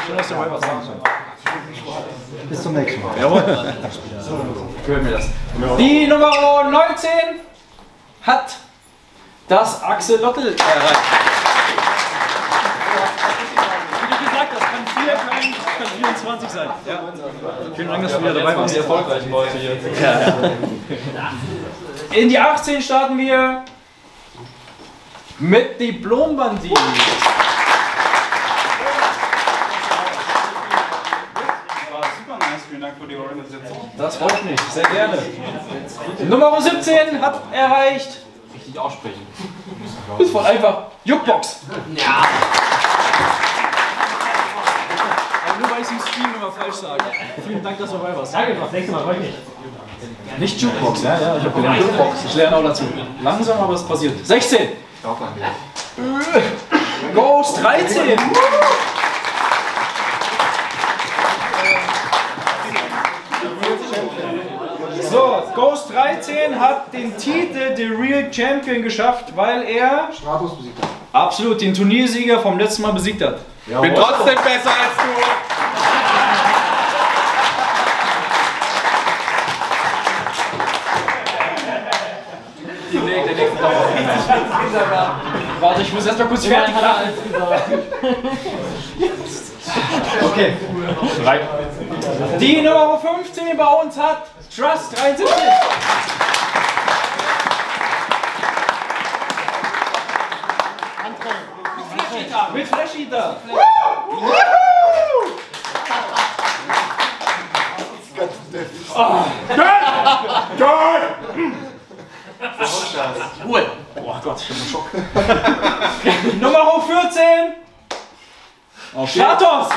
Schön, dass du mal was sagst. Bis zum nächsten Mal. Jawohl. Gehört mir das. Die Nummer 19 hat das Axolotl erreicht. Wie du gesagt hast, kann 4, kann, kann 24 sein. Ja. Vielen Dank, dass du wieder dabei warst. Die erfolgreichen Leute hier. Ja, ja. In die 18 starten wir mit Diplombandit. War super nice, vielen Dank für die Organisation. Das freut mich, sehr gerne. Nummer 17 hat erreicht. Richtig aussprechen. Ist voll einfach. Juckbox. Ja. Weil ich im Stream immer falsch sage. Vielen Dank, dass du dabei warst. Danke, das nächste Mal heute nicht. Nicht Jukebox, ja, ja, ich habe gelernt Jukebox. Ich lerne auch dazu. Langsam, aber es passiert. 16. Ghost 13. So, Ghost 13 hat den Titel The Real Champion geschafft, weil er Stratos besiegt hat. absolut den Turniersieger vom letzten Mal besiegt hat. Bin trotzdem besser als du. Die nächste, der nächste dauert. Warte, ich muss erst mal kurz fertig machen. Okay. Drei. Die Nummer 15 bei uns hat Trust 73. Mit Flash Eater. Ah. Ruhe. Oh Gott, ich bin im Schock. Nummer 14. Stratos.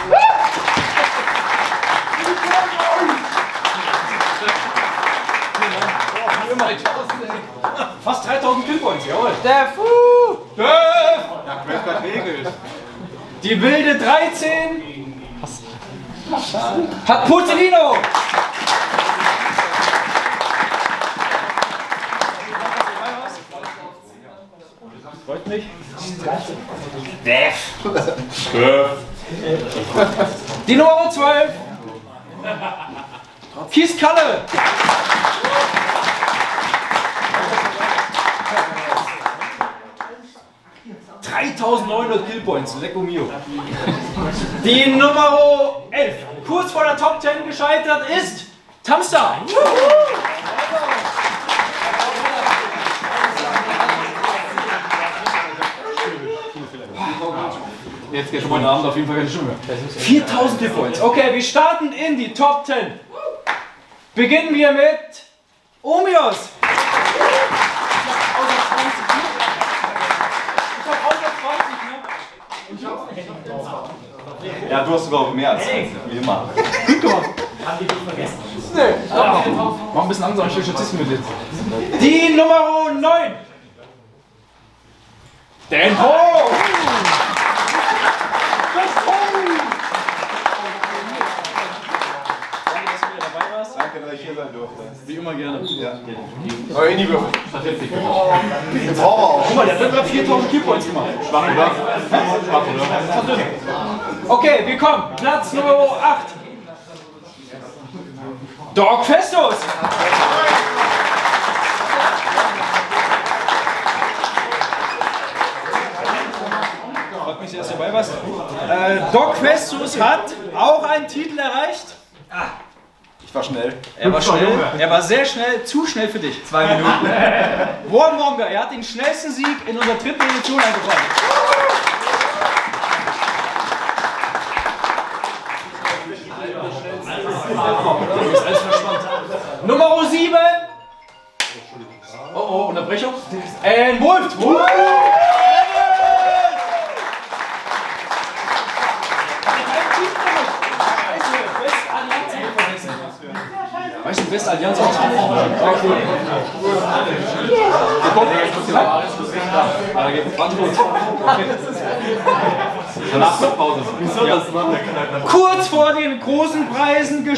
Fast 3000 Killpoints, jawohl. Der Fu! Quest hat regelt. Die wilde 13 hat Puzzolino. Freut mich. Die Nummer 12. Kies Kalle. ...3900 Killpoints, lecco mio. Die Nummer 11, kurz vor der Top 10 gescheitert, ist... Tamstar. jetzt geht schon heute Abend auf jeden Fall keine Stimme mehr. 4000 Hit-Points. Okay, wir starten in die Top 10. Beginnen wir mit Omios. Ja, du hast sogar auch mehr als 20, wie immer. Gut gemacht. Haben die gut vergessen? Nee. Mach ein bisschen Angst, ich will Statisten mit jetzt. Die Nummer 9. Dan Ho. Danke, dass ich hier sein durfte. Wie immer gerne. Ja. Aber in die Würfel. Statistik. Jetzt Guck mal, der hat sogar 4000 Keypoints gemacht. Schwach, oder? Schwach, oder? Okay, wir kommen. Platz Nummer 8. Dog Festus. Freut mich, dass du dabei warst. Äh, Doc Festus hat auch einen Titel erreicht. Ich war schnell. Er war schnell. Er war sehr schnell, zu schnell für dich. Zwei Minuten. Warmonger, er hat den schnellsten Sieg in unserer dritten Edition eingefahren.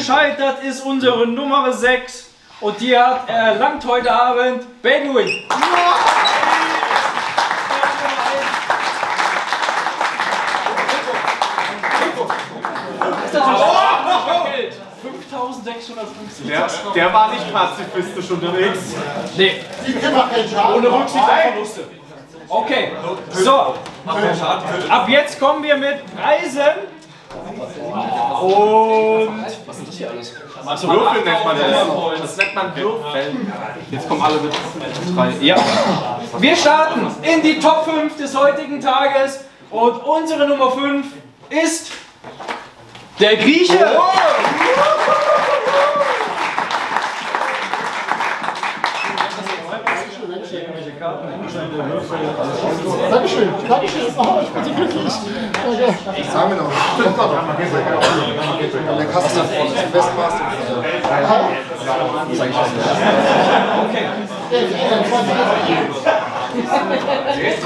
Gescheitert ist unsere Nummer 6 und die hat erlangt heute Abend. Geld. 5650. Der, der war nicht pazifistisch unterwegs. Nee. Ohne Rücksicht auf Verluste. Okay, so. Ab jetzt kommen wir mit Preisen. Und. Was ist das hier alles? Also Würfel nennt man das. Das nennt man Würfel. Jetzt kommen alle mit drei. Ja. Wir starten in die Top 5 des heutigen Tages und unsere Nummer 5 ist der Grieche. Dankeschön, Dankeschön. Oh, ich bin so glücklich. Danke. Wir noch. Kommt noch. An der Kasse da vorne ist Westmaster. Sag ich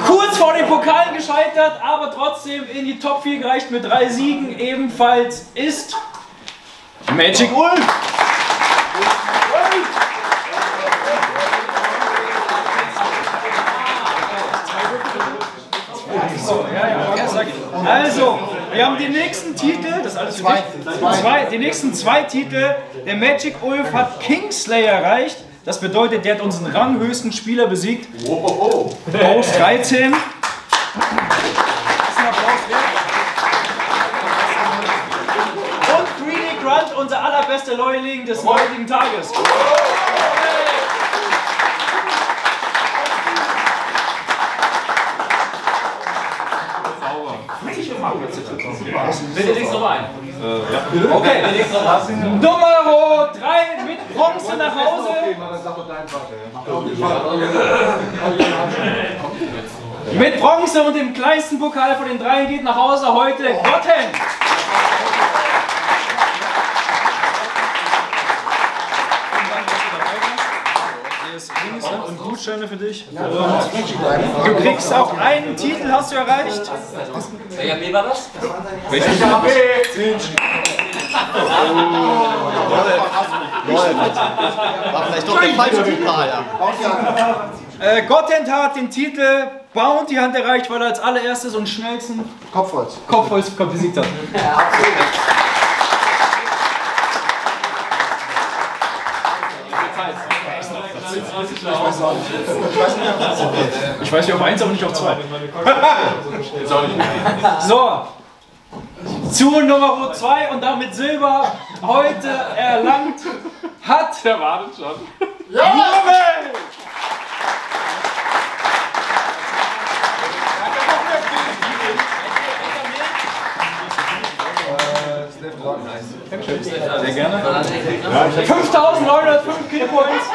Kurz vor den Pokalen gescheitert, aber trotzdem in die Top 4 gereicht mit drei Siegen ebenfalls ist Magic Ulf. So, ja, ja, ja, sag ich. Also, wir haben die nächsten Titel, das ist alles für Zwei. dich. Zwei, die nächsten zwei Titel. Der Magic Ulf hat Kingslayer erreicht. Das bedeutet, der hat unseren ranghöchsten Spieler besiegt. 13. Ein Applaus wert. Und Greedy Grunt, unser allerbester Neuling des heutigen Tages. Bitte legst noch ein. Okay, Nummer 3 mit Bronze nach Hause. Mit Bronze und dem kleinsten Pokal von den dreien geht nach Hause. Heute Gotten. Und Gutscheine für dich. Du kriegst auch einen Titel, hast du erreicht. Welcher B war das? Welcher B? War vielleicht doch der falsche Pokal, ja. Äh, Gottent hat den Titel Bounty Hand erreicht, weil er als allererstes und schnellsten Kopfholz, Kopfholz besiegt hat. Ich weiß auch nicht. Ich weiß nicht auf eins, aber nicht auf zwei. So. Zu Nummer 2 und damit Silber heute erlangt hat. Der wartet schon. Ja! Jubel! Äh, sehr gerne. 5905 Kilo Points.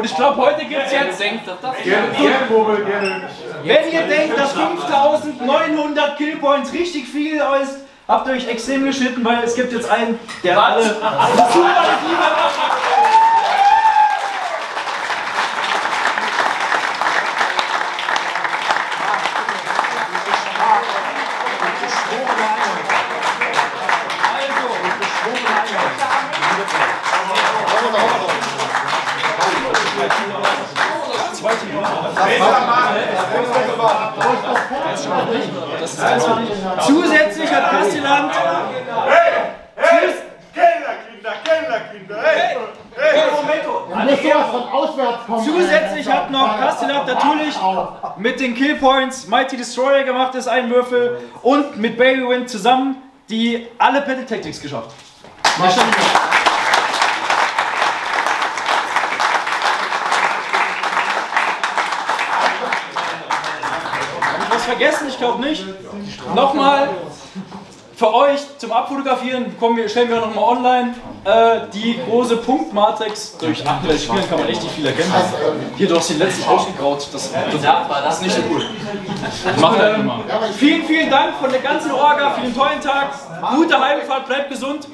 Und ich glaube, heute gibt es jetzt. Gerne, gerne, Mobile, gerne. Wenn ihr denkt, dass 5900 Killpoints richtig viel ist, habt ihr euch extrem geschnitten, weil es gibt jetzt einen, der alle super Das ist eins von Zusätzlich hat Castellant. Kellerkinder, Kellerkinder, hey! Hey, Momento. Da muss sowas von auswärts kommen. Zusätzlich hat noch Castellant natürlich mit Killpoints Mighty Destroyer gemacht, ist ein Würfel. Und mit Baby Wind zusammen die alle Battle Tactics geschafft. Was vergessen? Ich glaube nicht. Nochmal für euch zum Abfotografieren kommen wir, stellen wir nochmal online äh, die große Punktmatrix. Durch 38 Spielen kann man echt nicht viel erkennen. Hier, du hast den letzten ausgegraut. Das, das, das ist nicht so cool. Mach Ähm, immer. vielen, vielen Dank von der ganzen Orga für den tollen Tag. Gute Heimfahrt, bleibt gesund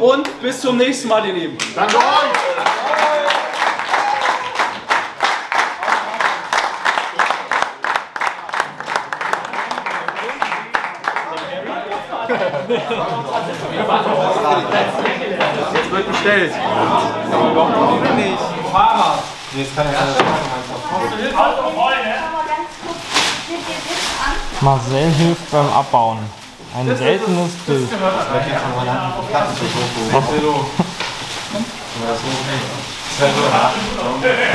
und bis zum nächsten Mal, ihr Lieben. Danke euch! Jetzt wird bestellt. Nicht. Fahrer. Nee, das kann ja sein. Marcel hilft beim Abbauen. Ein seltenes Bild.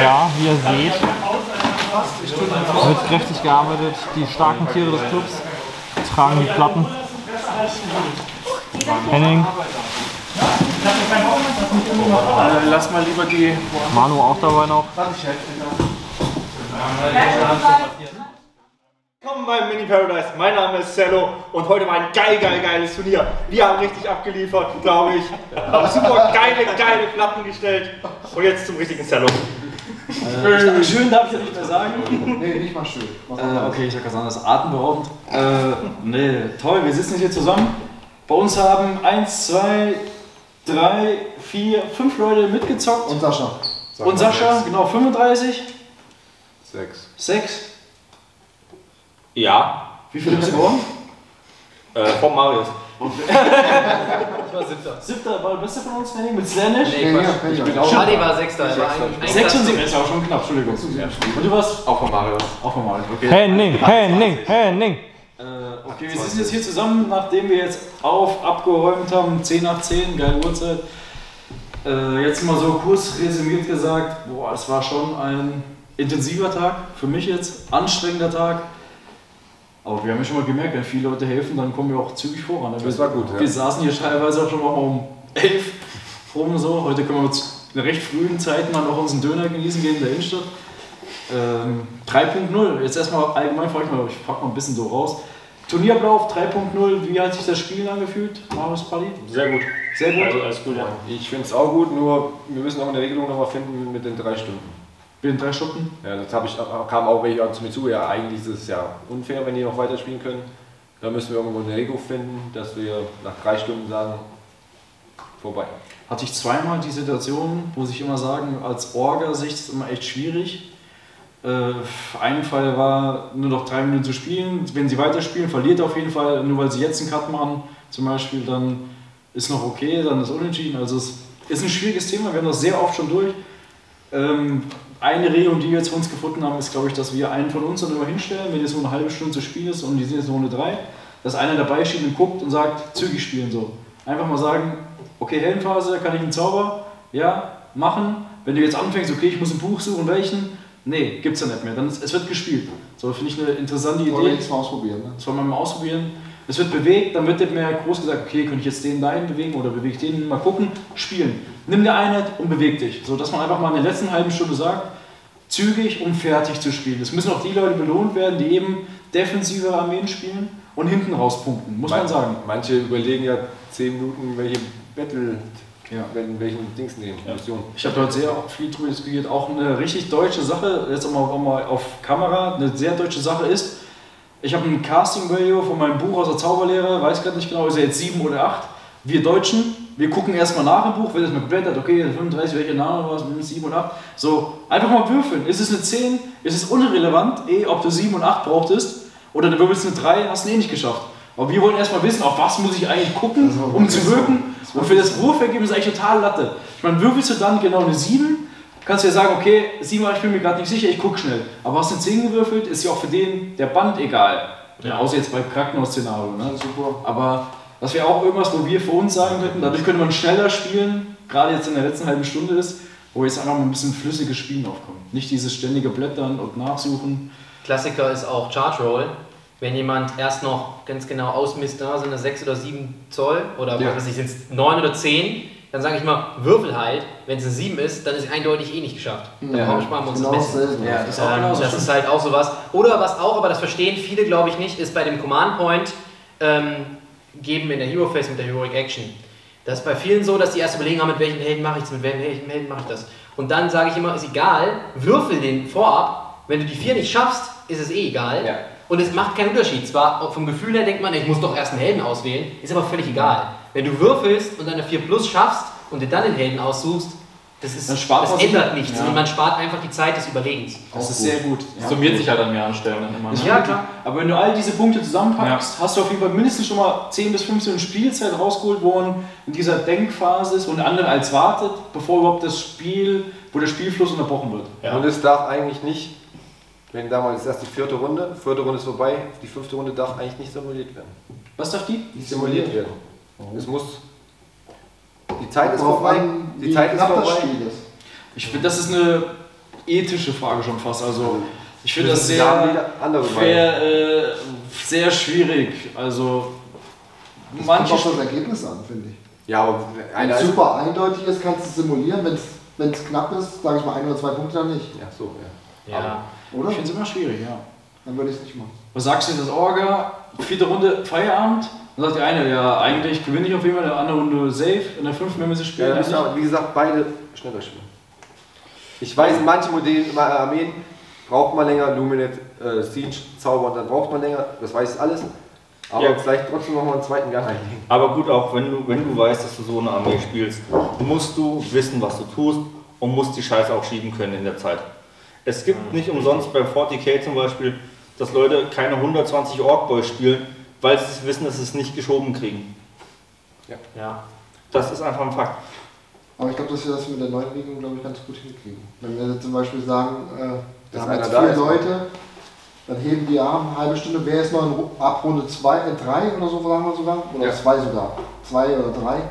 Ja, wie ihr seht, wird kräftig gearbeitet. Die starken Tiere des Clubs tragen die Platten. Henning, lass mal lieber die. Manu auch dabei noch. Willkommen beim Mini Paradise. Mein Name ist Cello und heute war ein geil, geil, geiles Turnier. Wir haben richtig abgeliefert, glaube ich. Haben super geile, geile Platten gestellt. Und jetzt zum richtigen Cello. Äh, schön darf ich ja nicht mehr sagen. Nee, nicht mal schön. Äh, okay, ich sag was anderes. Atemberaubend. Äh, nee, toll, wir sitzen jetzt hier zusammen. Bei uns haben 1, 2, 3, 4, 5 Leute mitgezockt. Und Sascha. Und Sascha, genau, 35. Sechs. 6. Ja. Wie viele bist du geworden? Äh, vom Marius. Ich war siebter. Siebter war der beste von uns, Henning, mit Slanish? Nee, Quatsch. Ich bin auch- Schadi war Sechster. er war 6 und 7 ist aber schon knapp, Entschuldigung. Und du warst? Auch von Marius. Auch von Marius, okay. Henning, Henning, Henning. Äh, okay, wir sitzen jetzt hier zusammen, nachdem wir jetzt auf, abgeräumt haben, 10 nach 10, geile Uhrzeit. Äh, jetzt mal so kurz resümiert gesagt, boah, es war schon ein intensiver Tag, für mich jetzt, anstrengender Tag. Aber wir haben ja schon mal gemerkt, wenn viele Leute helfen, dann kommen wir auch zügig voran. Das war gut, ja. Wir saßen hier teilweise auch schon mal um 11 rum so. Heute können wir zu einer recht frühen Zeit mal noch unseren Döner genießen gehen in der Innenstadt. Ähm, 3.0, jetzt erstmal allgemein frage ich mal, ich frage mal ein bisschen so raus. Turnierablauf 3.0, wie hat sich das Spiel angefühlt, Marius Pali? Sehr gut. Sehr gut. Also alles gut, ja. Ich finde es auch gut, nur wir müssen auch eine Regelung nochmal finden mit den drei Stunden. Binnen drei Stunden? Ja, das ich, kam auch welche zu mir zu. Ja, eigentlich ist es ja unfair, wenn die noch weiterspielen können. Da müssen wir irgendwo eine Regelung finden, dass wir nach drei Stunden sagen, vorbei. Hatte ich zweimal die Situation, muss ich immer sagen, als Orga-Sicht ist es immer echt schwierig. Äh, ein Fall war nur noch drei Minuten zu spielen. Wenn sie weiterspielen, verliert auf jeden Fall. Nur weil sie jetzt einen Cut machen, zum Beispiel, dann ist noch okay, dann ist unentschieden. Also es ist ein schwieriges Thema, wir haben das sehr oft schon durch. Ähm, eine Regelung, die wir jetzt für uns gefunden haben, ist, glaube ich, dass wir einen von uns dann immer hinstellen, wenn jetzt nur eine halbe Stunde zu spielen ist und die sind jetzt in Runde 3, dass einer dabei steht und guckt und sagt, zügig spielen so. Einfach mal sagen, okay, Heldenphase, kann ich einen Zauber? Ja, machen. Wenn du jetzt anfängst, okay, ich muss ein Buch suchen, welchen? Nee, gibt's ja nicht mehr. Dann ist, es wird gespielt. So, finde ich eine interessante Wollen wir Idee. jetzt mal ausprobieren, ne? Das wollen wir mal ausprobieren. Es wird bewegt, dann wird nicht mehr groß gesagt, okay, könnte ich jetzt den dahin bewegen oder bewege ich den, mal gucken, spielen. Nimm eine Einheit und beweg dich. So dass man einfach mal in der letzten halben Stunde sagt, zügig und fertig zu spielen. Es müssen auch die Leute belohnt werden, die eben defensive Armeen spielen und hinten raus punkten, muss man sagen. Manche überlegen ja 10 Minuten, welche bettelt, wenn welchen Dings nehmen, Mission. Ich habe dort sehr viel drüber diskutiert. Auch eine richtig deutsche Sache, jetzt auch mal, auch mal auf Kamera, eine sehr deutsche Sache ist, ich habe ein Casting-Video von meinem Buch aus der Zauberlehre, weiß gerade nicht genau, ist er jetzt sieben oder acht. Wir Deutschen, wir gucken erstmal nach im Buch, wenn es mal blättert, okay, 35, welche Namen oder was, 7 und 8. So, einfach mal würfeln. Ist es eine 10? Ist es unrelevant, eh, ob du 7 und 8 brauchtest? Oder du würfelst eine 3, hast du eh nicht geschafft. Aber wir wollen erstmal wissen, auf was muss ich eigentlich gucken, um zu wirken. Und für das Wurfergebnis ist eigentlich total Latte. Ich meine, würfelst du dann genau eine 7, kannst du ja sagen, okay, 7, ich bin mir gerade nicht sicher, ich gucke schnell. Aber hast du eine 10 gewürfelt, ist ja auch für den der Band egal. Ja. Außer jetzt beim Krankenhausszenario. Ne? Super. Aber das wäre auch irgendwas, wo wir für uns sagen könnten, dadurch könnte man schneller spielen, gerade jetzt in der letzten halben Stunde ist, wo jetzt einfach mal ein bisschen flüssiges Spielen aufkommt. Nicht dieses ständige Blättern und Nachsuchen. Klassiker ist auch Charge Roll. Wenn jemand erst noch ganz genau ausmisst, da sind es 6 oder 7 Zoll oder Ja. was weiß ich, sind es 9 oder 10, dann sage ich mal, würfel halt. Wenn es eine 7 ist, dann ist eindeutig eh nicht geschafft. Dann Ja. sparen wir uns Genau das dasselbe. Ja, das ähm, das ist halt auch sowas. Oder was auch, aber das verstehen viele, glaube ich, nicht, ist bei dem Command Point ähm, geben in der Hero Phase mit der Heroic Action. Das ist bei vielen so, dass die erst überlegen haben, mit welchen Helden mache ich das, mit welchen Helden mache ich das. Und dann sage ich immer, ist egal, würfel den vorab. Wenn du die 4 nicht schaffst, ist es eh egal. Und es macht keinen Unterschied. Zwar vom Gefühl her denkt man, ich muss doch erst einen Helden auswählen, ist aber völlig egal. Wenn du würfelst und eine 4 Plus schaffst und dir dann den Helden aussuchst, das, ist, das ändert nichts, Ja. sondern man spart einfach die Zeit des Überlegens. Das ist sehr gut. Summiert sich halt an mehreren Stellen dann immer. ne? Ja, klar. Aber wenn du all diese Punkte zusammenpackst, hast du auf jeden Fall mindestens schon mal 10 bis 15 Spielzeit rausgeholt, wo man in dieser Denkphase ist und der andere als wartet, bevor überhaupt das Spiel, wo der Spielfluss unterbrochen wird. Und es darf eigentlich nicht, wenn damals erst die vierte Runde, vierte Runde ist vorbei, die fünfte Runde darf eigentlich nicht simuliert werden. Was darf die? Nicht simuliert werden. Es muss. Die Zeit ist vorbei. an, Die Zeit ist vorbei. Spiel ist. Ich finde, das ist eine ethische Frage schon fast. Also, ich finde Das sehr, sehr, äh, sehr schwierig. Also, Das manche. kommt auf das Ergebnis an, finde ich. Ja, aber Wenn es super eindeutig ist, kannst du es simulieren. Wenn es knapp ist, sage ich mal ein oder zwei Punkte, dann nicht. Ja, so, ja. Ja. Oder? Ich finde es immer schwierig, ja. Dann würde ich es nicht machen. Was sagst du, das Orga? Vierte Runde Feierabend? Dann sagt die eine, ja, eigentlich gewinne ich auf jeden Fall, der andere Runde safe, in der fünften, wenn wir sie spielen. Ja, müssen aber, wie gesagt, beide schneller spielen. Ich weiß, in manchen Modellen, äh, Armeen braucht man länger, Luminet, äh, Siege, Zaubern, dann braucht man länger, das weiß ich alles. Aber Ja. vielleicht trotzdem noch mal einen zweiten Gang einlegen. Aber gut, auch wenn du, wenn du weißt, dass du so eine Armee spielst, musst du wissen, was du tust und musst die Scheiße auch schieben können in der Zeit. Es gibt nicht umsonst bei 40k zum Beispiel, dass Leute keine 120 Orc Boys spielen, weil sie wissen, dass sie es nicht geschoben kriegen. Ja. ja. Das ist einfach ein Fakt. Aber ich glaube, dass wir das mit der neuen Regelung, glaube ich, ganz gut hinkriegen. Wenn wir zum Beispiel sagen, äh, haben einer jetzt vier. Leute, dann heben die Arme eine halbe Stunde, wer ist noch in ab Runde 2, äh, 3 oder so sagen wir sogar, oder Ja. 2 sogar, 2 oder 3,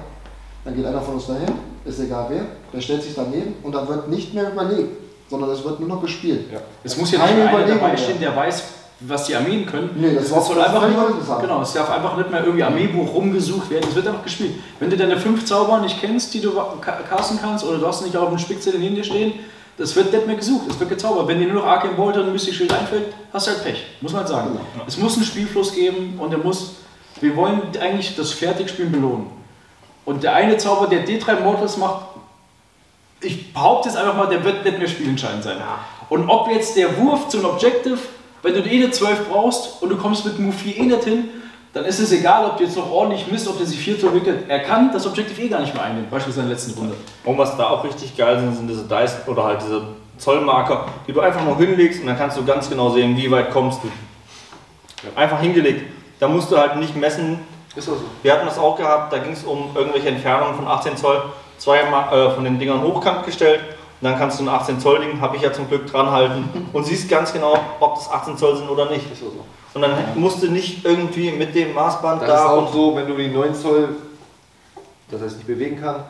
dann geht einer von uns dahin, ist egal wer, der stellt sich daneben und dann wird nicht mehr überlegt, sondern es wird nur noch gespielt. Es muss ja nicht mehr einer dabei stehen, der weiß, was die Armeen können. Nee, das soll das ist einfach uninteressant. genau, es darf einfach nicht mehr irgendwie Armeebuch rumgesucht werden, es wird einfach gespielt. Wenn du deine fünf Zauber nicht kennst, die du ca- casten kannst, oder du hast nicht auf dem Spickzettel neben dir stehen, das wird nicht mehr gesucht, es wird gezaubert. Wenn dir nur noch Arcane Bolt und ein Mystic Shield einfällt, hast du halt Pech, muss man halt sagen. Es muss einen Spielfluss geben und der muss, wir wollen eigentlich das Fertigspielen belohnen. Und der eine Zauber, der D3 Mortals macht, ich behaupte jetzt einfach mal, der wird nicht mehr spielentscheidend sein. Und ob jetzt der Wurf zum Objective, wenn du eh eine 12 brauchst und du kommst mit Move 4 eh nicht hin, dann ist es egal, ob du jetzt noch ordentlich misst, ob der sich 4 zurückgeht. Er kann das Objective eh gar nicht mehr einnehmen, beispielsweise in der letzten Runde. Und was da auch richtig geil sind, sind diese Dice oder halt diese Zollmarker, die du einfach nur hinlegst und dann kannst du ganz genau sehen, wie weit kommst du. Einfach hingelegt. Da musst du halt nicht messen. Ist das so? Wir hatten das auch gehabt, da ging es um irgendwelche Entfernungen von 18 Zoll, zwei äh, von den Dingern hochkant gestellt und dann kannst du ein 18 Zoll Ding, habe ich ja zum Glück dran halten und siehst ganz genau, ob das 18 Zoll sind oder nicht. Und dann musst du nicht irgendwie mit dem Maßband Das da ist und auch so, wenn du die 9 Zoll, dass er sich nicht bewegen kann,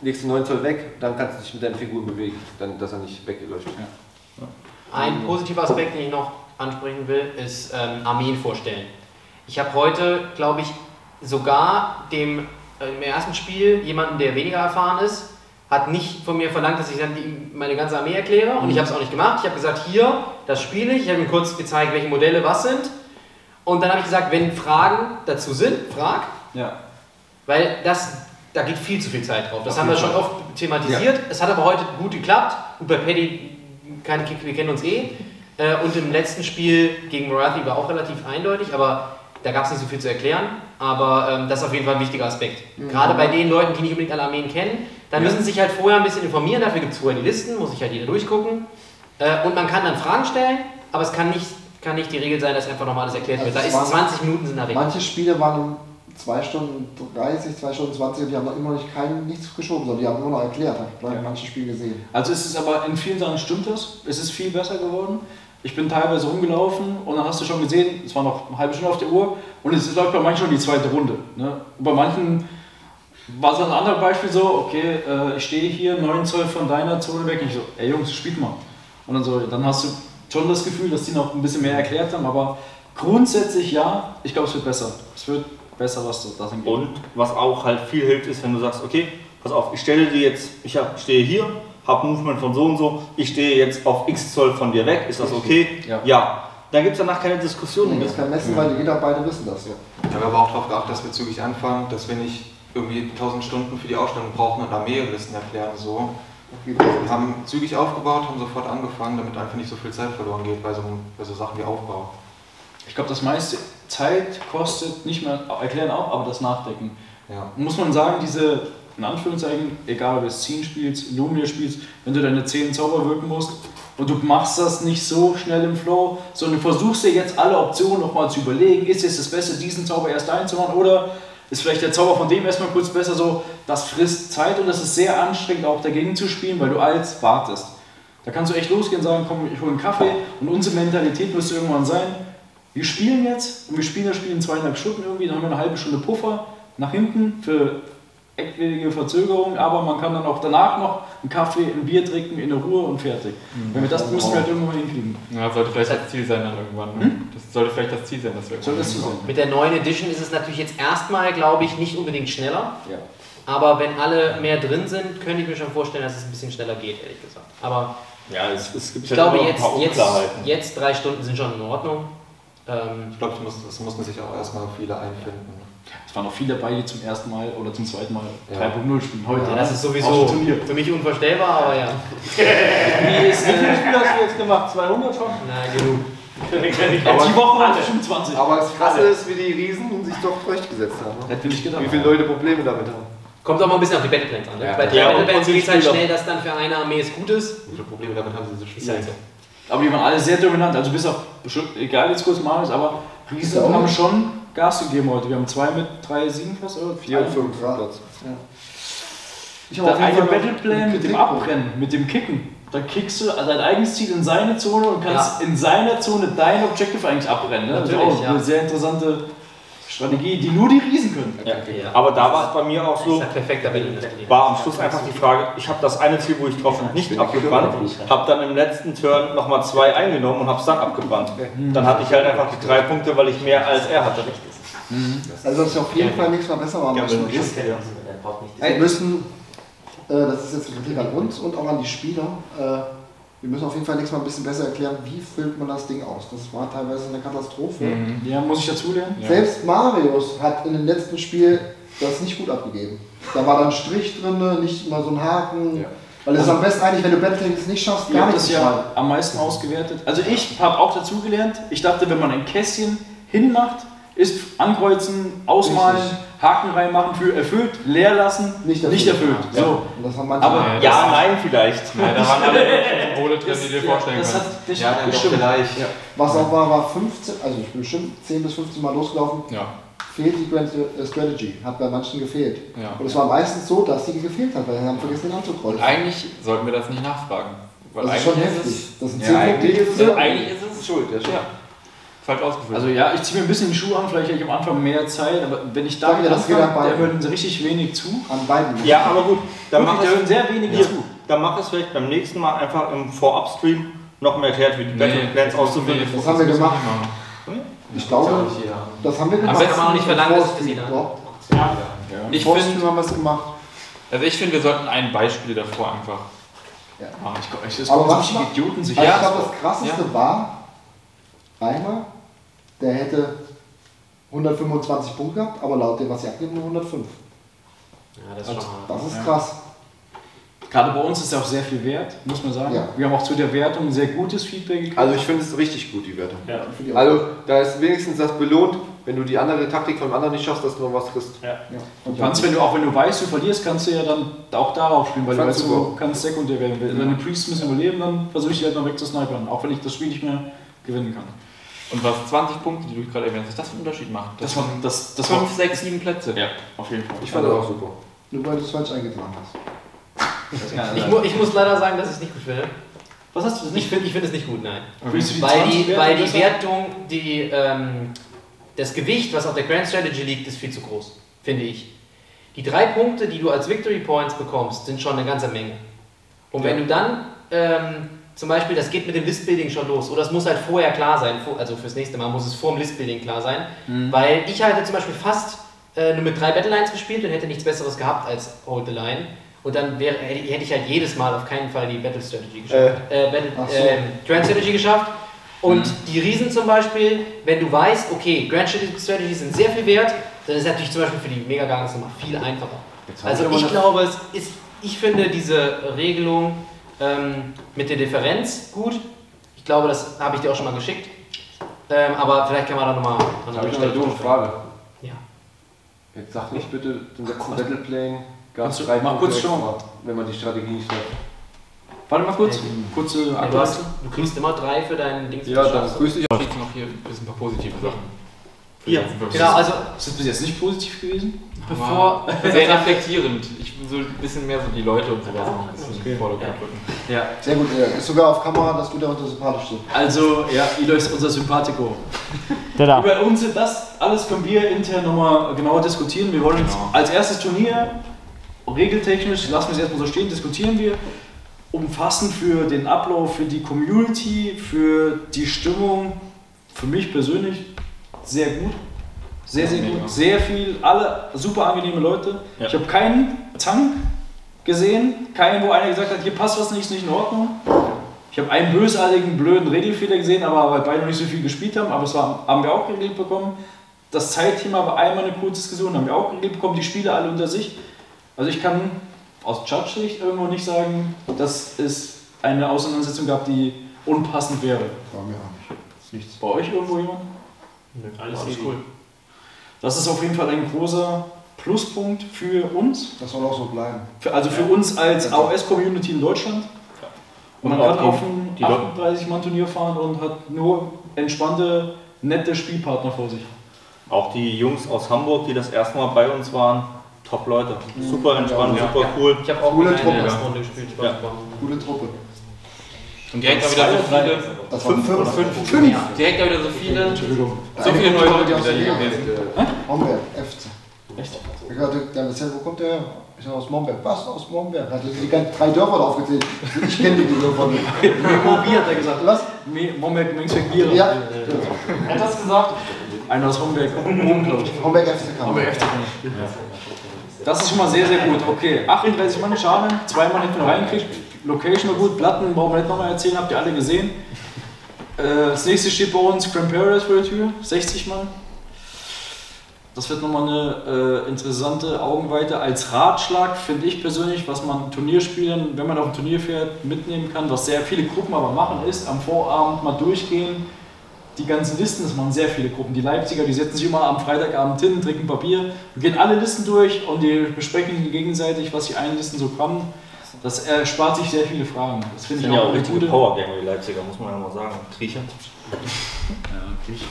legst die 9 Zoll weg, dann kannst du dich mit deinen Figuren bewegen, dann, dass er nicht wegläuft. Ein positiver Aspekt, den ich noch ansprechen will, ist ähm, Armeen vorstellen. Ich habe heute, glaube ich, sogar dem äh, im ersten Spiel jemanden, der weniger erfahren ist, hat nicht von mir verlangt, dass ich meine ganze Armee erkläre und ich habe es auch nicht gemacht. Ich habe gesagt, hier, das spiele ich. Ich habe ihm kurz gezeigt, welche Modelle was sind. Und dann habe ich gesagt, wenn Fragen dazu sind, frag. Ja. Weil das da geht viel zu viel Zeit drauf. Das Auf haben wir schon Fall. oft thematisiert. Es hat aber heute gut geklappt. Und bei Paddy, kein wir kennen uns eh. Äh, Und im letzten Spiel gegen Morathi war auch relativ eindeutig, aber da gab es nicht so viel zu erklären. Aber ähm, das ist auf jeden Fall ein wichtiger Aspekt. Mhm. Gerade bei den Leuten, die nicht unbedingt alle Armeen kennen, dann Ja. müssen sie sich halt vorher ein bisschen informieren. Dafür gibt es vorher die Listen, muss sich halt jeder durchgucken. Äh, Und man kann dann Fragen stellen, aber es kann nicht, kann nicht die Regel sein, dass einfach nochmal alles erklärt wird. Da Also es ist waren- 20 Minuten sind da weg. Manche Spiele waren um 2 Stunden 30, 2 Stunden 20 und die haben noch immer nicht kein, nichts geschoben, sondern die haben immer noch erklärt. Habe ich bei manchen Spielen gesehen. Also es ist aber in vielen Sachen stimmt das. Es ist viel besser geworden. Ich bin teilweise rumgelaufen und dann hast du schon gesehen, es war noch eine halbe Stunde auf der Uhr und es läuft bei manchen schon die zweite Runde. Ne? Und bei manchen war es dann ein anderes Beispiel so, okay, äh, ich stehe hier 9 Zoll von deiner Zone weg. Ich so, ey Jungs, spielt mal. Und dann so, dann hast du schon das Gefühl, dass die noch ein bisschen mehr erklärt haben, aber grundsätzlich ja, ich glaube es wird besser. Es wird besser, was das angeht. Und was auch halt viel hilft, ist, wenn du sagst, okay, pass auf, ich stelle dir jetzt, ich hab, stehe hier, habe Movement von so und so, ich stehe jetzt auf x Zoll von dir weg, ist das okay? Ja. Dann gibt es danach keine Diskussion mehr. Das kann messen, weil jeder beide wissen das. Ja. Wir haben aber auch darauf geachtet, dass wir zügig anfangen, dass wir nicht irgendwie 1000 Stunden für die Ausstellung brauchen und Armeelisten erklären. So. Wir haben zügig aufgebaut, haben sofort angefangen, damit einfach nicht so viel Zeit verloren geht bei so, bei so Sachen wie Aufbau. Ich glaube, das meiste Zeit kostet nicht mehr erklären auch, aber das Nachdenken. Ja. Muss man sagen, diese, in Anführungszeichen, egal ob du es 10 spielst, Lumia spielst, wenn du deine 10 Zauber wirken musst und du machst das nicht so schnell im Flow, sondern du versuchst dir jetzt alle Optionen nochmal zu überlegen, ist es das Beste, diesen Zauber erst einzumachen oder ist vielleicht der Zauber von dem erstmal kurz besser so, das frisst Zeit und das ist sehr anstrengend auch dagegen zu spielen, weil du als wartest. Da kannst du echt losgehen und sagen, komm, ich hole einen Kaffee und unsere Mentalität müsste irgendwann sein, wir spielen jetzt und wir spielen das Spiel in zweieinhalb Stunden irgendwie, dann haben wir eine halbe Stunde Puffer nach hinten für etwaige Verzögerung, aber man kann dann auch danach noch einen Kaffee, ein Bier trinken in der Ruhe und fertig. Wenn wir das müssen wir halt irgendwann hinkriegen. Ja, sollte vielleicht das Ziel sein dann irgendwann. Ne? Das sollte vielleicht das Ziel sein, dass wir Soll das sein? Mit der neuen Edition ist es natürlich jetzt erstmal, glaube ich, nicht unbedingt schneller. Ja. Aber wenn alle mehr drin sind, könnte ich mir schon vorstellen, dass es ein bisschen schneller geht, ehrlich gesagt. Aber Ja, es, es gibt ich ja glaube, immer noch ein jetzt, paar jetzt, Unklarheiten. jetzt drei Stunden sind schon in Ordnung. Ähm, Ich glaube, es mussten sich auch erstmal viele einfinden. Es waren noch viele dabei, die zum ersten Mal oder zum zweiten Mal Ja. 3.0 spielen. Heute. ja, das ist sowieso für mich unvorstellbar, aber ja. Wie ist, Wie viele äh, Spiele hast du jetzt gemacht? 200 schon? Na, genug. aber die Woche waren bestimmt 20. Aber das Krasse ist, wie die Riesen sich doch zurechtgesetzt haben. ne? Hätte nicht gedacht. Wie viele Leute Probleme damit haben. Kommt auch mal ein bisschen auf die Battleplans an. Ne? Ja. Bei drei Ja, Battleplans geht es halt schnell, dass dann für eine Armee es gut ist. Wie viele Probleme damit haben sie so Ist halt so. Aber die waren alle sehr dominant, also bis auf, bestimmt- egal jetzt kurz Marius, aber Riesen auch haben schon Gas gegeben heute. Wir haben zwei mit drei Siegen fast, oder? Vier und fünf Platz. Ich Der habe eine Battleplan mit dem. Abrennen, mit dem Kicken. Da kickst du dein eigenes Ziel in seine Zone und kannst in seiner Zone dein Objective eigentlich abrennen. Ne? Das ist Natürlich, auch ja. eine sehr interessante Strategie, die nur die Riesen können. Ja. Aber da war es bei mir auch Das so, ist war am Schluss einfach die Frage, ich habe das eine Ziel, wo ich drauf nicht abgebrannt, habe dann im letzten Turn nochmal zwei eingenommen und habe es dann abgebrannt. Dann hatte ich halt einfach die drei Punkte, weil ich mehr als er hatte. Also, dass wir auf jeden Fall nichts müssen, ist, wir müssen, äh, das ist jetzt eine Kritik an uns und auch an die Spieler, äh, wir müssen auf jeden Fall nächstes Mal ein bisschen besser erklären, wie füllt man das Ding aus. Das war teilweise eine Katastrophe. Ja, muss ich dazu lernen? Selbst Marius hat in dem letzten Spiel das nicht gut abgegeben. Da war dann ein Strich drin, nicht mal so ein Haken. Weil es ist am besten eigentlich, wenn du Battlefields nicht schaffst, gar nicht das ja am meisten ausgewertet. Also ich habe auch dazu gelernt. Ich dachte, wenn man ein Kästchen hinmacht, ist ankreuzen, ausmalen, Richtig. Haken reinmachen für erfüllt, leer lassen, nicht erfüllt. Ja. So. Und das haben manche Aber Ja, ja nein, vielleicht. Ja, da waren alle Symbole drin, die du dir vorstellen das kannst. hat nicht Ja, dann doch gestimmt. vielleicht. Ja. Was auch war, war 15, also ich bin bestimmt 10 bis 15 Mal losgelaufen. Ja. Fehlt die Grand äh, Strategy, hat bei manchen gefehlt. Ja. Und es war meistens so, dass die gefehlt hat, weil sie haben vergessen, den anzukreuzen. Eigentlich sollten wir das nicht nachfragen. Weil Das ist schon eigentlich heftig. Das sind ja, 10 Punkte, eigentlich die ist es, eigentlich ist es schuld. Ja, ja. Falsch ausgefüllt. Also ja, ich ziehe mir ein bisschen die Schuhe an, vielleicht hätte ich am Anfang mehr Zeit, aber wenn ich damit dir, das anfange, da hören richtig wenig zu. An beiden. Ja, aber gut, dann Wirklich, mach da es, sehr wenige hier, zu. dann mach es vielleicht beim nächsten Mal einfach im Vorab-Stream noch mal erklärt, wie die Battleplans auszufüllen. Das haben wir gemacht. Ich glaube, das haben wir gemacht. besten kann man auch nicht verlangen, dass das jeder- Doch. Ich finde, haben wir es gemacht. also ich finde, wir sollten ein Beispiel davor einfach Ja. machen. Ich, das Aber so was viele war- Idioten sich Also ich ja. glaube, das krasseste war, einer, der hätte 125 Punkte gehabt, aber laut dem, was sie abgeben, nur 105. das Also, Das ist ja. krass. Gerade bei uns ist ja auch sehr viel wert, muss man sagen. Ja. Wir haben auch zu der Wertung sehr gutes Feedback gekriegt. Also ich finde es richtig gut, die Wertung. Ja. Also da ist wenigstens das belohnt, wenn du die andere Taktik vom anderen nicht schaffst, dass du noch was kriegst. Ja. Du kannst, wenn du auch wenn du weißt, du verlierst, kannst du ja dann auch darauf spielen, weil du weißt, super. du kannst sekundär werden. Wenn deine Priests müssen überleben, dann versuche ich die halt noch wegzusnipern, auch wenn ich das Spiel nicht mehr gewinnen kann. Und was 20 Punkte, die du gerade erwähnt hast, das für einen Unterschied macht. Das war- das- das 5, war- 6, 7 Plätze. Ja, auf jeden Fall. Ich fand das auch super. Nur weil du es falsch eingetragen hast. Ich, mu ich muss leider sagen, dass ich es nicht gut finde. Was hast du Ich finde find es nicht gut, nein. Die weil 20 die, Wertung weil die? Wertung, die, ähm, das Gewicht, was auf der Grand Strategy liegt, ist viel zu groß, finde ich. Die drei Punkte, die du als Victory Points bekommst, sind schon eine ganze Menge. Und wenn du dann ähm, zum Beispiel, das geht mit dem Listbuilding schon los, oder es muss halt vorher klar sein, also fürs nächste Mal muss es vor dem Listbuilding klar sein, Mhm. weil ich hätte zum Beispiel fast äh, nur mit drei Battlelines gespielt und hätte nichts Besseres gehabt als Hold the Line. Und dann wäre, hätte ich halt jedes Mal auf keinen Fall die Battle Strategy geschafft. Äh, Battle, ach so. ähm, Grand Strategy geschafft. Und die Riesen zum Beispiel, wenn du weißt, okay, Grand Strategy sind sehr viel wert, dann ist es natürlich zum Beispiel für die Mega Gardens nochmal viel einfacher. Also ich glaube, es ist, ich finde diese Regelung ähm, mit der Differenz gut. Ich glaube, das habe ich dir auch schon mal geschickt. Ähm, aber vielleicht kann man da nochmal an Da einer habe ich noch eine Frage. Ja. Jetzt sag nicht bitte, zum letzten Battleplaying gab es drei mach kurz schon. wenn man die Strategie nicht hat. Warte mal kurz. Kurze Ja, du, du kriegst immer drei für deinen Dings. Ja, dann grüß dich Ich krieg noch hier ein paar positive Sachen. Hier, genau, also Ist das bis jetzt nicht positiv gewesen? Bevor, sehr reflektierend. Ich will so ein bisschen mehr so die Leute und sowas noch ein bisschen in den Vordergrund rücken. Ja. Sehr gut, äh, ist sogar auf Kamera, dass du der unter sympathischste. Also, ja, Ilo ist unser Sympathico. Der da. Über uns das alles können wir intern nochmal genauer diskutieren. Wir wollen uns als erstes Turnier, regeltechnisch, lassen wir es erstmal so stehen, diskutieren wir. Umfassend für den Ablauf, für die Community, für die Stimmung, für mich persönlich sehr gut. Sehr, sehr gut. Sehr viel, alle super angenehme Leute. Ich habe keinen Zank gesehen, keinen, wo einer gesagt hat, hier passt was nicht, ist nicht in Ordnung. Ich habe einen bösartigen, blöden Regelfehler gesehen, aber weil beide noch nicht so viel gespielt haben, aber das war, haben wir auch geregelt bekommen. Das Zeitthema war einmal eine kurze Diskussion, haben wir auch geregelt bekommen, die Spiele alle unter sich. Also ich kann aus Judge-Sicht irgendwo nicht sagen, dass es eine Auseinandersetzung gab, die unpassend wäre. Bei mir auch nicht. Nichts. Bei euch irgendwo jemand? Nö, alles, Alles cool. Das ist auf jeden Fall ein großer Pluspunkt für uns. Das soll auch so bleiben. Für, also für uns als AOS-Community in Deutschland. Und man Und auch kann auf ein die Leute- 38-Mann-Turnier fahren und hat nur entspannte, nette Spielpartner vor sich. Auch die Jungs aus Hamburg, die das erste Mal bei uns waren, top Leute. Super entspannt, Ja. super cool. Ich habe auch Coole mit Truppe. Runde gespielt. Ja. Coole Truppe. Und direkt da wieder so viele. Das waren fünf. Fünf. Fünf. Direkt da wieder so viele. Entschuldigung. So viele neue Leute die aus der hier Gegend gewesen. sind. Momberg, FC. Echt? Ich hatte, der hat erzählt, wo kommt der her? Ich sag aus Momberg. Was aus Momberg? Hat er die ganzen drei Dörfer da aufgezählt. Ich kenne die Dörfer nicht. Mobil hat er gesagt. Was? Momberg, Mengsberg, Bier. Ja. Er hat das gesagt? Einer aus Homberg, ich. Homberg FC kam. Homberg FC kam. Das ist schon mal sehr, sehr gut. Okay, 38 Mann, schade. Zwei Mann hätten wir reingekriegt. Location war gut. Platten brauchen wir nicht nochmal erzählen, habt ihr alle gesehen. Äh, Das nächste steht bei uns Grand Paradise vor der Tür. 60 Mann. Das wird nochmal eine äh, interessante Augenweite als Ratschlag, finde ich persönlich, was man Turnierspielern, wenn man auf ein Turnier fährt, mitnehmen kann, was sehr viele Gruppen aber machen, ist am Vorabend mal durchgehen, die ganzen Listen, das machen sehr viele Gruppen. Die Leipziger, die setzen sich immer am Freitagabend hin, trinken Papier, gehen alle Listen durch und die besprechen gegenseitig, was die einen Listen so kann. Das erspart sich sehr viele Fragen. Das finde sind ich ja auch auch eine richtige gute. Powergamer, die Leipziger, muss man ja mal sagen. Triecher. Ja, natürlich.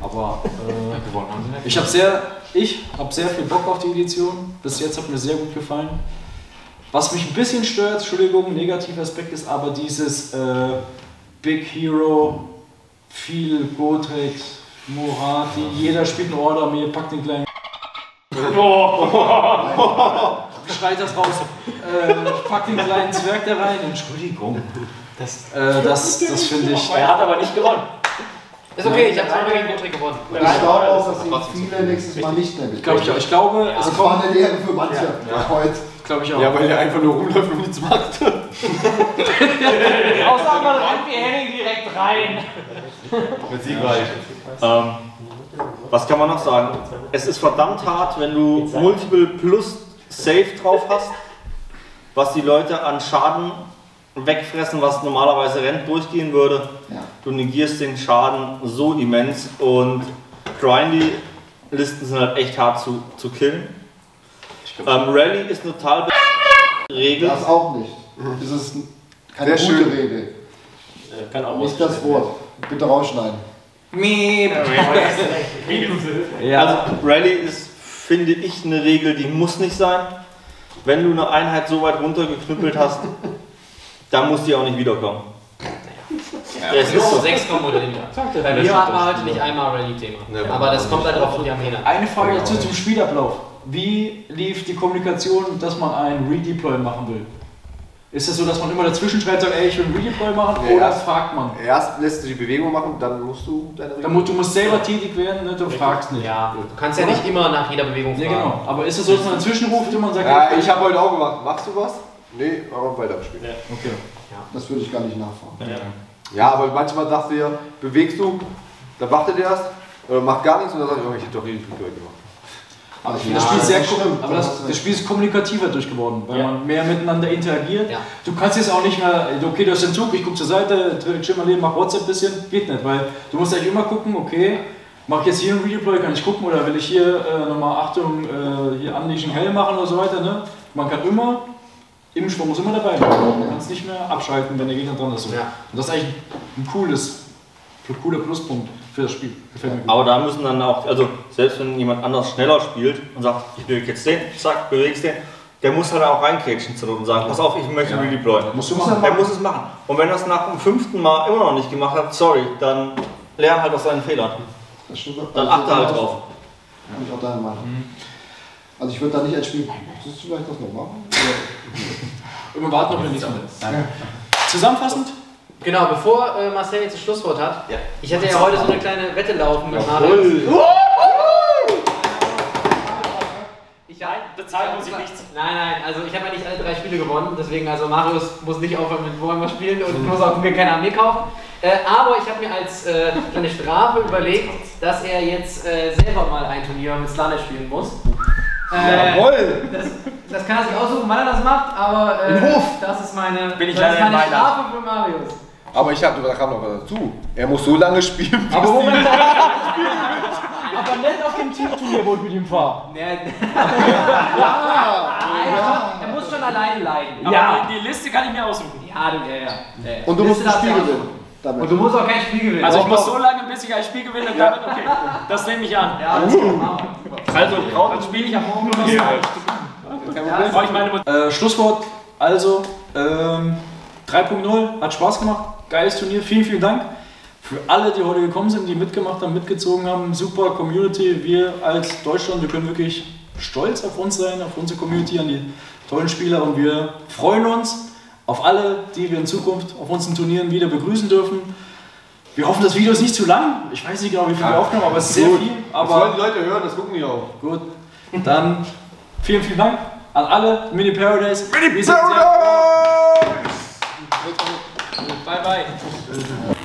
Aber äh, Gewonnen haben sie nicht. ich habe sehr, ich habe sehr viel Bock auf die Edition. Bis jetzt hat mir sehr gut gefallen. Was mich ein bisschen stört, Entschuldigung, negativer Aspekt ist aber dieses äh, Big Hero, viel Gotrek, Morati, jeder spielt eine Order-Armee, packt den kleinen. Schreit das raus. Äh, pack den kleinen Zwerg da rein. Entschuldigung. Das, äh, das, das finde ich. Er hat aber nicht gewonnen. Ist okay, ich habe zweimal gegen Gotrek gewonnen. Ich glaube auch, dass sie viele nächstes Mal nicht mehr Glaube ich auch. Ich glaube, es Das war eine Lehre für manche. Ja. Heute. Glaube ich auch. Ja, weil der einfach nur rumläuft und nichts macht. Außer man rennt wie Henning direkt rein. Mit Siegreich. Ähm, was kann man noch sagen? Es ist verdammt hart, wenn du Multiple plus Safe drauf hast, was die Leute an Schaden wegfressen, was normalerweise Rent durchgehen würde. Du negierst den Schaden so immens und grindy Listen sind halt echt hart zu, zu killen. Ähm, Rally ist eine total be- Regel. Das auch nicht. Das ist keine Sehr gute schön. Regel. Kann auch Nicht das Wort. Bitte rausschneiden. Ja. Also Rally ist, finde ich, eine Regel, die muss nicht sein. Wenn du eine Einheit so weit runtergeknüppelt hast, dann muss die auch nicht wiederkommen. Es ist so. Sechs kommen oder nicht. Bei mir hatten wir heute nicht einmal Rallye-Thema. Aber das kommt halt drauf an die Armee. Eine Frage dazu zum Spielablauf. Wie lief die Kommunikation, dass man einen Redeploy machen will? Ist es so, dass man immer dazwischen schreibt, sagt, ey, ich will einen Redeploy machen, Nee, oder erst- fragt man? Erst lässt du die Bewegung machen, dann musst du deine Dann mu- du musst selber tätig werden, ne? du fragst nicht. Ja, du kannst ja nicht immer nach jeder Bewegung Ja, fragen. genau. Aber ist es so, dass man dazwischen ruft und man sagt, Ja, ich habe heute auch gemacht. Machst du was? Nee, aber weiter gespielt. Okay. Das würde ich gar nicht nachfragen. Ja, aber manchmal sagst du ja, bewegst du, dann wartet er erst, oder macht gar nichts und dann sagt er, oh, ich hätte doch nicht gemacht. Aber Ja, das Spiel sehr ist cool. schlimm. Aber das, das Spiel ist kommunikativer durchgeworden, weil Ja. man mehr miteinander interagiert. Du kannst jetzt auch nicht mehr, okay, du hast den Zug, ich gucke zur Seite, chill mal hin, mach WhatsApp ein bisschen, geht nicht, weil du musst eigentlich immer gucken, okay, mach ich jetzt hier einen Redeploy, kann ich gucken, oder will ich hier äh, nochmal Achtung, äh, hier Unleashing Hell machen oder so weiter. Ne? Man kann immer, im Sprung muss immer dabei bleiben. Du kannst nicht mehr abschalten, wenn der Gegner dran ist. So. Und das ist eigentlich ein cooles, ein cooler Pluspunkt für das Spiel. Gefällt mir gut. Aber da müssen dann auch, also selbst wenn jemand anders schneller spielt und sagt, ich bewege jetzt den, zack, bewegst den, der muss halt auch reinkrätschen zur Not und sagen, pass auf, ich möchte Ja. redeployen. Musst du machen. Der muss es machen. Und wenn er es nach dem fünften Mal immer noch nicht gemacht hat, sorry, dann lern halt aus seinen Fehlern. Das stimmt. Dann Also, achte halt drauf. Bin ich auch deiner Meinung. Also ich würde da nicht als Spiel. Willst du vielleicht das noch machen? Oder? Wir warten noch ein bisschen. Zusammenfassend? Genau, bevor äh, Marcel jetzt das Schlusswort hat, ich hatte ja heute so eine kleine Wette laufen mit Jawohl. Marius. Ich Nein, bezahlen muss ich nichts. Nein, nein, also ich habe ja nicht alle drei Spiele gewonnen, deswegen also Marius muss nicht aufhören mit Warhammer spielen und muss auch mir keine Armee kaufen. Äh, aber ich habe mir als äh, kleine Strafe überlegt, dass er jetzt äh, selber mal ein Turnier mit Slanesh spielen muss. Äh, Jawohl! Das, das kann er sich aussuchen, wann er das macht, aber äh, Im Hof. das ist meine, Bin ich das ist leider meine. Strafe für Marius. Aber ich habe, da kam noch was dazu. Er muss so lange spielen, bis Aber die- Moment. Aber nicht auf dem Teamturnier, wo ich mit ihm fahre. Nein, er muss schon alleine leiden. Aber die Liste kann ich mir aussuchen. Ja, du, ja, ja. ja, ja. Und du musst Liste ein Spiel gewinnen. Damit. Und du musst auch kein Spiel gewinnen. Also ich muss so lange, bis ich ein Spiel gewinne, damit, okay. Das nehme ich an. Ja, das man Also, dann spiele ich am Morgen nur noch Ja, Brauche ich meine äh, Schlusswort, also ähm, 3.0, hat Spaß gemacht, geiles Turnier, vielen, vielen Dank. Für alle, die heute gekommen sind, die mitgemacht haben, mitgezogen haben, super Community. Wir als Deutschland, wir können wirklich stolz auf uns sein, auf unsere Community, an die tollen Spieler und wir freuen uns auf alle, die wir in Zukunft auf unseren Turnieren wieder begrüßen dürfen. Wir hoffen, das Video ist nicht zu lang. Ich weiß nicht genau, wie viel wir aufgenommen haben, aber es ist sehr Gut. viel. Das Aber wollen die Leute hören, das gucken die auch. Gut, dann vielen, vielen Dank an alle. Mini Paradise. Mini Paradise! バイバイ。